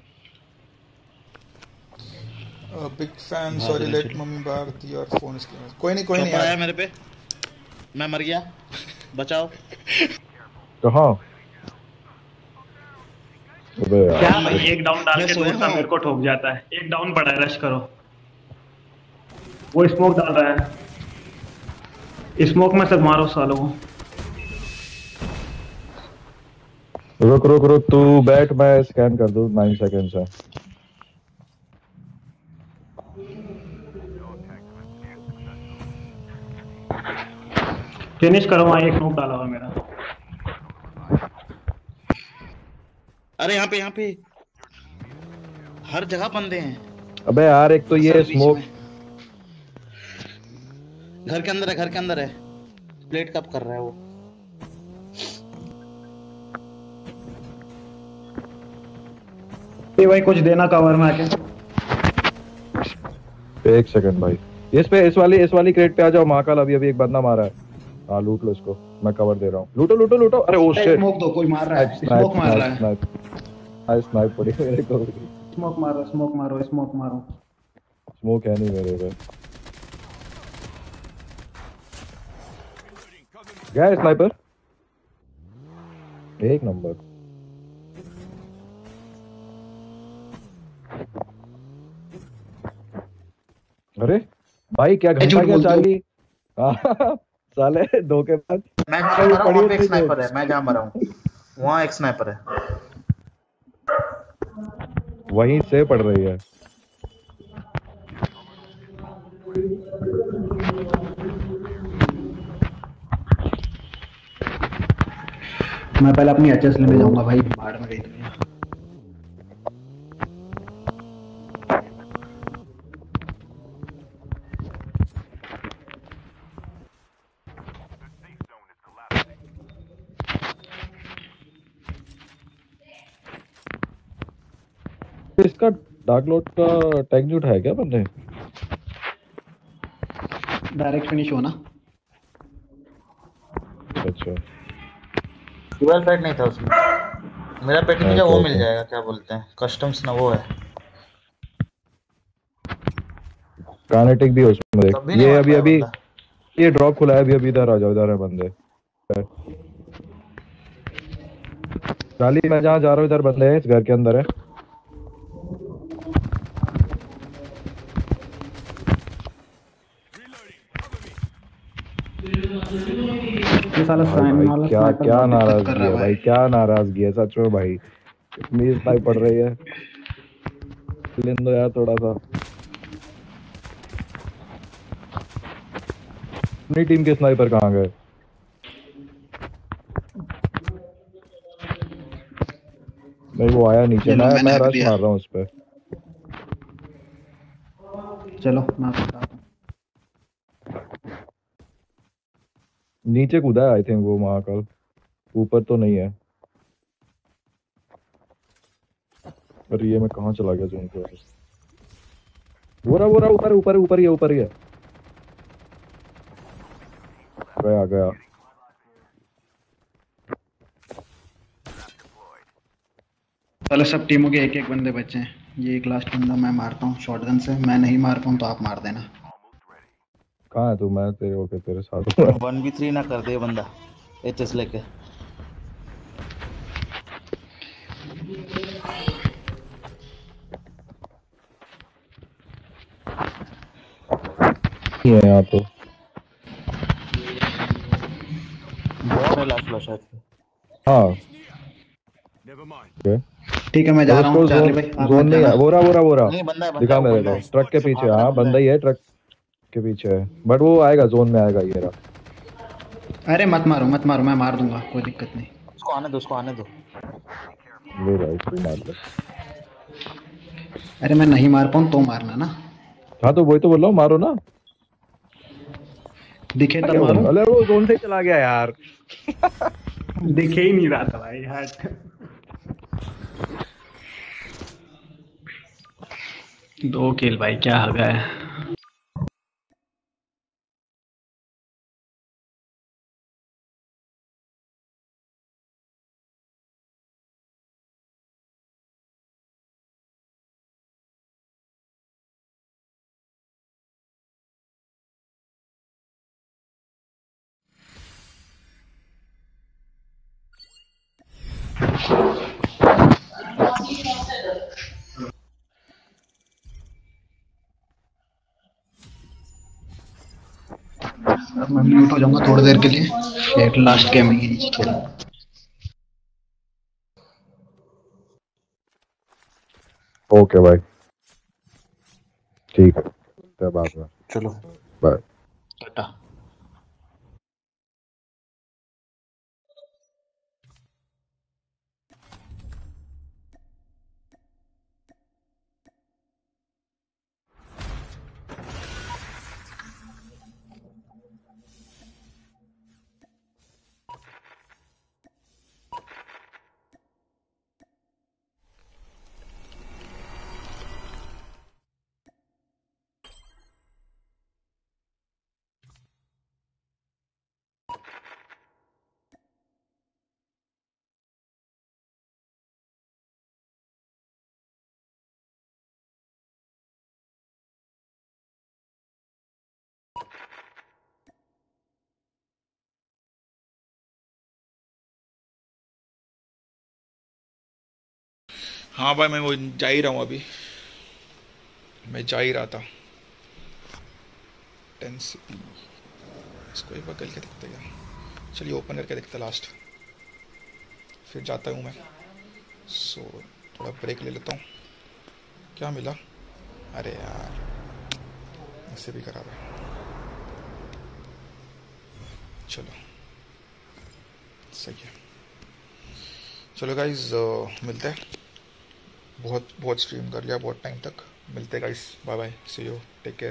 Big fan sorry late mummy बाहर दी और फ़ोन स्क्रीन कोई नहीं कोई नहीं आया मेरे पे? मैं मर गया। बचाओ। कहाँ? अबे यार। क्या भाई एक डाउन डाल के दूसरा मेरे को ठोक जाता है। एक डाउन पड़ा है रश करो। वो स्मोक डाल रहा है। स्मोक में सब मारो सालों को। रुक रुक रुक तू बैठ मैं स्कैन कर दूँ नाइन सेकंड्स है। फिनिश करो वहाँ एक स्मोक डाला हुआ मेरा। अरे यहाँ पे यहाँ पे। हर जगह बंदे हैं। अबे यार एक तो ये स्मोक घर के अंदर है घर के अंदर है। प्लेट कप कर रहा है वो? ये भाई कुछ देना कवर में आके। एक सेकंड भाई। इस पे इस वाली इस वाली क्रेट पे आ जाओ महाकाल अभी अभी एक बंदा मारा है। हाँ लूट लो इसको। मैं कवर दे रहा हूँ। लूटो लूटो लूटो। अरे ओ शिट स्मोक दो कोई मार रहा है। स्मोक मार रहा है। हाय स्नाइप पड़ी मेरे को। स्मोक मारो स्मोक मारो स्मोक मारो। स्मोक है नहीं मेरे पे। गया स्नाइपर एक नंबर। अरे भाई क्या घंटा क्या चाली हाँ, साले धोखेबाज मैं जहाँ मरा हूँ वहाँ पे एक स्नाइपर है मैं जहाँ मरा हूँ। वहाँ एक स्नाइपर है। वहीं से पड़ रही है। मैं पहले अपनी एचएस लेने जाऊँगा भाई बाहर में गई इसका डार्क लोड का टैग जूट है क्या बंदे? डायरेक्ट फिनिश होना अच्छा। ट्वेल्व पेट नहीं था उसमें। मेरा पेट मुझे वो मिल जाएगा क्या बोलते हैं? कस्टम्स ना वो है। कानेटिक भी है उसमें देख। भी ये अभी अभी ये ड्रॉप खुला है अभी अभी इधर आ जाओ इधर है बंदे। चाली मैं जहाँ जा रहा हूँ इधर बंदे हैं इस घर के अंदर है। साला साइन वाला क्या क्या नाराज़गी है भाई क्या नाराज़गी है सच में भाई। इतनी स्नाइप पड़ रही है। लेन दो यार थोड़ा सा। अपनी टीम के स्नाइपर कहाँ गए? नहीं वो आया नीचे। मैं मैं रश मार रहा हूँ उस पे। चलो मैं आपको बताता हूँ नीचे कूदा है आई थिंक वो महाकाल ऊपर तो नहीं है। अरे ये मैं कहाँ चला गया जून वो रहा वो रहा, ऊपर ऊपर ऊपर ही है ऊपर ही है। गया गया। चलो, सब टीमों के एक एक बंदे बचे हैं। ये एक लास्ट बंदा मैं मारता हूँ शॉटगन से। मैं नहीं मार पाऊँ तो आप मार देना। कहाँ है तू? मैं तेरे ओके तेरे साथ हूँ। वन बी थ्री ना कर दे बंदा। एच एस लेके। है यहाँ तो बहुत है लास्ट फ्लैश है। हाँ ठीक है मैं जा रहा हूँ चार्ली जोन भाई आप जोन मत नहीं है। वो रहा वो रहा वो रहा। नहीं, बंदा है, बंदा दिखा मेरे को। ट्रक के पीछे हाँ बंदा ही है ट्रक के पीछे है। बट वो आएगा जोन में आएगा ये रहा। अरे मत मारो मत मारो मैं मार दूँगा कोई दिक्कत नहीं। उसको आने दो उसको आने दो। ले भाई तू मार ले अरे मैं नहीं मार पाऊँ तो मारना ना। हाँ तो वही तो बोल रहा हूँ मारो ना। दिखे रहा मारो। अरे वो जोन से चला गया यार। दिखे ही नहीं रहा था भाई हट दो किल भाई क्या हो? गया अब मैं म्यूट हो जाऊँगा थोड़ी देर के लिए। फिर लास्ट गेम है नीचे खेल ओके भाई ठीक है तब आप चलो। बाय टाटा। हाँ भाई मैं वो जा ही रहा हूँ अभी। मैं जा ही रहा था। टेन इसको एक बार करके देखते हैं चलिए ओपन करके देखते लास्ट फिर जाता हूँ मैं। सो so, थोड़ा ब्रेक ले लेता हूँ। क्या मिला? अरे यार इससे भी खराब है चलो। सही है। चलो गाइज़ मिलते हैं। बहुत बहुत स्ट्रीम कर लिया, बहुत टाइम तक। मिलते guys bye bye see you take care